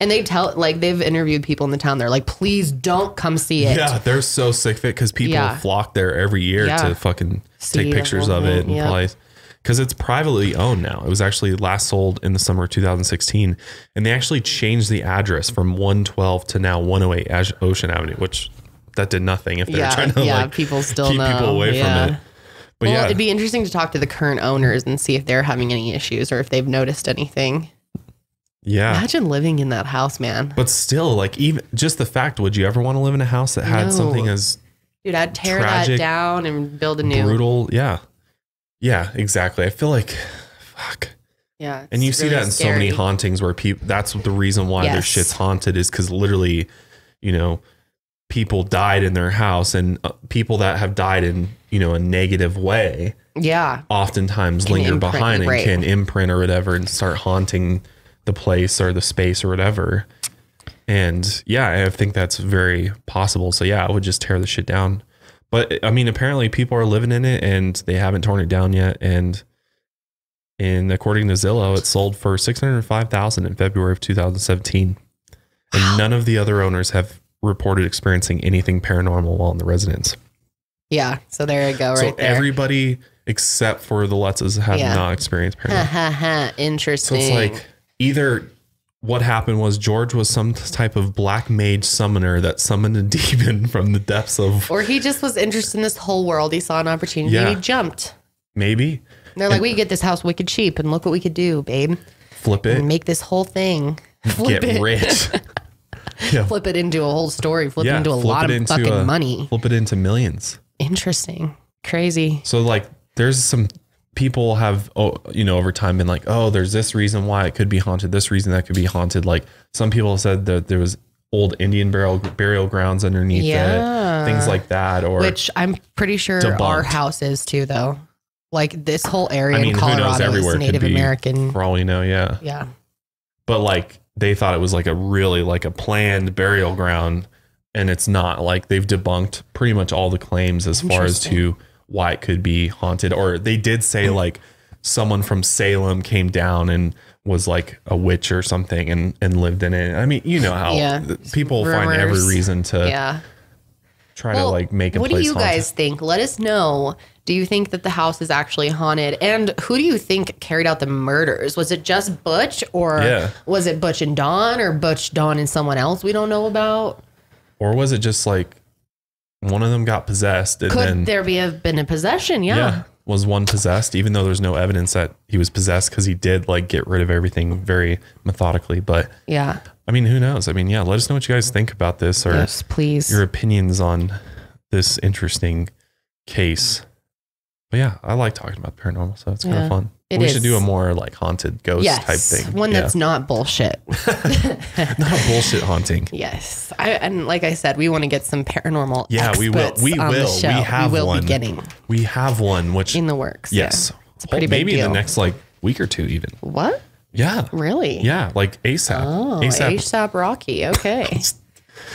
And they tell like they've interviewed people in the town. They're like, please don't come see it. Yeah, they're so sick of it because people Yeah. flock there every year Yeah. to fucking See take the pictures whole of it thing, and yeah. place. Because it's privately owned now. It was actually last sold in the summer of 2016, and they actually changed the address from 112 to now 108 Ash- Ocean Avenue, which that did nothing if they're yeah, trying to yeah. like people still keep know. people away yeah. from it. But well, yeah, it'd be interesting to talk to the current owners and see if they're having any issues or if they've noticed anything. Yeah. Imagine living in that house, man. But still, like even just the fact, would you ever want to live in a house that had No. something as Dude, I'd tear Tragic, that down and build a new. brutal? Yeah, yeah, exactly. I feel like fuck. Yeah. And you see really that in so many scary. hauntings where people that's the reason why their Yes. shit's haunted is because literally, you know, people died in their house and uh, people that have died in, you know, a negative way Yeah. oftentimes Can linger imprint- behind and right. can imprint or whatever and start haunting the place or the space or whatever. And yeah, I think that's very possible. So yeah, I would just tear the shit down. But I mean, apparently people are living in it and they haven't torn it down yet. And and according to Zillow, it sold for six hundred five thousand in February of two thousand seventeen. And none of the other owners have reported experiencing anything paranormal while in the residence. Yeah. So there you go, so right there. everybody except for the Lutzes have Yeah. not experienced paranormal. ha. so Interesting. it's like either what happened was George was some type of black mage summoner that summoned a demon from the depths of or he just was interested in this whole world. He saw an opportunity Yeah. and he jumped. maybe And they're like, we get this house wicked cheap and look what we could do, babe. flip it, And make this whole thing. Flip get it. rich. yeah, Flip it into a whole story. Flip it into a lot of fucking a- money. Flip it into millions. Interesting. Crazy. So like there's some people have oh you know over time been like oh there's this reason why it could be haunted this reason that could be haunted like some people have said that there was old Indian burial burial grounds underneath Yeah. it things like that or Which I'm pretty sure our Debunked. house is too, though. Like this whole area I mean in Colorado everywhere is Native American. for all we know yeah Yeah. but like they thought it was like a really like a planned burial ground and it's not like they've debunked pretty much all the claims as far as to why it could be haunted or they did say Mm. like someone from Salem came down and was like a witch or something and and lived in it. I mean, you know how Yeah. people find every reason to Yeah. try to like make a what do you haunted. guys think? Let us know. Do you think that the house is actually haunted? And who do you think carried out the murders? Was it just Butch or Yeah. was it Butch and Dawn or Butch, Dawn, and someone else we don't know about? Or was it just like one of them got possessed and Could then there be have been a possession? Yeah. was one possessed, even though there's no evidence that he was possessed because he did like get rid of everything very methodically. But Yeah. I mean, who knows? I mean, yeah, let us know what you guys think about this or Yes, please. your opinions on this interesting case. But yeah, I like talking about the paranormal, so it's kind of fun. It we is. should do a more like haunted ghost yes. type thing. One Yeah. that's not bullshit. not a bullshit haunting. yes. I, and like I said, we want to get some paranormal Yeah, we will. We will. We have we will one. be getting We have one, which in the works. yes, Yeah. It's a pretty big maybe in deal. the next like week or two, even. What? Yeah, Really? yeah, like ASAP. Oh, ASAP. ASAP Rocky. Okay.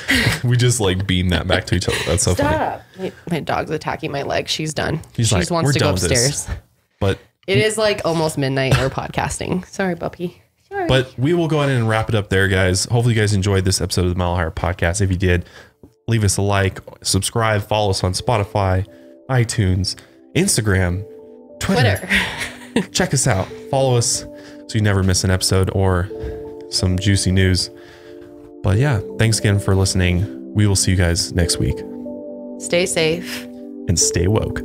We just like beam that back to each other. That's so funny. Stop. My, my dog's attacking my leg. She's done. He's she like, just wants "We're to go with this." upstairs. But It is like almost midnight. We're podcasting. Sorry, puppy. Sorry. But we will go ahead and wrap it up there, guys. Hopefully, you guys enjoyed this episode of the Mile Higher Podcast. If you did, leave us a like, subscribe, follow us on Spotify, iTunes, Instagram, Twitter. Twitter. Check us out. Follow us so you never miss an episode or some juicy news. But yeah, thanks again for listening. We will see you guys next week Stay safe. and stay woke.